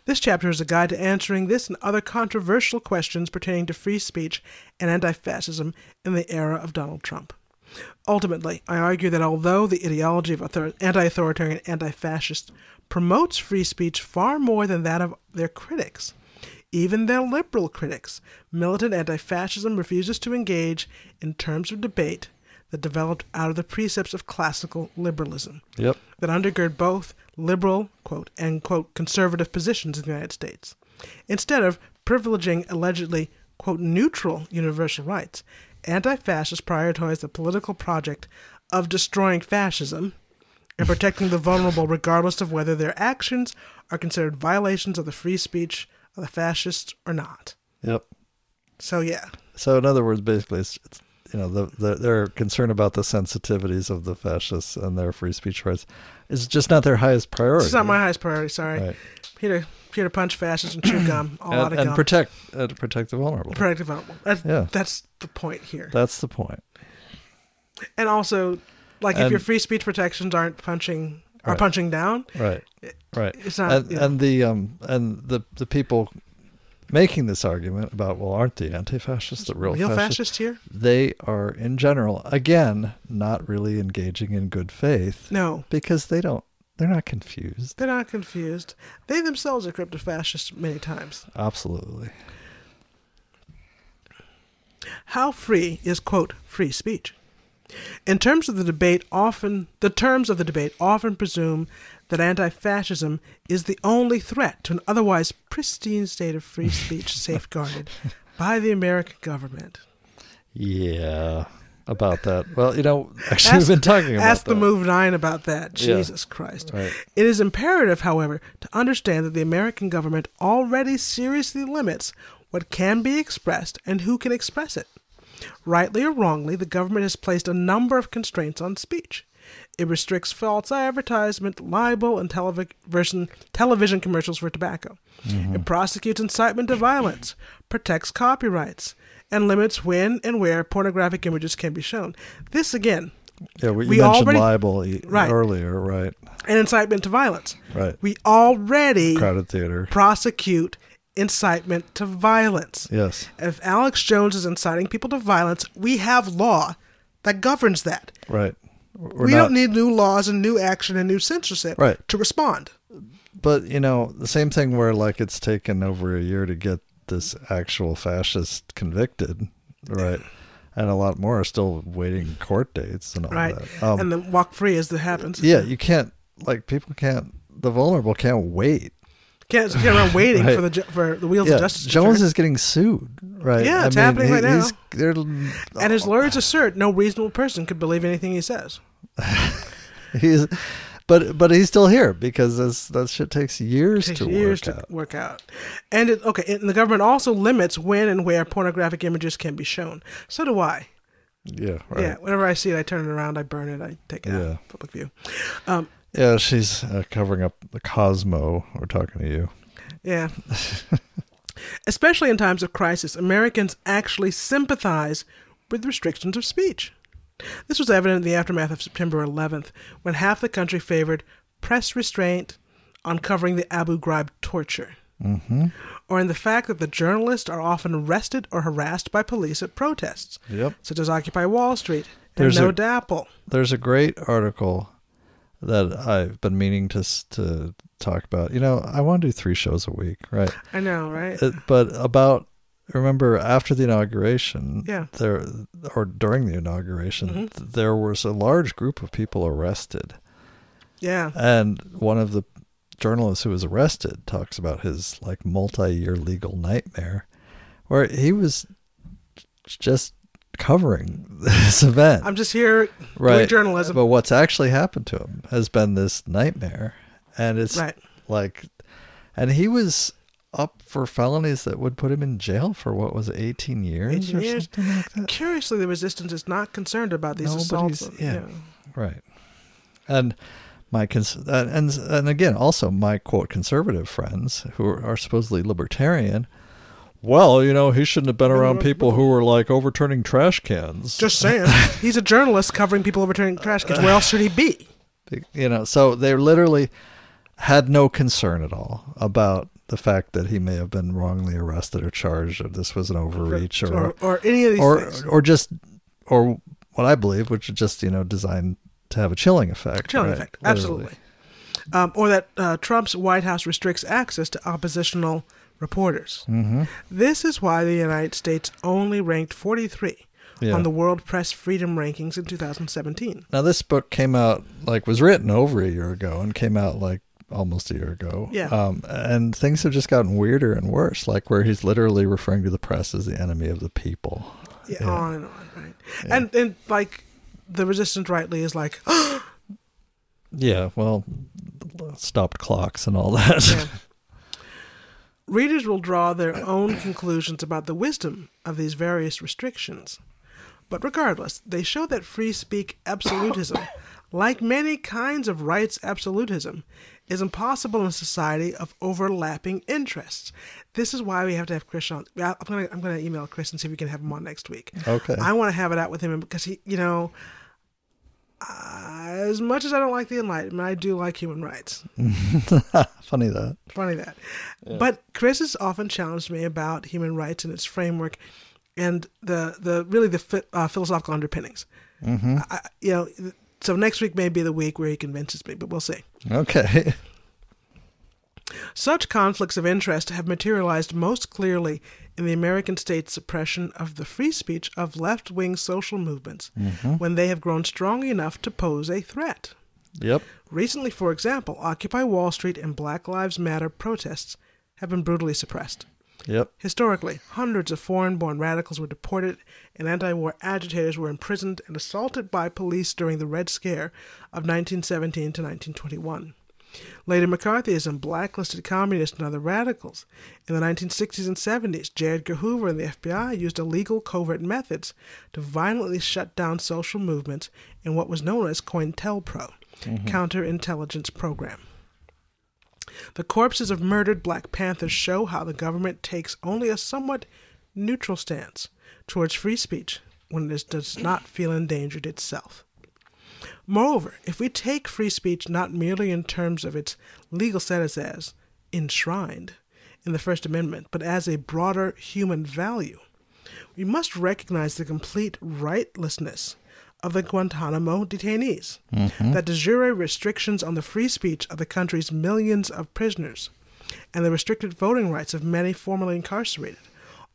This chapter is a guide to answering this and other controversial questions pertaining to free speech and anti fascism in the era of Donald Trump. Ultimately, I argue that although the ideology of anti authoritarian anti fascist promotes free speech far more than that of their critics, even their liberal critics, militant anti fascism refuses to engage in terms of debate that developed out of the precepts of classical liberalism Yep. that undergird both liberal, quote, and, quote, conservative positions in the United States. Instead of privileging allegedly, quote, neutral universal rights, anti fascists prioritize the political project of destroying fascism and protecting the vulnerable regardless of whether their actions are considered violations of the free speech of the fascists or not. Yep. So, yeah. So, in other words, basically, it's, it's you know, the, the, they're concerned about the sensitivities of the fascists and their free speech rights. It's just not their highest priority. It's not my highest priority, sorry. Right. Here to, here to punch fascists and chew gum, all out And, of and gum. protect uh, protect the vulnerable. Protect the vulnerable. That's, Yeah. that's the point here. That's the point. and also like if your free speech protections aren't punching are Right. punching down Right. Right. it's not and, you know, and the um and the the people making this argument about well aren't the anti-fascists the real, real fascists? fascist here They are in general again not really engaging in good faith no because they don't they're not confused. they're not confused they themselves are crypto fascists many times Absolutely. how free is quote free speech in terms of the debate often the terms of the debate often presume that anti-fascism is the only threat to an otherwise pristine state of free speech safeguarded by the american government Yeah. About that. Well, you know, actually Ask- we've been talking about that. Ask the. Move Nine about that. Yeah. Jesus Christ. Right. It is imperative, however, to understand that the American government already seriously limits what can be expressed and who can express it. Rightly or wrongly, the government has placed a number of constraints on speech. It restricts false advertisement, libel, and television, television commercials for tobacco. Mm-hmm. It prosecutes incitement to violence, protects copyrights, and limits when and where pornographic images can be shown. This, again, Yeah, we, you we mentioned already- libel Right. earlier, right? and incitement to violence. Right. We already Crowded theater. prosecute incitement to violence. Yes. If Alex Jones is inciting people to violence, we have law that governs that. Right. We're we not- don't need new laws and new action and new censorship Right. to respond. But you know, the same thing where like it's taken over a year to get this actual fascist convicted, right? And a lot more are still waiting court dates and all Right. that. Um, and then walk free as it happens. yeah, you can't like people can't. The vulnerable can't wait. Can't sit around waiting Right. for the for the wheels Yeah, of justice. Jones is getting sued, right? Yeah, it's happening right now. he's- they're- and his lawyers assert no reasonable person could believe anything he says. he's, but but he's still here because this that shit takes years takes to years work to out. work out. And it, okay, and the government also limits when and where pornographic images can be shown. So do I. Yeah, right. Yeah, whenever I see it, I turn it around, I burn it, I take it Yeah. out, public view. Um, Yeah, she's uh, covering up the Cosmo. We're talking to you. yeah. Especially in times of crisis, Americans actually sympathize with restrictions of speech. This was evident in the aftermath of September 11th, when half the country favored press restraint on covering the Abu Ghraib torture, mm-hmm. or in the fact that the journalists are often arrested or harassed by police at protests, Yep. such as Occupy Wall Street and There's No a- DAPL. There's a great article that I've been meaning to to talk about. You know, I want to do three shows a week, right? I know, right? Uh, but about remember after the inauguration, Yeah. there or during the inauguration, Mm-hmm. th- there was a large group of people arrested, yeah. and one of the journalists who was arrested talks about his like multi-year legal nightmare, where he was just covering this event. I'm just here doing journalism. but what's actually happened to him has been this nightmare and it's Right. like and he was up for felonies that would put him in jail for what was it 18 years 18 or years. something like that Curiously, the resistance is not concerned about these assaults. Nobody's- yeah. Yeah. right and my cons- and and again also my quote conservative friends who are supposedly libertarian well you know he shouldn't have been around people who were like overturning trash cans Just saying. He's a journalist covering people overturning trash cans. Where else should he be? you know so they literally had no concern at all about the fact that he may have been wrongly arrested or charged or this was an overreach or Or, or any of these or, things. or just or what i believe which is just you know designed to have a chilling effect Chilling right? effect. Absolutely. Um, or that uh, Trump's White House restricts access to oppositional reporters. Mm-hmm. This is why the United States only ranked 43 Yeah. on the World Press Freedom Rankings in 2017. now this book came out like was written over a year ago and came out like almost a year ago Yeah. um and things have just gotten weirder and worse like where he's literally referring to the press as the enemy of the people Yeah, Yeah. on and on, right? And and like the resistance rightly is like, yeah well stopped clocks and all that Yeah. Readers will draw their own conclusions about the wisdom of these various restrictions. But regardless, they show that free speech absolutism, like many kinds of rights absolutism, is impossible in a society of overlapping interests. This is why we have to have Chris on. I'm gonna I'm gonna email Chris and see if we can have him on next week. Okay. I want to have it out with him because he, you know, as much as I don't like the Enlightenment, I do like human rights. Funny that. Funny that. But Chris has often challenged me about human rights and its framework, and the the really the uh, philosophical underpinnings. Mm-hmm. I, you know, so next week may be the week where he convinces me, but we'll see. Okay. Such conflicts of interest have materialized most clearly in the American state's suppression of the free speech of left wing social movements mm-hmm. when they have grown strong enough to pose a threat. Yep. Recently, for example, Occupy Wall Street and Black Lives Matter protests have been brutally suppressed. Yep. Historically, hundreds of foreign born radicals were deported, and anti war agitators were imprisoned and assaulted by police during the Red Scare of 1917 to 1921. Later McCarthyism blacklisted communists and other radicals. In the 1960s and 70s, J. Edgar Hoover and the FBI used illegal covert methods to violently shut down social movements in what was known as COINTELPRO, mm-hmm. Counterintelligence Program. The corpses of murdered Black Panthers show how the government takes only a somewhat neutral stance towards free speech when it does not feel endangered itself. Moreover, if we take free speech not merely in terms of its legal status as enshrined in the First Amendment, but as a broader human value, we must recognize the complete rightlessness of the Guantanamo detainees, mm-hmm. that de jure restrictions on the free speech of the country's millions of prisoners, and the restricted voting rights of many formerly incarcerated.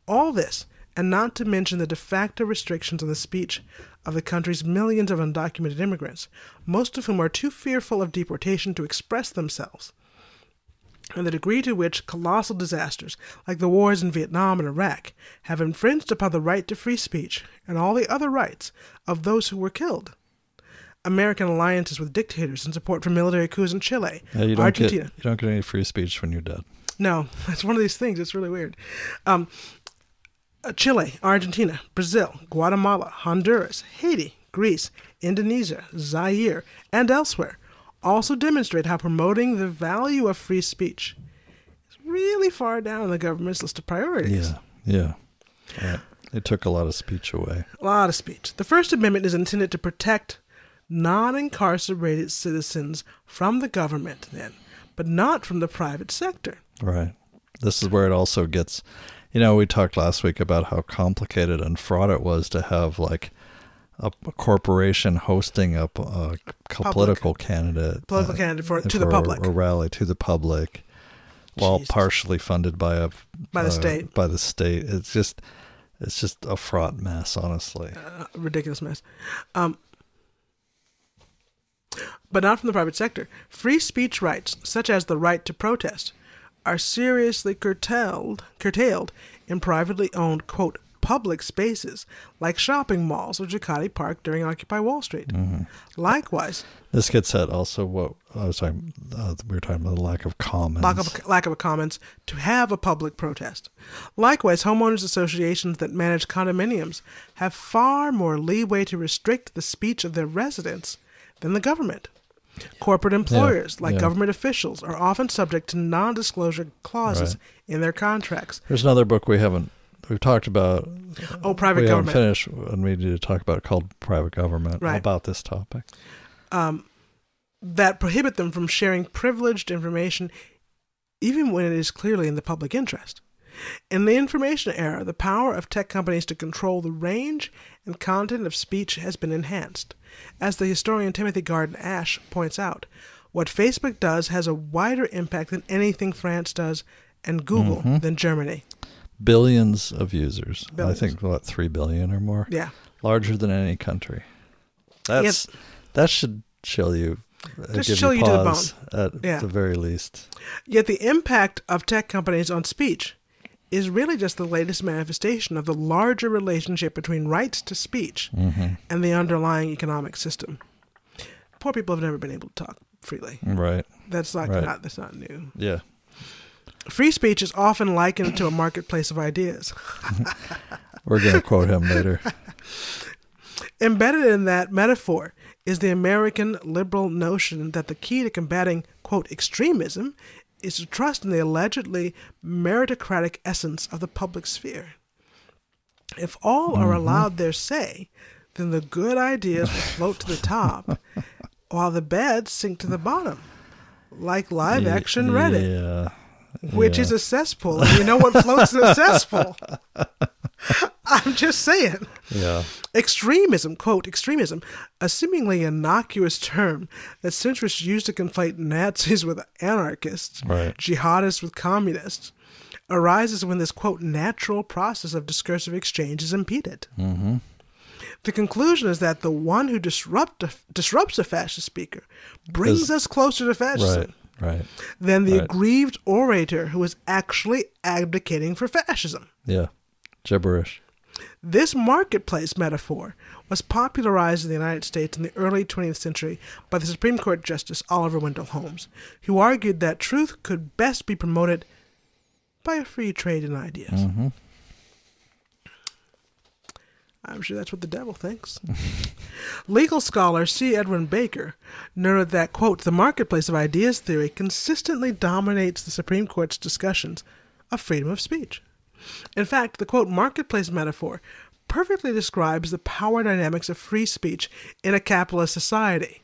All this, and not to mention the de facto restrictions on the speech of the country's millions of undocumented immigrants, most of whom are too fearful of deportation to express themselves, and the degree to which colossal disasters, like the wars in Vietnam and Iraq, have infringed upon the right to free speech and all the other rights of those who were killed. American alliances with dictators and support for military coups in Chile, Yeah, you Argentina. get you don't get any free speech when you're dead. No, that's one of these things. It's really weird. Um, Uh, Chile, Argentina, Brazil, Guatemala, Honduras, Haiti, Greece, Indonesia, Zaire, and elsewhere also demonstrate how promoting the value of free speech is really far down the government's list of priorities. Yeah. Yeah. Right. It took a lot of speech away. A lot of speech. The First Amendment is intended to protect non incarcerated citizens from the government, then, but not from the private sector. Right. This is where it also gets, you know, we talked last week about how complicated and fraught it was to have like a, a corporation hosting a, a political candidate, Political uh, candidate for- to the public. a, rally to the public, while partially funded by a By the uh, state. By the state, it's just, it's just a fraught mess, honestly. a ridiculous mess. Um, but not from the private sector. Free speech rights, such as the right to protest, are seriously curtailed, curtailed in privately owned, quote, public spaces like shopping malls or Zuccotti Park during Occupy Wall Street. Likewise, This gets at also what I was talking. Uh, we were talking about the lack of commons. lack of, lack of a commons to have a public protest. Likewise, homeowners associations that manage condominiums have far more leeway to restrict the speech of their residents than the government. Corporate employers, like yeah. government officials, are often subject to non disclosure clauses Right. in their contracts. There's another book we haven't we've talked about. Oh, private we government. finished, and we need to talk about called private government Right. about this topic. Um, that prohibit them from sharing privileged information even when it is clearly in the public interest. In the information era, the power of tech companies to control the range and content of speech has been enhanced. As the historian Timothy Garton Ash points out, what Facebook does has a wider impact than anything France does and Google than Germany. Billions of users. Billions. I think what three billion or more. Yeah. larger than any country. That's that should chill you. uh, Just chill you to the pause at Yeah. the very least. Yet the impact of tech companies on speech is really just the latest manifestation of the larger relationship between rights to speech mm-hmm. and the underlying economic system. Poor people have never been able to talk freely. Right. That's like Right. not that's not new. Yeah. Free speech is often likened to a marketplace of ideas. We're gonna quote him later. Embedded in that metaphor is the American liberal notion that the key to combating, quote, extremism is to trust in the allegedly meritocratic essence of the public sphere. If all are mm-hmm. allowed their say, then the good ideas will float to the top, while the bad sink to the bottom, like live action Reddit, Yeah. which yeah. is a cesspool. And you know what floats in a cesspool? I'm just saying. Yeah. Extremism, quote, extremism, a seemingly innocuous term that centrists use to conflate Nazis with anarchists, Right. jihadists with communists, arises when this, quote, natural process of discursive exchange is impeded. Mm-hmm. The conclusion is that the one who disrupt a, disrupts a fascist speaker brings Is- us closer to fascism Right. Right. than the Right. aggrieved orator who is actually advocating for fascism. Yeah. Gibberish. This marketplace metaphor was popularized in the United States in the early 20th century by the Supreme Court Justice Oliver Wendell Holmes, who argued that truth could best be promoted by a free trade in ideas. Mm-hmm. I'm sure that's what the devil thinks. Legal scholar C. Edwin Baker noted that, quote, the marketplace of ideas theory consistently dominates the Supreme Court's discussions of freedom of speech. In fact, the quote marketplace metaphor perfectly describes the power dynamics of free speech in a capitalist society,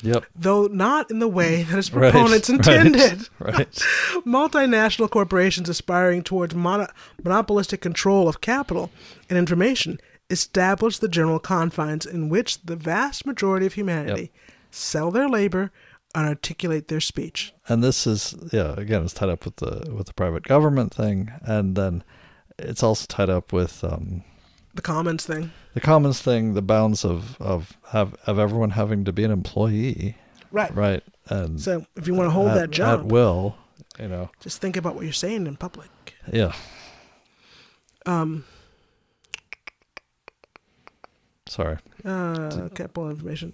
Yep. though not in the way that its proponents right, intended. right. right. Multinational corporations aspiring towards mono- monopolistic control of capital and information establish the general confines in which the vast majority of humanity sell their labor articulate their speech. and this is yeah again it's tied up with the with the private government thing and then it's also tied up with um The commons thing. the commons thing the bounds of of have of everyone having to be an employee Right. right and So if you want to hold at, that job, at will you know just think about what you're saying in public. yeah Um, sorry uh, capital information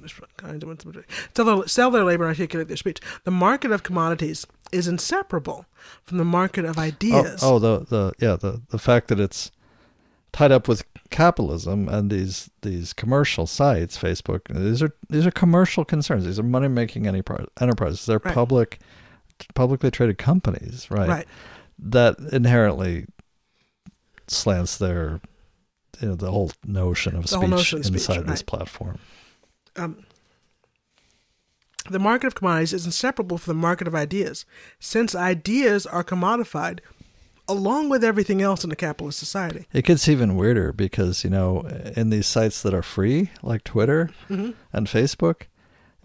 sell their, sell their labor and articulate their speech. The market of commodities is inseparable from the market of oh, ideas. oh the the yeah the the fact that it's tied up with capitalism and these these commercial sites facebook these are these are commercial concerns these are money making enterprises they're Right. public publicly traded companies right Right. that inherently slants their you know the whole notion of The speech notion of speech, inside this right. platform. Um, the market of commodities is inseparable from the market of ideas, since ideas are commodified along with everything else in a capitalist society. It gets even weirder because, you know, in these sites that are free, like Twitter Mm-hmm. and Facebook,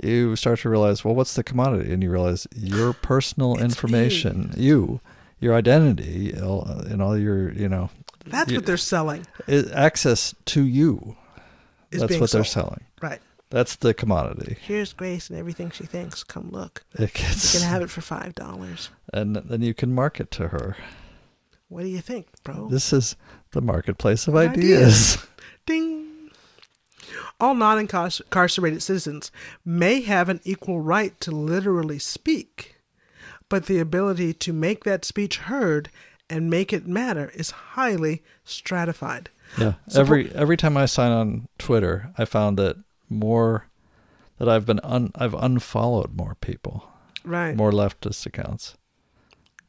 you start to realize, well, what's the commodity? And you realize your personal information, you, your identity, and all your, you know, That's You- what they're selling. access to you. Is That's what they're selling. Right. That's the commodity. Here's Grace and everything she thinks. Come look. It You gets, can have it for five dollars. and then you can market to her. What do you think, bro? This is the marketplace of Of ideas. ideas. Ding. All non incarcerated citizens may have an equal right to literally speak, but the ability to make that speech heard and make it matter is highly stratified. Yeah. Support- every every time I sign on Twitter, I found that more that I've been un, I've unfollowed more people, Right. more leftist accounts.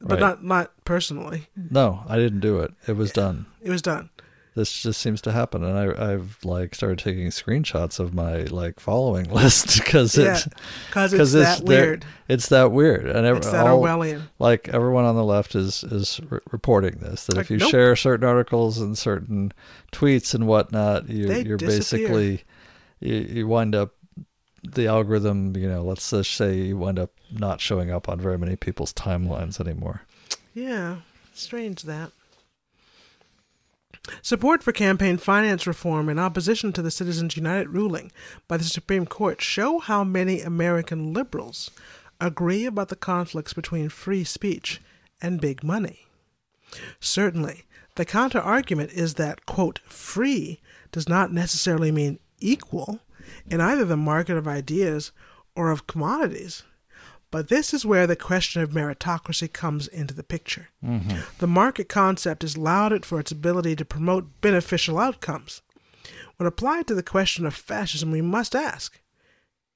but right. not not personally. No, I didn't do it. It was done. It was done. This just seems to happen, and I I've like started taking screenshots of my like following list because Yeah. it Because it's because that weird. It's that weird, and It's that all- Orwellian. like everyone on the left is is re- reporting this that Like, if you nope. share certain articles and certain tweets and whatnot you They you're disappear. basically you, you wind up the algorithm you know let's just say you wind up not showing up on very many people's timelines anymore Yeah, strange that. Support for campaign finance reform in opposition to the Citizens United ruling by the Supreme Court show how many American liberals agree about the conflicts between free speech and big money. Certainly, the counter argument is that, quote, free does not necessarily mean equal in either the market of ideas or of commodities. But this is where the question of meritocracy comes into the picture. Mm-hmm. The market concept is lauded for its ability to promote beneficial outcomes. When applied to the question of fascism, we must ask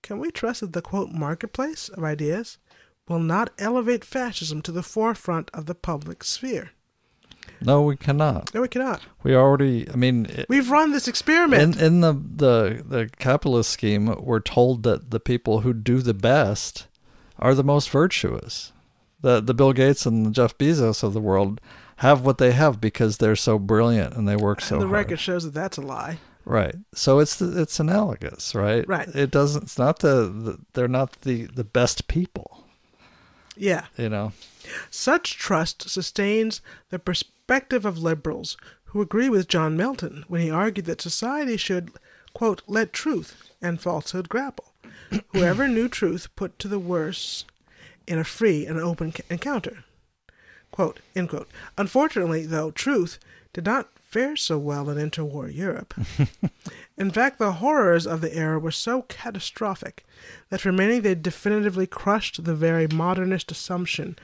can we trust that the quote marketplace of ideas will not elevate fascism to the forefront of the public sphere? no we cannot No, we cannot. we already i mean it, We've run this experiment. in in the, the the capitalist scheme we're told that the people who do the best are the most virtuous the the bill gates and the jeff bezos of the world have what they have because they're so brilliant and they work so and the hard. record shows that that's a lie. right so it's the, it's analogous right Right. it doesn't it's not the, the they're not the the best people Yeah. you know Such trust sustains the perspective of liberals who agree with John Milton when he argued that society should, quote, let truth and falsehood grapple. Whoever knew truth put to the worse in a free and open c- encounter. Quote, end quote. Unfortunately, though, truth did not fare so well in interwar Europe. in fact, the horrors of the era were so catastrophic that for many they definitively crushed the very modernist assumption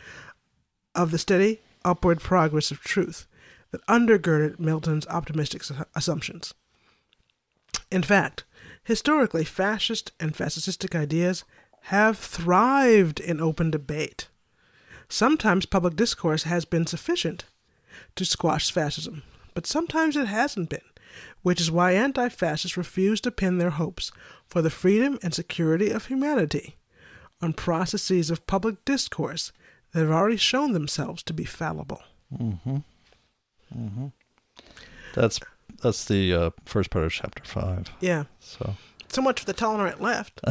of the steady upward progress of truth that undergirded Milton's optimistic assumptions. In fact, historically, fascist and fascistic ideas have thrived in open debate. Sometimes public discourse has been sufficient to squash fascism, but sometimes it hasn't been, which is why anti fascists refuse to pin their hopes for the freedom and security of humanity on processes of public discourse that have already shown themselves to be fallible. Mm-hmm. Mm-hmm. that's that's the uh, first part of chapter five Yeah. so So much for the tolerant left.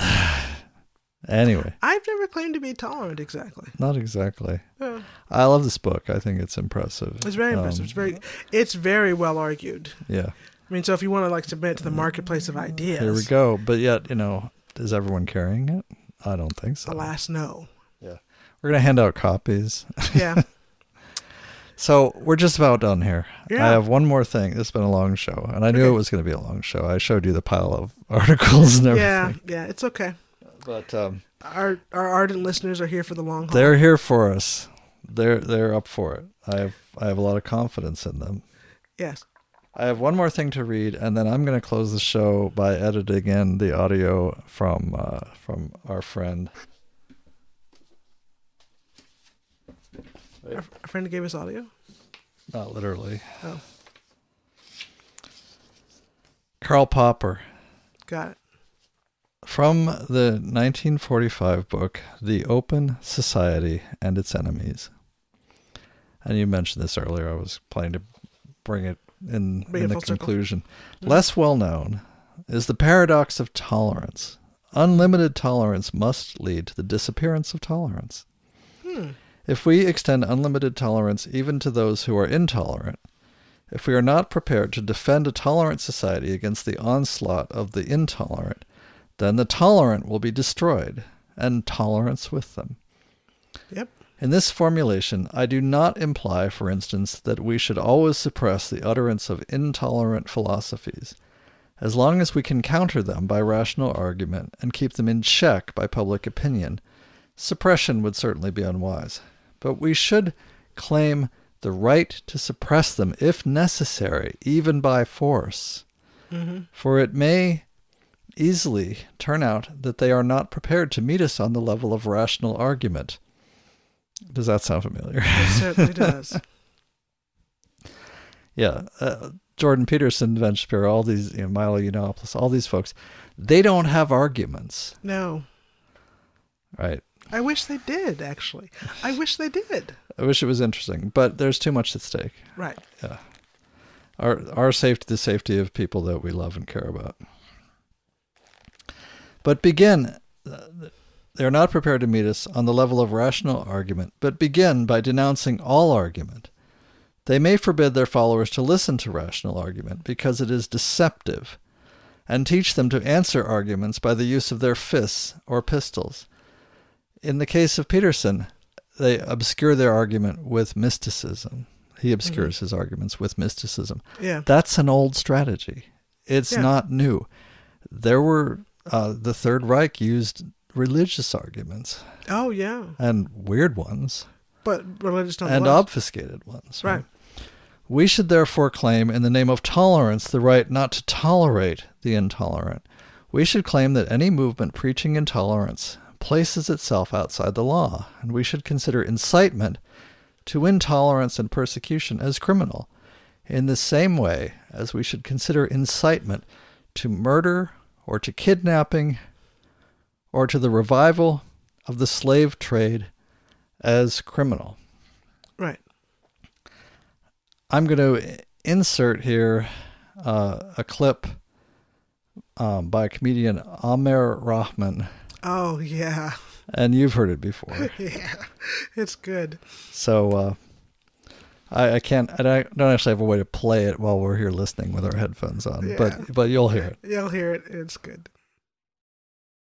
anyway I've never claimed to be tolerant exactly. not exactly Yeah. i love this book i think it's impressive It's very impressive. Um, It's very it's very well argued. yeah I mean, so if you want to like submit to the marketplace of ideas, Here we go. But yet, you know, is everyone carrying it? I don't think so. Alas, no. Yeah. We're going to hand out copies. Yeah. So we're just about done here. Yeah. I have one more thing. This has been a long show, and I knew Okay. it was going to be a long show. I showed you the pile of articles and everything. yeah. Yeah. It's okay. But um, Our our ardent listeners are here for the long haul. they're here for us. They're they're up for it. I have I have a lot of confidence in them. yes. I have one more thing to read, and then I'm going to close the show by editing in the audio from uh, from our friend. Our, our friend gave us audio. Not literally. Oh, Karl Popper. got it. From the 1945 book, The Open Society and Its Enemies. And you mentioned this earlier. I was planning to bring it in, Bring in the full circle. conclusion. Mm-hmm. Less well known is the paradox of tolerance. Unlimited tolerance must lead to the disappearance of tolerance. Hmm. If we extend unlimited tolerance even to those who are intolerant, if we are not prepared to defend a tolerant society against the onslaught of the intolerant, then the tolerant will be destroyed, and tolerance with them. Yep. In this formulation, I do not imply, for instance, that we should always suppress the utterance of intolerant philosophies. As long as we can counter them by rational argument and keep them in check by public opinion, suppression would certainly be unwise. But we should claim the right to suppress them if necessary, even by force. For it may easily turn out that they are not prepared to meet us on the level of rational argument. Does that sound familiar? It certainly does. yeah. Uh, Jordan Peterson, Ben Shapiro, all these, you know, Milo Yiannopoulos, all these folks, they don't have arguments, No. right? I wish they did, actually. I wish they did. I wish it was interesting, but there's too much at stake. Right. Yeah. Our our safety, the safety of people that we love and care about. But begin. Uh, they are not prepared to meet us on the level of rational argument, but begin by denouncing all argument. They may forbid their followers to listen to rational argument because it is deceptive, and teach them to answer arguments by the use of their fists or pistols. In the case of Peterson, they obscure their argument with mysticism. He obscures his arguments with mysticism. Yeah. That's an old strategy. It's Yeah. not new. There were uh, the Third Reich used religious arguments Oh, yeah. and weird ones But religious and obfuscated ones. Right. We should therefore claim, in the name of tolerance, the right not to tolerate the intolerant. We should claim that any movement preaching intolerance places itself outside the law, and we should consider incitement to intolerance and persecution as criminal, in the same way as we should consider incitement to murder or to kidnapping or to the revival of the slave trade as criminal. Right. I'm going to insert here uh, a clip um, by comedian Aamer Rahman, Oh, yeah. and you've heard it before. Yeah. It's good. so uh, I, I can't, I don't don't actually have a way to play it while we're here listening with our headphones on, Yeah. but but you'll hear it. You'll hear it. It's good.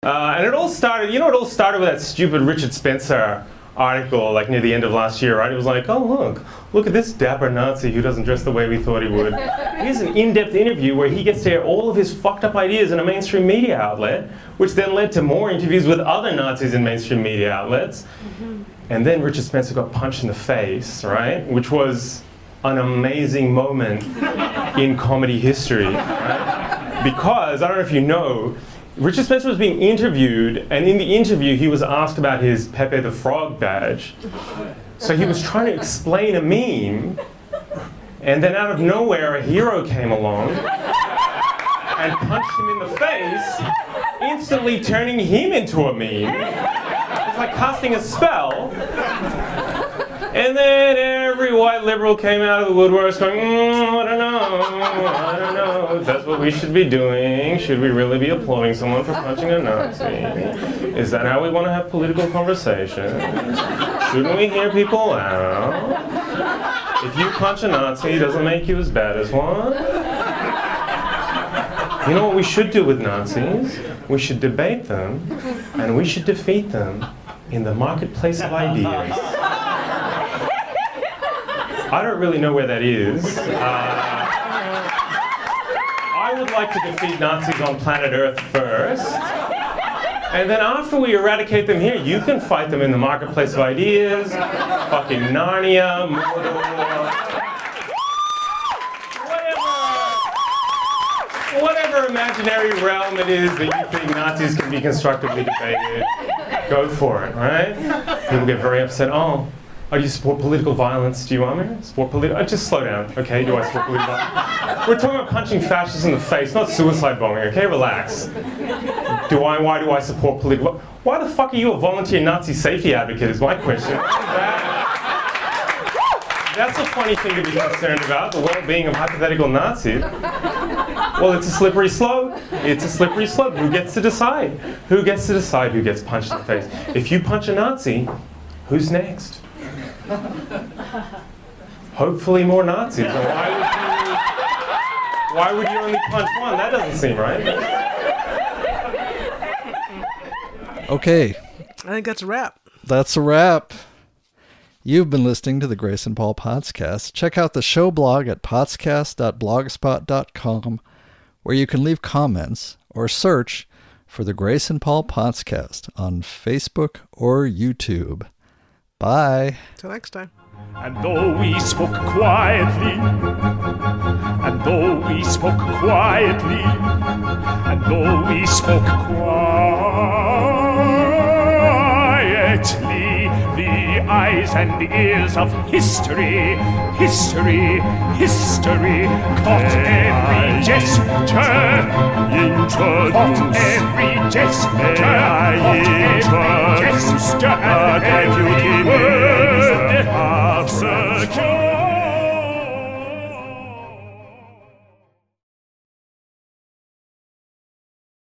Uh, and it all started, you know, it all started with that stupid Richard Spencer article, like near the end of last year, right? It was like, oh, look, look at this dapper Nazi who doesn't dress the way we thought he would. Here's an in depth interview where he gets to air all of his fucked up ideas in a mainstream media outlet, which then led to more interviews with other Nazis in mainstream media outlets. Mm-hmm. And then Richard Spencer got punched in the face, right? Which was an amazing moment in comedy history, right? Because, I don't know if you know, Richard Spencer was being interviewed, and in the interview, he was asked about his Pepe the Frog badge. So he was trying to explain a meme, and then out of nowhere, a hero came along and punched him in the face, instantly turning him into a meme. It's like casting a spell. And then every white liberal came out of the woodworks going, mm, I don't know, I don't know that's what we should be doing. Should we really be applauding someone for punching a Nazi? Is that how we want to have political conversations? Shouldn't we hear people out? If you punch a Nazi, it doesn't make you as bad as one. You know what we should do with Nazis? We should debate them, and we should defeat them in the marketplace of ideas. I don't really know where that is. Uh, I would like to defeat Nazis on planet Earth first. And then after we eradicate them here, you can fight them in the marketplace of ideas, fucking Narnia, Mordor. Whatever, whatever imaginary realm it is that you think Nazis can be constructively debated, go for it, right? People get very upset. Oh, Oh, do you support political violence? Do you want me? Support political? Oh, just slow down, okay? Do I support political violence? We're talking about punching fascists in the face, not suicide bombing, okay? Relax. Do I? Why do I support political? Why the fuck are you a volunteer Nazi safety advocate? Is my question. That- that's a funny thing to be concerned about, the well-being of hypothetical Nazis. Well, it's a slippery slope. It's a slippery slope. Who gets to decide? Who gets to decide who gets punched in the face? If you punch a Nazi, who's next? Hopefully more Nazis. And why would you? Why would you only punch one? That doesn't seem right. Okay, I think that's a wrap. that's a wrap. You've been listening to the Grace and Paul Pottscast. Check out the show blog at pottscast.blogspot.com, where you can leave comments or search for the Grace and Paul Pottscast on Facebook or YouTube. Bye. Till next time. And though we spoke quietly, and though we spoke quietly, and though we spoke quietly, the eyes and ears of history, history, history. Caught every gesture, caught every gesture, caught every gesture, and every